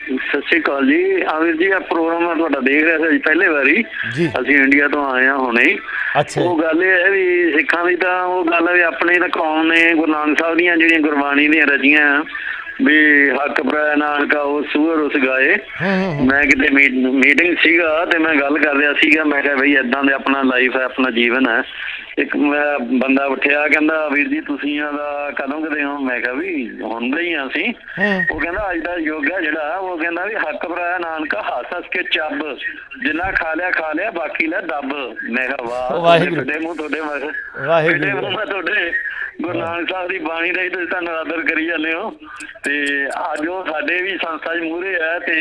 ਸਤਿ ਸ਼੍ਰੀ ਅਕਾਲ ਜੀ ਆਵਿਰ ਜੀ ਆ ਪ੍ਰੋਗਰਾਮ ਮੈਂ ਤੁਹਾਡਾ ਦੇਖ ਰਿਹਾ ਸੀ ਪਹਿਲੇ ਵਾਰੀ। ਅਸੀਂ ਇੰਡੀਆ ਤੋਂ ਆਏ ਹਾਂ ਹੁਣੇ। ਉਹ ਗੱਲ ਇਹ ਹੈ ਵੀ ਸਿੱਖਾਂ ਦੀ ਤਾਂ ਉਹ ਗੱਲ ਵੀ ਆਪਣੇ ਤਾਂ ਕੌਮ ਨੇ ਗੁਰੂ ਨਾਨਕ ਸਾਹਿਬ ਦੀਆਂ ਜਿਹੜੀਆਂ ਗੁਰਬਾਣੀ ਦੀਆਂ ਰਚੀਆਂ ਵੀ ਹੱਕ ਪ੍ਰੈ ਨਾਨਕਾ ਉਹ ਸੂਰ ਉਸ ਗਾਏ। ਮੈਂ ਕਿਤੇ ਮੀਟਿੰਗ ਸੀਗਾ ਤੇ ਮੈਂ ਗੱਲ ਕਰ ਰਿਹਾ ਸੀਗਾ ਮੈਂ ਕਿਹਾ ਬਈ ਇਦਾਂ ਦੇ ਆਪਣਾ ਲਾਈਫ ਹੈ ਆਪਣਾ ਜੀਵਨ ਹੈ। ਇੱਕ ਬੰਦਾ ਉੱਠਿਆ ਕਹਿੰਦਾ ਵੀਰ ਜੀ ਤੁਸੀਂ ਇਹਦਾ ਕਦੋਂ ਕਦੇ ਹੋ? ਮੈਂ ਕਿਹਾ ਵੀ ਹੁੰਦੇ ਹੀ ਅਸੀਂ। ਉਹ ਕਹਿੰਦਾ ਅੱਜ ਦਾ ਯੁੱਗ ਹੈ ਜਿਹੜਾ। ਉਹ ਕਹਿੰਦਾ ਵੀ ਹੱਕ ਭਰਾ ਨਾਨਕਾ ਹੱਸ ਹੱਸ ਕੇ ਚੱਬ। ਜਿੰਨਾ ਖਾ ਲਿਆ ਖਾ ਲਿਆ ਬਾਕੀ ਲੈ ਦੱਬ। ਮੈਂ ਕਿਹਾ ਵਾਹ ਵਾਹਿਗੁਰੂ। ਤੁਹਾਡੇ ਮੂੰਹ ਤੁਹਾਡੇ ਮੂੰਹ ਵਾਹਿਗੁਰੂ। ਤੁਹਾਡੇ ਮੂੰਹ ਮੈਂ ਤੁਹਾਡੇ ਗੁਰੂ ਨਾਨਕ ਸਾਹਿਬ ਦੀ ਬਾਣੀ ਦਾ ਹੀ ਤੁਸੀਂ ਤੁਹਾਨੂੰ ਆਦਰ ਕਰੀ ਜਾਂਦੇ ਹੋ। ਤੇ ਅੱਜ ਉਹ ਸਾਡੇ ਵੀ ਸੰਸਥਾ ਮੂਹਰੇ ਆ ਤੇ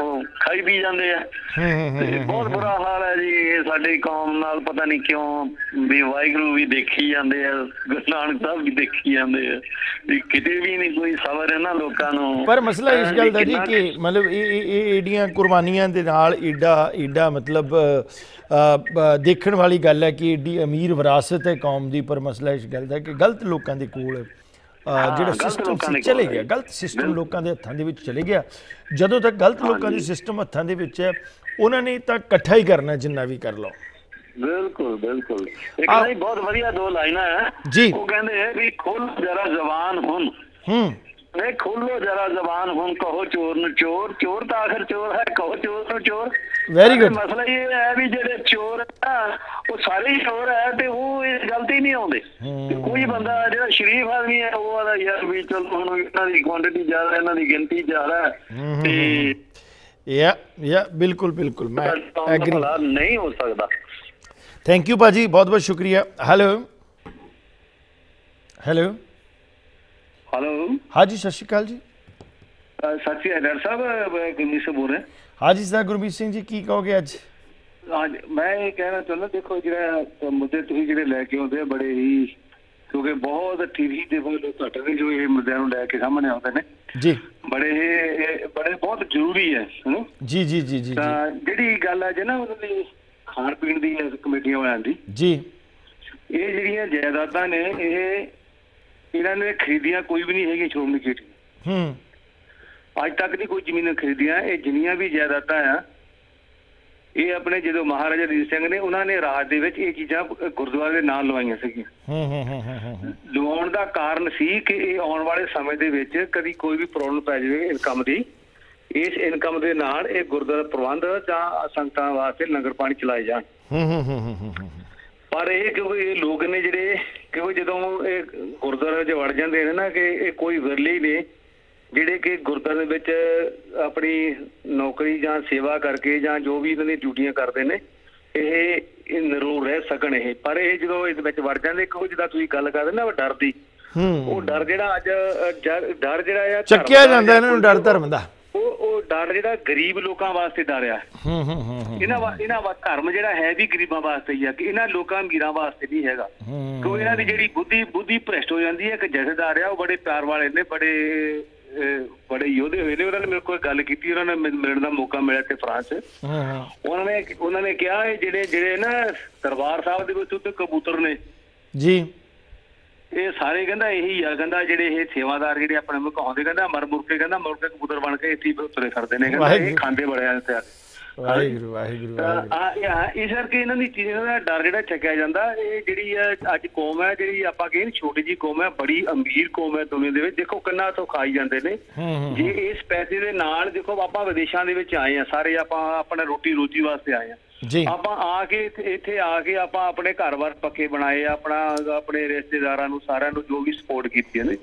ਉਹ ਖਾਈ ਪੀ ਜਾਂਦੇ ਆ। ਤੇ ਬਹੁਤ ਬੁਰਾ ਹਾਲ ਹੈ ਜੀ ਸਾਡੀ ਕੌਮ ਨਾਲ ਪਤਾ ਨਹੀਂ ਕਿਉਂ ਵੀ ਵਾਹਿਗੁਰੂ ਵੀ ਦੇਖੀ ਜਾਂਦੇ ਆ ਗੁਰੂ ਨਾਨਕ ਸਾਹਿਬ ਵੀ ਦੇਖੀ ਜਾਂਦੇ ਆ। ਵੀ ਕਿਤੇ ਵੀ ਨਹੀਂ ਕੋਈ ਸਬਰ ਇਹਨਾਂ ਲੋਕਾਂ ਨੂੰ। ਪਰ ਮਸਲਾ ਇਸ ਗੱਲ ਦਾ ਜੀ ਕਿ ਮਤਲਬ ਇਹ ਇਹ ਏਡੀਆਂ ਕੁਰਬਾਨੀਆਂ ਦੇ ਨਾਲ ਏਡਾ ਏਡਾ ਮਤਲਬ ਦੇਖਣ ਵਾਲੀ ਗੱਲ ਹੈ ਕਿ ਏਡੀ ਅਮੀਰ ਵਿਰਾਸਤ ਹੈ ਕੌਮ ਦੀ ਪਰ ਮਸਲਾ ਇਸ ਗੱਲ ਦਾ ਕਿ ਗਲਤ ਲੋਕਾਂ ਦੇ ਕੋਲ ਜਿਹੜਾ ਸਿਸਟਮ ਸੀ ਚਲੇ ਗਿਆ। ਗਲਤ ਸਿਸਟਮ ਲੋਕਾਂ ਦੇ ਹੱਥਾਂ ਦੇ ਵਿੱਚ ਚਲੇ ਗਿਆ। ਜਦੋਂ ਤੱਕ ਗਲਤ ਲੋਕਾਂ ਦੇ ਸਿਸਟਮ ਹੱਥਾਂ ਦੇ ਵਿੱਚ ਹੈ ਉਹਨਾਂ ਨੇ ਤਾਂ ਇਕੱਠਾ ਹੀ ਕਰਨਾ ਜਿੰਨਾ ਵੀ ਕਰ ਲਓ। ਬਿਲਕੁਲ ਬਿਲਕੁਲ। ਇੱਕ ਨਹੀਂ ਬਹੁਤ ਵਧੀਆ ਦੋ ਲਾਈਨਾਂ ਹੈ। ਜੀ। ਉਹ ਕਹਿੰਦੇ ਹੈ ਵੀ ਖੋਲ ਜਰਾ ਜ਼ਬਾਨ ਹੁਣ। ਹੂੰ। ਨਹੀਂ ਖੋਲੋ ਜਰਾ ਜ਼ਬਾਨ ਹੁਣ ਕਹੋ ਚੋਰ ਨੂੰ ਚੋਰ ਚੋਰ ਤਾਂ ਆਖਰ ਚੋਰ ਹੈ ਕਹੋ ਚੋਰ ਨੂੰ ਚੋਰ। Good. ਪਰ ਮਸਲਾ ਇਹ ਹੈ ਵੀ ਜਿਹੜੇ ਚੋਰ ਨਾ, ਉਹ ਸਾਰੇ ਹੀ ਚੋਰ ਹੈ ਤੇ ਉਹ ਇਸ ਗਲਤੀ ਨਹੀਂ ਆਉਂਦੇ। ਕੋਈ ਬੰਦਾ ਜਿਹੜਾ ਸ਼ਰੀਫ ਆਦਮੀ ਹੈ ਉਹ ਆਦਾ ਯਾਰ ਵੀ ਚਲੋ ਹੁਣ ਇਹਨਾਂ ਦੀ ਕੁਆਂਟੀਟੀ ਜ਼ਿਆਦਾ ਇਹਨਾਂ ਦੀ ਗਿਣਤੀ ਜ਼ਿਆਦਾ ਹੈ। ਤੇ ਯਾ ਯਾ ਬਿਲਕੁਲ ਬਿਲਕੁਲ ਮੈਂ ਐਗਰੀ ਨਹੀਂ ਹੋ ਸਕਦਾ। ਥੈਂਕ ਯੂ ਭਾਜੀ ਬਹੁਤ ਬਹੁਤ ਸ਼ੁਕਰੀਆ। ਹੈਲੋ ਹੈਲੋ ਹੈਲੋ ਹਾਂਜੀ ਸਤਿ ਸ਼੍ਰੀ ਅਕਾਲ ਜੀ। ਸਤਿ ਸ਼੍ਰੀ ਅਕਾਲ ਸਾਹਿਬ ਗੁਰਮੀਤ ਸਿੰਘ ਬੋਲ ਰਿਹਾ। ਹਾਂਜੀ ਸਰ ਗੁਰਮੀਤ ਸਿੰਘ ਜੀ ਕੀ ਕਹੋਗੇ ਅੱਜ? ਹਾਂਜੀ ਮੈਂ ਇਹ ਕਹਿਣਾ ਚਾਹੁੰਦਾ ਦੇਖੋ ਜਿਹੜਾ ਮੁੱਦੇ ਤੁਸੀਂ ਜਿਹੜੇ ਲੈ ਕੇ ਆਉਂਦੇ ਆ ਬੜੇ ਹੀ ਕਿਉਂਕਿ ਬਹੁਤ ਟੀਵੀ ਦੇ ਬਹੁਤ ਘੱਟ ਨੇ ਜੋ ਇਹ ਮੁੱਦਿਆਂ ਨੂੰ ਲੈ ਕੇ ਸਾਹਮਣੇ ਆਉਂਦੇ ਨੇ। ਜੀ। ਬੜੇ ਬੜੇ ਬਹੁਤ ਜ਼ਰੂਰੀ ਹੈ ਜੀ ਜੀ ਜੀ ਜੀ ਤਾਂ ਜਿਹੜੀ ਗੱਲ ਹੈ ਜੇ ਨਾ ਉਹਨਾਂ ਦੀ ਖਾਣ ਪੀਣ ਦੀ ਕਮੇਟੀਆਂ ਵਾਲਿਆਂ ਦੀ। ਜੀ। ਇਹ ਜਿਹੜੀਆਂ ਜਾਇਦਾਦਾਂ ਨੇ ਇਹ ਇਹਨਾਂ ਨੇ ਖਰੀਦੀਆਂ ਕੋਈ ਵੀ ਨਹੀਂ ਹੈਗੀਆਂ ਸ਼੍ਰੋਮਣੀ ਕਮੇਟੀ। ਹੂੰ ਅੱਜ ਤੱਕ ਨਹੀਂ ਕੋਈ ਜ਼ਮੀਨਾਂ ਖਰੀਦੀਆਂ ਇਹ ਜਿੰਨੀਆਂ ਵੀ ਜਾਇਦਾਦਾਂ ਆ ਇਹ ਆਪਣੇ ਜਦੋਂ ਮਹਾਰਾਜਾ ਰਣਜੀਤ ਸਿੰਘ ਨੇ ਉਹਨਾਂ ਨੇ ਰਾਜ ਦੇ ਵਿੱਚ ਇਹ ਚੀਜ਼ਾਂ ਗੁਰਦੁਆਰੇ ਦੇ ਨਾਂ ਲਵਾਈਆਂ ਸੀਗੀਆਂ ਹੂੰ ਹੂੰ ਹੂੰ ਹੂੰ। ਲਵਾਉਣ ਦਾ ਕਾਰਨ ਸੀ ਕਿ ਇਹ ਆਉਣ ਵਾਲੇ ਸਮੇਂ ਦੇ ਵਿੱਚ ਕਦੀ ਕੋਈ ਵੀ ਪ੍ਰੋਬਲਮ ਪੈ ਜਾਵੇ ਇਨਕਮ ਦੀ ਇਸ ਇਨਕਮ ਦੇ ਨਾਲ ਇਹ ਗੁਰਦੁਆਰਾ ਪ੍ਰਬੰਧ ਜਾਂ ਸੰਗਤਾਂ ਵਾਸਤੇ ਲੰਗਰ ਪਾਣੀ ਚਲਾਏ ਜਾਣ ਹੂੰ ਹੂੰ ਹੂੰ, ਹੂੰ ਪਰ ਇਹ ਕਿਉਂਕਿ ਇਹ ਲੋਕ ਨੇ ਜਿਹੜੇ ਕਿਉਂਕਿ ਜਦੋਂ ਇਹ ਗੁਰਦੁਆਰੇ 'ਚ ਵੜ ਜਾਂਦੇ ਨੇ ਨਾ ਕਿ ਇਹ ਕੋਈ ਵਿਰਲੇ ਨੇ ਜਿਹੜੇ ਕਿ ਗੁਰਦੁਆਰੇ ਦੇ ਵਿੱਚ ਆਪਣੀ ਨੌਕਰੀ ਜਾਂ ਸੇਵਾ ਕਰਕੇ ਜਾਂ ਜੋ ਵੀ ਇਹਨਾਂ ਦੀਆਂ ਡਿਊਟੀਆਂ ਕਰਦੇ ਨੇ ਇਹ ਇਹ ਨਿਰੋਲ ਰਹਿ ਸਕਣ ਇਹ। ਪਰ ਇਹ ਜਦੋਂ ਇਸ ਵਿੱਚ ਵੜ ਜਾਂਦੇ ਕਿਉਂਕਿ ਜਿੱਦਾਂ ਤੁਸੀਂ ਗੱਲ ਕਰਦੇ ਨਾ ਉਹ ਡਰ ਦੀ। ਹੂੰ। ਉਹ ਡਰ ਜਿਹੜਾ ਅੱਜ ਡਰ- ਜਿਹੜਾ ਆ ਚੱਕਿਆ ਦਾ ਜਾਂਦਾ ਇਹਨਾਂ ਨੂੰ ਡਰ ਧਰਮ ਦਾ। ਉਹ ਉਹ ਡਰ ਜਿਹੜਾ ਗਰੀਬ ਲੋਕਾਂ ਵਾਸਤੇ ਡਰ ਆ। ਹੂੰ ਹੂੰ ਹੂੰ ਇਹਨਾਂ ਇਹਨਾਂ ਵਾ ਧਰਮ ਜਿਹੜਾ ਹੈ ਵੀ ਗਰੀਬਾਂ ਵਾਸਤੇ ਹੀ ਆ ਕਿ ਇਹਨਾਂ ਲੋਕਾਂ ਅਮੀਰਾਂ ਵਾਸਤੇ ਨਹੀਂ ਹੈਗਾ। ਕਿਉਂ ਇਹਨਾਂ ਦੀ ਜਿਹੜੀ ਬੁੱਧੀ ਬੁੱਧੀ ਭ੍ਰਿਸ਼ਟ ਹੋ ਜਾਂਦੀ ਹੈ ਕਿ ਜਥੇਦਾਰ ਆ ਉਹ ਬੜੇ ਪਿਆਰ ਵਾਲੇ ਨੇ ਬੜੇ ਬੜੇ ਯੋਧੇ ਹੋਏ ਨੇ ਉਹਨਾਂ ਨੇ ਮੇਰੇ ਕੋਲ ਗੱਲ ਕੀਤੀ ਉਹਨਾਂ ਨੇ ਮਿਲ- ਮਿਲਣ ਦਾ ਮੌਕਾ ਮਿਲਿਆ ਤੇ ਫਰਾਂਸ। ਉਹਨਾਂ ਨੇ ਉਹਨਾਂ ਨੇ ਕਿਹਾ ਇਹ ਜਿਹੜੇ ਜਿਹੜੇ ਨਾ ਦਰਬਾਰ ਸਾਹਿਬ ਦੇ ਵਿੱਚ ਉੱਤੇ ਕਬੂਤਰ ਨੇ। ਜੀ। ਇਹ ਸਾਰੇ ਕਹਿੰਦਾ ਇਹੀ ਆ ਕਹਿੰਦਾ ਜਿਹੜੇ ਇਹ ਸੇਵਾਦਾਰ ਜਿਹੜੇ ਆਪਣੇ ਮੁਕਾਉਂਦੇ ਕਹਿੰਦਾ ਮਰ ਮੁਰ ਕੇ ਕਹਿੰਦਾ ਮੁਰ ਕੇ ਕਬੂਤਰ ਬਣ ਕੇ ਇੱਥੇ ਤੁਰੇ ਫਿਰਦੇ ਨੇ ਕਹਿੰਦਾ ਇਹ। ਖਾਂਦੇ ਬੜੇ ਆ ਕੇ। ਵਾਹਿਗੁਰੂ ਵਾਹਿਗੁਰੂ ਆ ਇਹ ਇਸ ਕਰਕੇ ਇਹਨਾਂ ਦੀ ਚੀਜ਼ਾਂ ਦਾ ਡਰ ਜਿਹੜਾ ਚੱਕਿਆ ਜਾਂਦਾ ਇਹ ਜਿਹੜੀ ਅੱਜ ਕੌਮ ਹੈ ਜਿਹੜੀ ਆਪਾਂ ਕਹਿੰਦੇ ਛੋਟੀ ਜੀ ਕੌਮ ਹੈ ਬੜੀ ਅਮੀਰ ਕੌਮ ਹੈ ਦੁਨੀਆ ਦੇ ਵਿੱਚ। ਦੇਖੋ ਕਿੰਨਾ ਤੋਂ ਖਾਈ ਜਾਂਦੇ ਨੇ। ਜੇ ਇਸ ਪੈਸੇ ਦੇ ਨਾਲ ਦੇਖੋ ਆਪਾਂ ਵਿਦੇਸ਼ਾਂ ਦੇ ਵਿੱਚ ਆਏ ਆ ਸਾਰੇ ਆਪਾਂ ਆਪਣਾ ਰੋਟੀ ਰੋਜੀ ਵਾਸਤੇ ਆਏ ਆ। ਜੀ। ਆਪਾਂ ਆ ਕੇ ਇੱਥੇ ਆ ਕੇ ਆਪਾਂ ਆਪਣੇ ਘਰ-ਬਾਰ ਪੱਕੇ ਬਣਾਏ ਆਪਣਾ ਆਪਣੇ ਰਿਸ਼ਤੇਦਾਰਾਂ ਨੂੰ ਸਾਰਿਆਂ ਨੂੰ ਜੋ ਵੀ ਸਪੋਰਟ ਕੀਤੀ ਹੈ ਨੇ।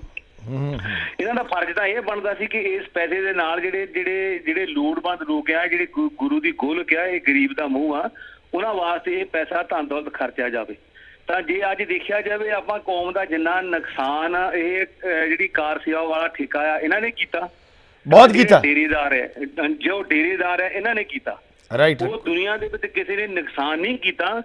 ਇਹਨਾਂ ਦਾ ਫਰਜ਼ ਤਾਂ ਇਹ ਬਣਦਾ ਸੀ ਕਿ ਇਸ ਪੈਸੇ ਦੇ ਨਾਲ ਜਿਹੜੇ ਜਿਹੜੇ ਜਿਹੜੇ ਲੋੜਵੰਦ ਲੋਕ ਆ ਜਿਹੜੇ ਗੁਰੂ ਦੀ ਗੋਲਕ ਆ ਇਹ ਗਰੀਬ ਦਾ ਮੂੰਹ ਆ ਉਹਨਾਂ ਵਾਸਤੇ ਇਹ ਪੈਸਾ ਧਨ ਦੌਲਤ ਖਰਚਿਆ ਜਾਵੇ। ਤਾਂ ਜੇ ਅੱਜ ਦੇਖਿਆ ਜਾਵੇ ਆਪਾਂ ਕੌਮ ਦਾ ਜਿੰਨਾ ਨੁਕਸਾਨ ਇਹ ਜਿਹੜੀ ਕਾਰ ਸੇਵਾ ਵਾਲਾ ਠੇਕਾ ਆ ਇਹਨਾਂ ਨੇ ਕੀਤਾ। ਬਹੁਤ ਕੀਤਾ। ਡੇਰੇਦਾਰ ਹੈ ਜੋ ਡੇਰੇਦਾਰ ਹੈ ਇਹਨਾਂ ਨੇ ਕੀਤਾ। ਰਾਈਟ ਉਹ ਦੁਨੀਆ ਦੇ ਵਿੱਚ ਕਿਸੇ ਨੇ ਨੁਕਸਾਨ ਨਹੀਂ ਕੀਤਾ।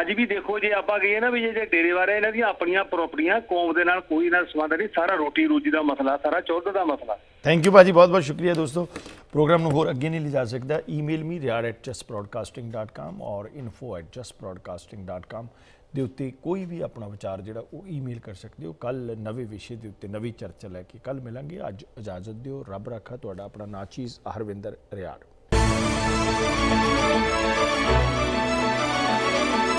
ਅੱਜ ਵੀ ਦੇਖੋ ਜੇ ਆਪਾਂ ਕਹੀਏ ਨਾ ਵੀ ਜੇ ਡੇਰੇ ਵਾਲੇ ਇਹਨਾਂ ਦੀਆਂ ਆਪਣੀਆਂ ਪ੍ਰਾਪਰਟੀਆਂ ਕੌਮ ਦੇ ਨਾਲ ਕੋਈ ਨਾਲ ਸੰਬੰਧ ਨਹੀਂ ਸਾਰਾ ਰੋਟੀ ਰੋਜੀ ਦਾ ਮਸਲਾ ਸਾਰਾ ਚੌਧ ਦਾ ਮਸਲਾ। ਥੈਂਕ ਯੂ ਭਾਜੀ ਬਹੁਤ ਬਹੁਤ ਸ਼ੁਕਰੀਆ ਦੋਸਤੋ। ਪ੍ਰੋਗਰਾਮ ਨੂੰ ਹੋਰ ਅੱਗੇ ਨਹੀਂ ਲਿਜਾ ਸਕਦਾ। ਈਮੇਲ ਮੀ riyad@justbroadcasting.com ਔਰ info@justbroadcasting.com ਦੇ ਉੱਤੇ ਕੋਈ ਵੀ ਆਪਣਾ ਵਿਚਾਰ ਜਿਹੜਾ ਉਹ ਈਮੇਲ ਕਰ ਸਕਦੇ ਹੋ। ਕੱਲ ਨਵੇਂ ਵਿਸ਼ੇ ਦੇ ਉੱਤੇ ਨਵੀਂ ਚਰਚਾ ਲੈ ਕੇ ਕੱਲ ਮਿਲਾਂਗੇ। ਅੱਜ ਇਜਾਜ਼ਤ ਦਿਓ ਰੱਬ ਰੱਖਾ ਤੁਹਾਡਾ ਆਪਣਾ ਨਾਚੀਜ਼ ਹਰਵਿੰਦਰ ਰਿਆੜ। うん。